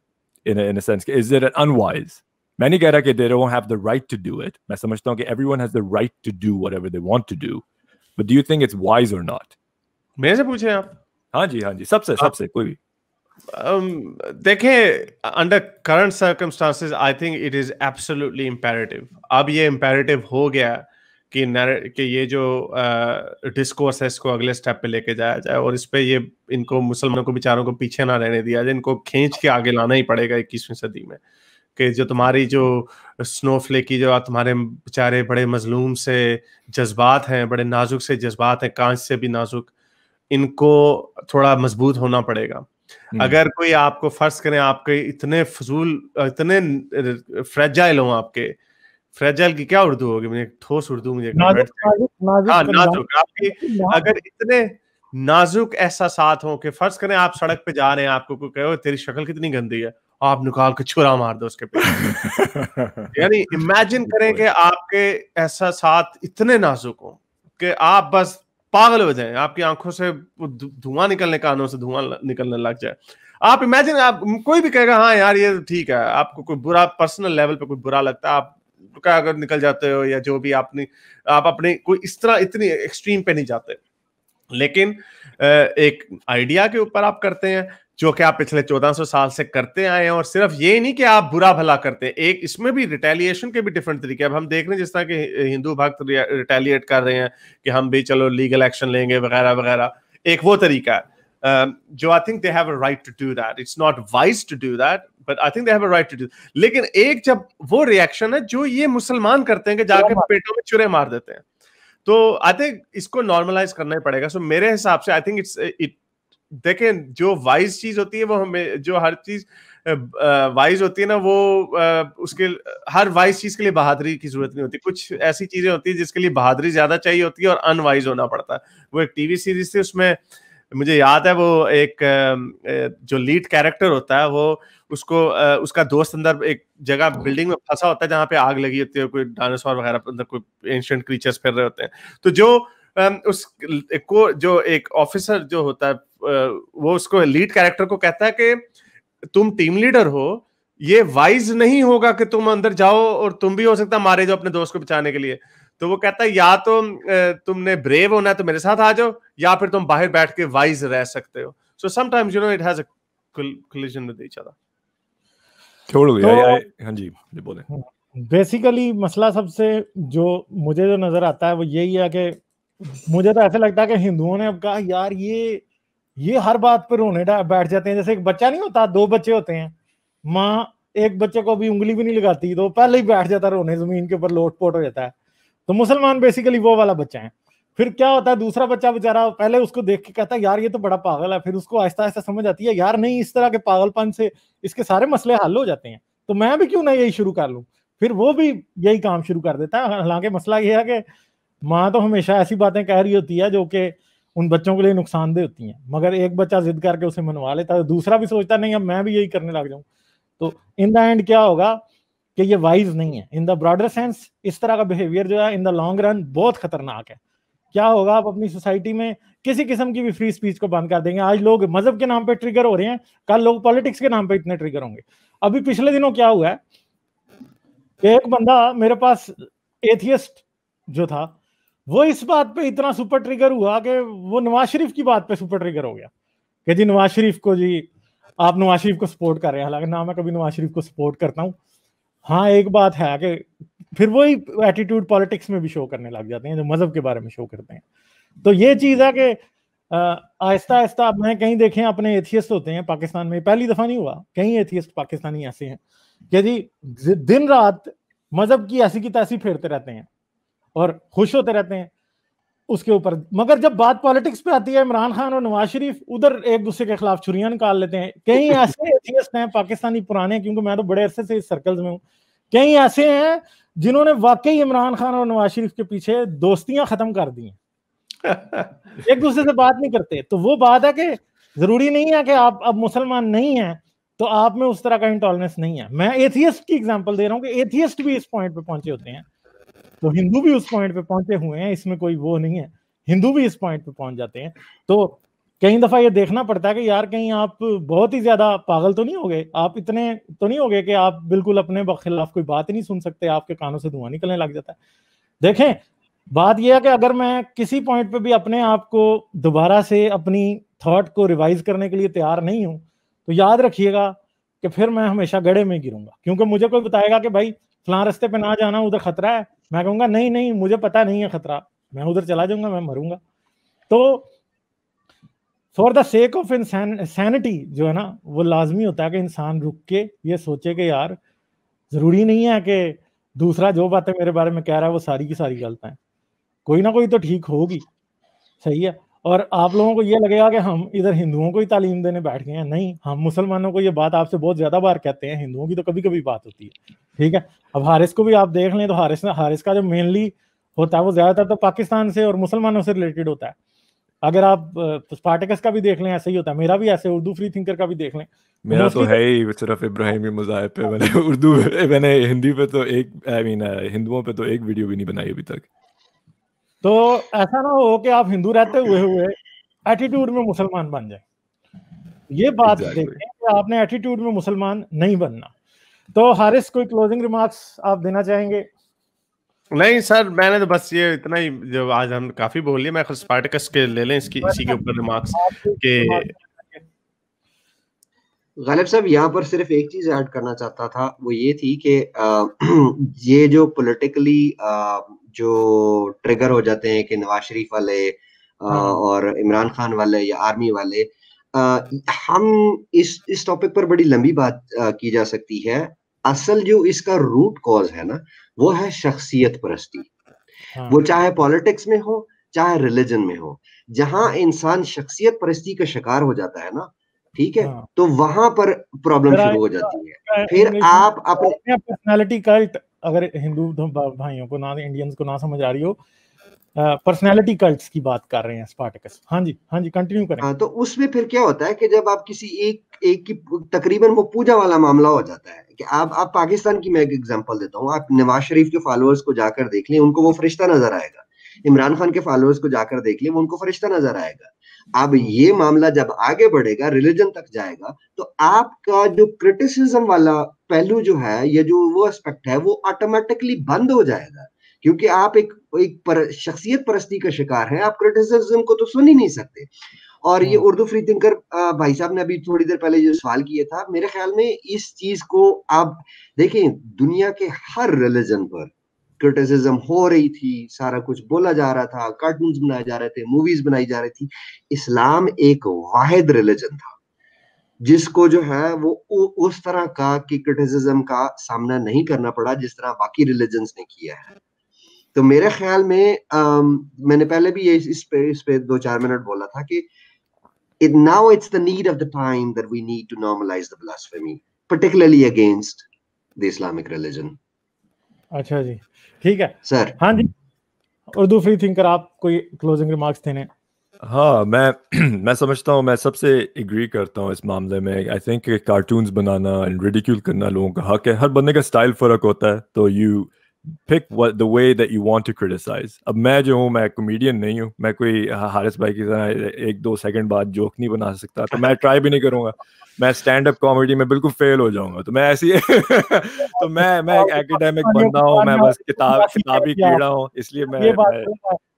In in a sense is it unwise मैं नहीं कह रहा कि they don't have the right to do it मैं समझता हूँ कि everyone has the right to do whatever they want to do but do you think it's wise और नॉट मेरे से पूछे आप? हाँ जी हाँ जी। सबसे सबसे कोई भी। um, देखें under current circumstances I think it is absolutely imperative अब ये इंपेरेटिव हो गया कि कि ये जो डिस्कोर्स है इसको अगले स्टेप पे लेके जाया जाए और इस पे ये इनको मुसलमानों को बेचारों को पीछे ना रहने दिया जाए इनको खींच के आगे लाना ही पड़ेगा इक्कीसवीं सदी में कि जो तुम्हारी जो स्नोफ्ले की जो तुम्हारे बेचारे बड़े मजलूम से जज्बात हैं बड़े नाजुक से जज्बात हैं कांच से भी नाजुक इनको थोड़ा मज़बूत होना पड़ेगा हम्म। अगर कोई आपको फ़र्ज़ करें आपके इतने फजूल इतने फ्रेजाइल हो आपके फ्रेजाइल की क्या उर्दू होगी? मुझे ठोस उर्दू मुझे हाँ नाजुक। आपकी अगर इतने नाजुक एहसास हो कि फ़र्ज़ करें आप सड़क पे जा रहे हैं आपको कोई कहे तेरी शक्ल कितनी गंदी है। आप निकाल के छुरा मार दो उसके पे *laughs* यानी इमेजिन करें कि आपके एहसास इतने नाजुक हो कि आप बस पागल हो जाए। आपकी आँखों से धुआँ निकलने कानों से धुआँ निकलने लग जाए। आप इमेजिन आप कोई भी कहेगा हाँ यार ये ठीक है। आपको कोई बुरा पर्सनल लेवल पे कोई बुरा लगता है आप का अगर निकल जाते हो या जो भी आपने, आप अपने कोई इस तरह इतनी एक्सट्रीम पे नहीं जाते। लेकिन एक आइडिया के ऊपर आप करते हैं, जो कि आप पिछले 1400 साल से करते आए हैं, और सिर्फ़ ये नहीं कि आप बुरा भला करते हैं, एक इसमें भी रिटेलिएशन के भी डिफरेंट तरीके अब हम देख रहे हैं जिस तरह के हिंदू भक्त रिटेलिएट कर रहे हैं कि हम भी चलो लीगल एक्शन लेंगे, वगैरह वगैरह। एक वो तरीका है। जो I think they have a right to do that it's not wise to do that but I think they have a right to do लेकिन एक जब वो रिएक्शन है जो ये मुसलमान करते हैं कि जाके पेटों में चुरे मार देते हैं। तो आई थिंक इसको नॉर्मलाइज करना ही पड़ेगा। सो so, मेरे हिसाब से आई थिंक इट्स इट देखें जो वाइज चीज़ होती है वो हमें जो हर चीज़ वाइज होती है ना वो उसके हर वाइज चीज़ के लिए बहादुरी की ज़रूरत नहीं होती। कुछ ऐसी चीज़ें होती है जिसके लिए बहादुरी ज़्यादा चाहिए होती है और अनवाइज होना पड़ता है। वो एक टीवी सीरीज़ थी उसमें मुझे याद है वो एक जो लीड कैरेक्टर होता है, वो उसको उसका दोस्त अंदर एक जगह बिल्डिंग में फंसा होता है, जहाँ पे आग लगी होती है, कोई डायनासोर वगैरह अंदर कोई एंशियंट क्रीचर्स फिर रहे होते हैं। तो जो उस को, जो एक ऑफिसर जो होता है वो उसको लीड कैरेक्टर को कहता है कि तुम टीम लीडर हो, ये वाइज नहीं होगा कि तुम अंदर जाओ और तुम भी हो सकता मारे जाओ अपने दोस्त को बचाने के लिए। तो वो कहता है या तो तुमने ब्रेव होना है तो मेरे साथ आ जाओ या फिर तुम बाहर बैठ के वाइज रह सकते हो. So sometimes you know it has a collision with each other छोड़ गया हाँ जी बोले। बेसिकली मसला सबसे जो मुझे जो नज़र आता है वो यही है कि मुझे तो ऐसा लगता है कि हिंदुओं ने अब कहा यार ये ये हर बात पर रोने बैठ जाते हैं। जैसे एक बच्चा नहीं होता दो बच्चे होते हैं। माँ एक बच्चे को अभी उंगली भी नहीं लगाती तो पहले ही बैठ जाता रोने ज़मीन के ऊपर लोट पोट हो जाता है। तो मुसलमान बेसिकली वो वाला बच्चा है। फिर क्या होता है, दूसरा बच्चा बेचारा पहले उसको देख के कहता है, यार, ये तो बड़ा पागल है। फिर उसको आहिस्ता आहिस्ता समझ आती है, यार, नहीं, इस तरह के पागलपन से इसके सारे मसले हल हो जाते हैं। तो मैं भी क्यों ना यही शुरू कर लूँ? फिर वो भी यही काम शुरू कर देता है। हालाँकि मसला ये है कि माँ तो हमेशा ऐसी बातें कह रही होती है जो कि उन बच्चों के लिए नुकसानदेह होती हैं। मगर एक बच्चा जिद करके उसे मनवा लेता है दूसरा भी सोचता नहीं, अब मैं भी यही करने लग जाऊँ। तो इन द एंड क्या होगा? कि ये वाइज नहीं है। इन द ब्रॉडर सेंस इस तरह का बिहेवियर जो है इन द लॉन्ग रन बहुत खतरनाक है। क्या होगा, आप अपनी सोसाइटी में किसी किस्म की भी फ्री स्पीच को बंद कर देंगे। आज लोग मज़हब के नाम पे ट्रिगर हो रहे हैं, कल लोग पॉलिटिक्स के नाम पे इतने ट्रिगर होंगे। अभी पिछले दिनों क्या हुआ है? एक बंदा मेरे पास एथियस्ट जो था, वो इस बात पे इतना सुपर ट्रिगर हुआ कि वो नवाज़ शरीफ की बात पे सुपर ट्रिगर हो गया। कि जी नवाज़ शरीफ को जी, आप नवाज़ शरीफ को सपोर्ट कर रहे हैं। हालाँकि ना मैं कभी नवाज़ शरीफ को सपोर्ट करता हूँ। हाँ एक बात है कि फिर वही एटीट्यूड पॉलिटिक्स में भी शो करने लग जाते हैं, जो मज़हब के बारे में शो करते हैं। तो ये चीज़ है कि आहिस्ता आहिस्ता आप मैं कहीं देखें, अपने एथियस्ट होते हैं पाकिस्तान में, पहली दफ़ा नहीं हुआ। कहीं एथियस्ट पाकिस्तानी ऐसे हैं कि जी, दिन रात मज़हब की ऐसी की तैसी फेरते रहते हैं और खुश होते रहते हैं। उसके ऊपर। मगर जब बात पॉलिटिक्स पे आती है इमरान खान और नवाज़ शरीफ उधर एक दूसरे के खिलाफ छुरियाँ निकाल लेते हैं। कई *laughs* ऐसे एथियस्ट हैं पाकिस्तानी पुराने क्योंकि मैं तो बड़े अरसे से इस सर्कल्स में हूँ। कई ऐसे हैं जिन्होंने वाकई इमरान खान और नवाज़ शरीफ के पीछे दोस्तियाँ खत्म कर दी *laughs* एक दूसरे से बात नहीं करते। तो वो बात है कि ज़रूरी नहीं है कि आप अब मुसलमान नहीं है तो आप में उस तरह का इंटॉलरेंस नहीं है। मैं एथियस्ट की एग्जांपल दे रहा हूँ कि एथियस्ट भी इस पॉइंट पे पहुँचे होते हैं। तो हिंदू भी उस पॉइंट पे पहुँचे हुए हैं, इसमें कोई वो नहीं है। हिंदू भी इस पॉइंट पे पहुँच जाते हैं। तो कई दफ़ा ये देखना पड़ता है कि यार कहीं आप बहुत ही ज़्यादा पागल तो नहीं हो गए? आप इतने तो नहीं हो गए कि आप बिल्कुल अपने खिलाफ कोई बात ही नहीं सुन सकते, आपके कानों से धुआँ निकलने लग जाता है। देखें, बात यह है कि अगर मैं किसी पॉइंट पे भी अपने आप को दोबारा से अपनी थॉट को रिवाइज करने के लिए तैयार नहीं हूँ तो याद रखिएगा कि फिर मैं हमेशा गड़े में गिरूँगा। क्योंकि मुझे कोई बताएगा कि भाई, फलां रस्ते पे ना जाना, उधर खतरा है। मैं कहूँगा, नहीं नहीं, मुझे पता नहीं है खतरा। मैं उधर चला जाऊँगा, मैं मरूँगा। तो for the sake of sanity जो है ना, वो लाजमी होता है कि इंसान रुक के ये सोचे कि यार, ज़रूरी नहीं है कि दूसरा जो बातें मेरे बारे में कह रहा है, वो सारी की सारी गलत है। कोई ना कोई तो ठीक होगी। सही है? और आप लोगों को ये लगेगा कि हम इधर हिंदुओं को ही तालीम देने बैठ गए हैं। नहीं हम मुसलमानों को ये बात आपसे बहुत ज़्यादा बार कहते हैं। हिंदुओं की तो कभी कभी बात होती है। ठीक है? अब हारिस को भी आप देख लें तो हारिस हारिस का जो मेनली होता है वो ज़्यादातर तो पाकिस्तान से और मुसलमानों से रिलेटेड होता है। अगर आप स्पार्टिकस का भी देख लें ऐसे ही होता है। मेरा भी ऐसे उर्दू फ्री थिंकर का भी देख लें। मेरा तो है ही सिर्फ़ इब्राहिमी मुजाहिब पे मैंने उर्दू मैंने हिंदी पे तो एक आई मीन हिंदुओं पे तो एक वीडियो भी नहीं बनाई अभी तक। तो ऐसा ना हो कि आप हिंदू रहते हुए हुए एटीट्यूड में मुसलमान बन जाए। ये बात exactly. देखें कि आपने एटीट्यूड में मुसलमान नहीं बनना। तो हारिस कोई क्लोजिंग रिमार्क्स आप देना चाहेंगे? नहीं सर मैंने तो बस ये इतना ही जो आज हम काफ़ी बोल लिया मैं स्पार्टकस के ले लें इसकी इसी के ऊपर रिमार्क्स के। गालिब साहब यहाँ पर सिर्फ़ एक चीज़ ऐड करना चाहता था वो ये थी कि *clears throat* ये जो पॉलिटिकली जो ट्रिगर हो जाते हैं कि नवाज़ शरीफ वाले हाँ। और इमरान खान वाले या आर्मी वाले हम इस इस टॉपिक पर बड़ी लंबी बात की जा सकती है असल जो इसका रूट कॉज है ना वो है शख्सियत परस्ती हाँ। वो चाहे पॉलिटिक्स में हो चाहे रिलीजन में हो जहाँ इंसान शख्सियत परस्ती का शिकार हो जाता है ना ठीक है हाँ। तो वहाँ पर प्रॉब्लम शुरू हो जाती है फिर आप अपने पर्सनालिटी कल्ट अगर हिंदू भाइयों को ना इंडियंस को ना समझ आ रही हो पर्सनैलिटी कल्ट्स की बात कर रहे हैं स्पार्टकस हाँ जी हाँ जी कंटिन्यू करें। हाँ, तो उसमें फिर क्या होता है कि जब आप किसी एक एक की तकरीबन वो पूजा वाला मामला हो जाता है कि आप आप पाकिस्तान की मैं एक एग्जांपल देता हूँ। आप नवाज़ शरीफ के फॉलोअर्स को जाकर देख लें उनको वो फरिश्ता नज़र आएगा। इमरान खान के फॉलोअर्स को जाकर देख लें वो उनको फरिश्ता नज़र आएगा। अब ये मामला जब आगे बढ़ेगा रिलीजन तक जाएगा तो आपका जो क्रिटिसिज्म वाला पहलू जो है या जो वो एस्पेक्ट है वो ऑटोमेटिकली बंद हो जाएगा। क्योंकि आप एक एक पर, शख्सियत परस्ती का शिकार है आप क्रिटिसिज्म को तो सुन ही नहीं सकते। और ये हाँ। उर्दू फ्री थिंकर भाई साहब ने अभी थोड़ी देर पहले जो सवाल किया था मेरे ख्याल में इस चीज़ को आप देखें दुनिया के हर रिलीजन पर क्रिटिसिज्म हो रही थी सारा कुछ बोला जा रहा था कार्टून बनाए जा रहे थे मूवीज़ बनाई जा रही थी। इस्लाम एक वाहिद रिलीजन था। जिसको जो है वो उ, उस तरह का कि क्रिटिसिज्म का सामना नहीं करना पड़ा जिस तरह बाकी रिलीजन ने किया है। तो मेरे ख्याल में आ, मैंने पहले भी ये इस पे इस पे दो चार मिनट बोला था कि it now it's the need of the time that we need to normalize the blasphemy particularly against the islamic religion. अच्छा जी ठीक है। सर हाँ जी उर्दू फ्री थिंकर आप कोई क्लोजिंग रिमार्क्स देने? हाँ मैं *clears throat* मैं समझता हूँ मैं सबसे एग्री करता हूँ इस मामले में। आई थिंक कार्टून्स बनाना एंड रिडिक्यूल करना लोगों का हक है। हर बंदे का स्टाइल फ़र्क होता है तो you pick the way that you want to criticise अब मैं जो हूँ मैं कॉमेडियन नहीं हूँ मैं कोई हारिस भाई की तरह एक दो सेकंड बाद जोक नहीं बना सकता तो मैं ट्राई भी नहीं करूँगा। मैं स्टैंड अप कॉमेडी में बिल्कुल फेल हो जाऊँगा तो मैं ऐसी *laughs* तो मैं मैं एक एकेडमिक बंदा हूँ मैं बस किताब किताबी कीड़ा हूँ इसलिए मैं,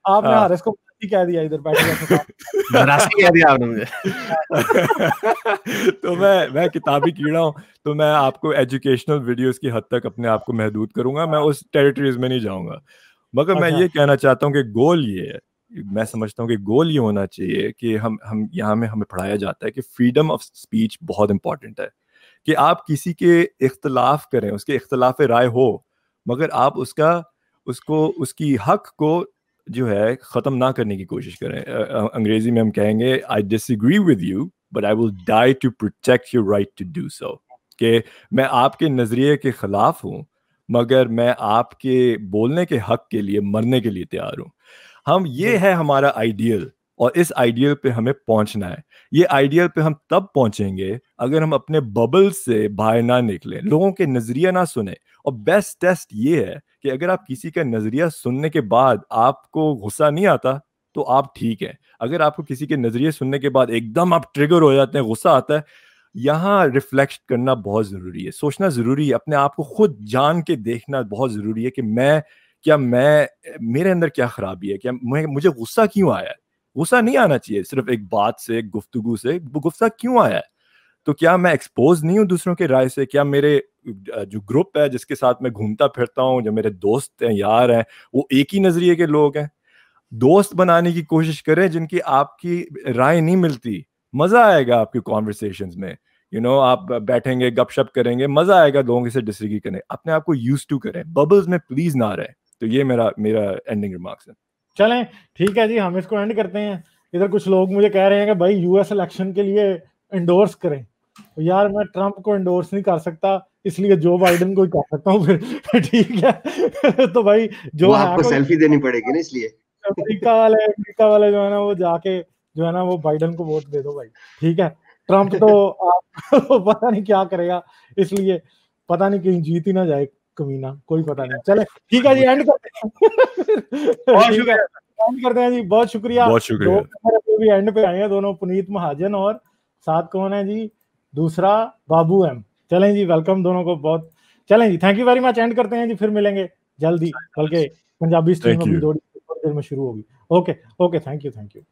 आपने हाँ। हारिस को कह दिया इधर बैठ *laughs* कह दिया आपने मुझे *laughs* तो मैं मैं किताबी कीड़ा हूँ तो मैं आपको एजुकेशनल वीडियोस की हद तक अपने आप को महदूद करूँगा मैं उस टेरिटरीज में नहीं जाऊँगा मगर मैं अच्छा। ये कहना चाहता हूँ कि गोल ये है मैं समझता हूँ कि गोल ये होना चाहिए कि हम हम यहाँ में हमें पढ़ाया जाता है कि फ्रीडम ऑफ़ स्पीच बहुत इंपॉर्टेंट है कि आप किसी के इख्तलाफ करें उसके इख्तलाफ राय हो मगर आप उसका उसको उसकी हक को जो है ख़त्म ना करने की कोशिश करें। अंग्रेज़ी में हम कहेंगे I disagree with you but I will die to protect your right to do so कि मैं आपके नज़रिए के ख़िलाफ़ हूँ मगर मैं आपके बोलने के हक के लिए मरने के लिए तैयार हूँ। हम ये है हमारा आइडियल और इस आइडियल पे हमें पहुँचना है। ये आइडियल पे हम तब पहुँचेंगे अगर हम अपने बबल से बाहर ना निकलें लोगों के नज़रिया ना सुने। और बेस्ट टेस्ट ये है कि अगर आप किसी का नज़रिया सुनने के बाद आपको गुस्सा नहीं आता तो आप ठीक है। अगर आपको किसी के नज़रिए सुनने के बाद एकदम आप ट्रिगर हो जाते हैं, गुस्सा आता है, यहाँ रिफ्लेक्ट करना बहुत ज़रूरी है। सोचना ज़रूरी है, अपने आप को खुद जान के देखना बहुत ज़रूरी है कि मैं, क्या मैं, मेरे अंदर क्या खराबी है? क्या मुझे गुस्सा क्यों आया है? गुस्सा नहीं आना चाहिए, सिर्फ़ एक बात से गुफ्तगु से, गुस्सा क्यों आया है? तो क्या मैं एक्सपोज नहीं हूँ दूसरों के राय से? क्या मेरे जो ग्रुप है जिसके साथ मैं घूमता फिरता हूँ जो मेरे दोस्त हैं यार हैं वो एक ही नज़रिए के लोग हैं? दोस्त बनाने की कोशिश करें जिनकी आपकी राय नहीं मिलती। मज़ा आएगा आपकी कॉन्वर्सेशन में। यू you नो know, आप बैठेंगे गपशप करेंगे मज़ा आएगा लोगों से डिसग्री करें अपने आप को यूज़ टू करें। बबल्स में प्लीज़ ना रहे। तो ये मेरा मेरा एंडिंग रिमार्क्स है। चलें ठीक है जी हम इसको एंड करते हैं। इधर कुछ लोग मुझे कह रहे हैं कि भाई यूएस इलेक्शन के लिए इंडोर्स करें। यार मैं ट्रंप को इंडोर्स नहीं कर सकता इसलिए जो बाइडन को ही कर सकता हूँ फिर। *laughs* ठीक है। *laughs* तो भाई जो है आपको सेल्फी देनी पड़ेगी ना इसलिए। अमेरिका वाले अमेरिका वाले जो है ना वो जाके जो है ना वो बाइडन को वोट दे दो भाई। ठीक है। ट्रंप तो *laughs* आप पता नहीं क्या करेगा इसलिए पता नहीं कहीं जीत ही ना जाए कमीना कोई पता नहीं। चले ठीक है जी एंड करते हैं। एंड करते हैं जी बहुत शुक्रिया। बहुत शुक्रिया। भी एंड पे आए हैं दोनों पुनीत महाजन और साथ कौन है जी? दूसरा बाबू एम चलें जी वेलकम दोनों को बहुत। चलें जी thank you very much end करते हैं जी फिर मिलेंगे जल्दी बल्कि पंजाबी स्ट्रीम अभी थोड़ी देर में शुरू होगी। Okay okay thank you thank you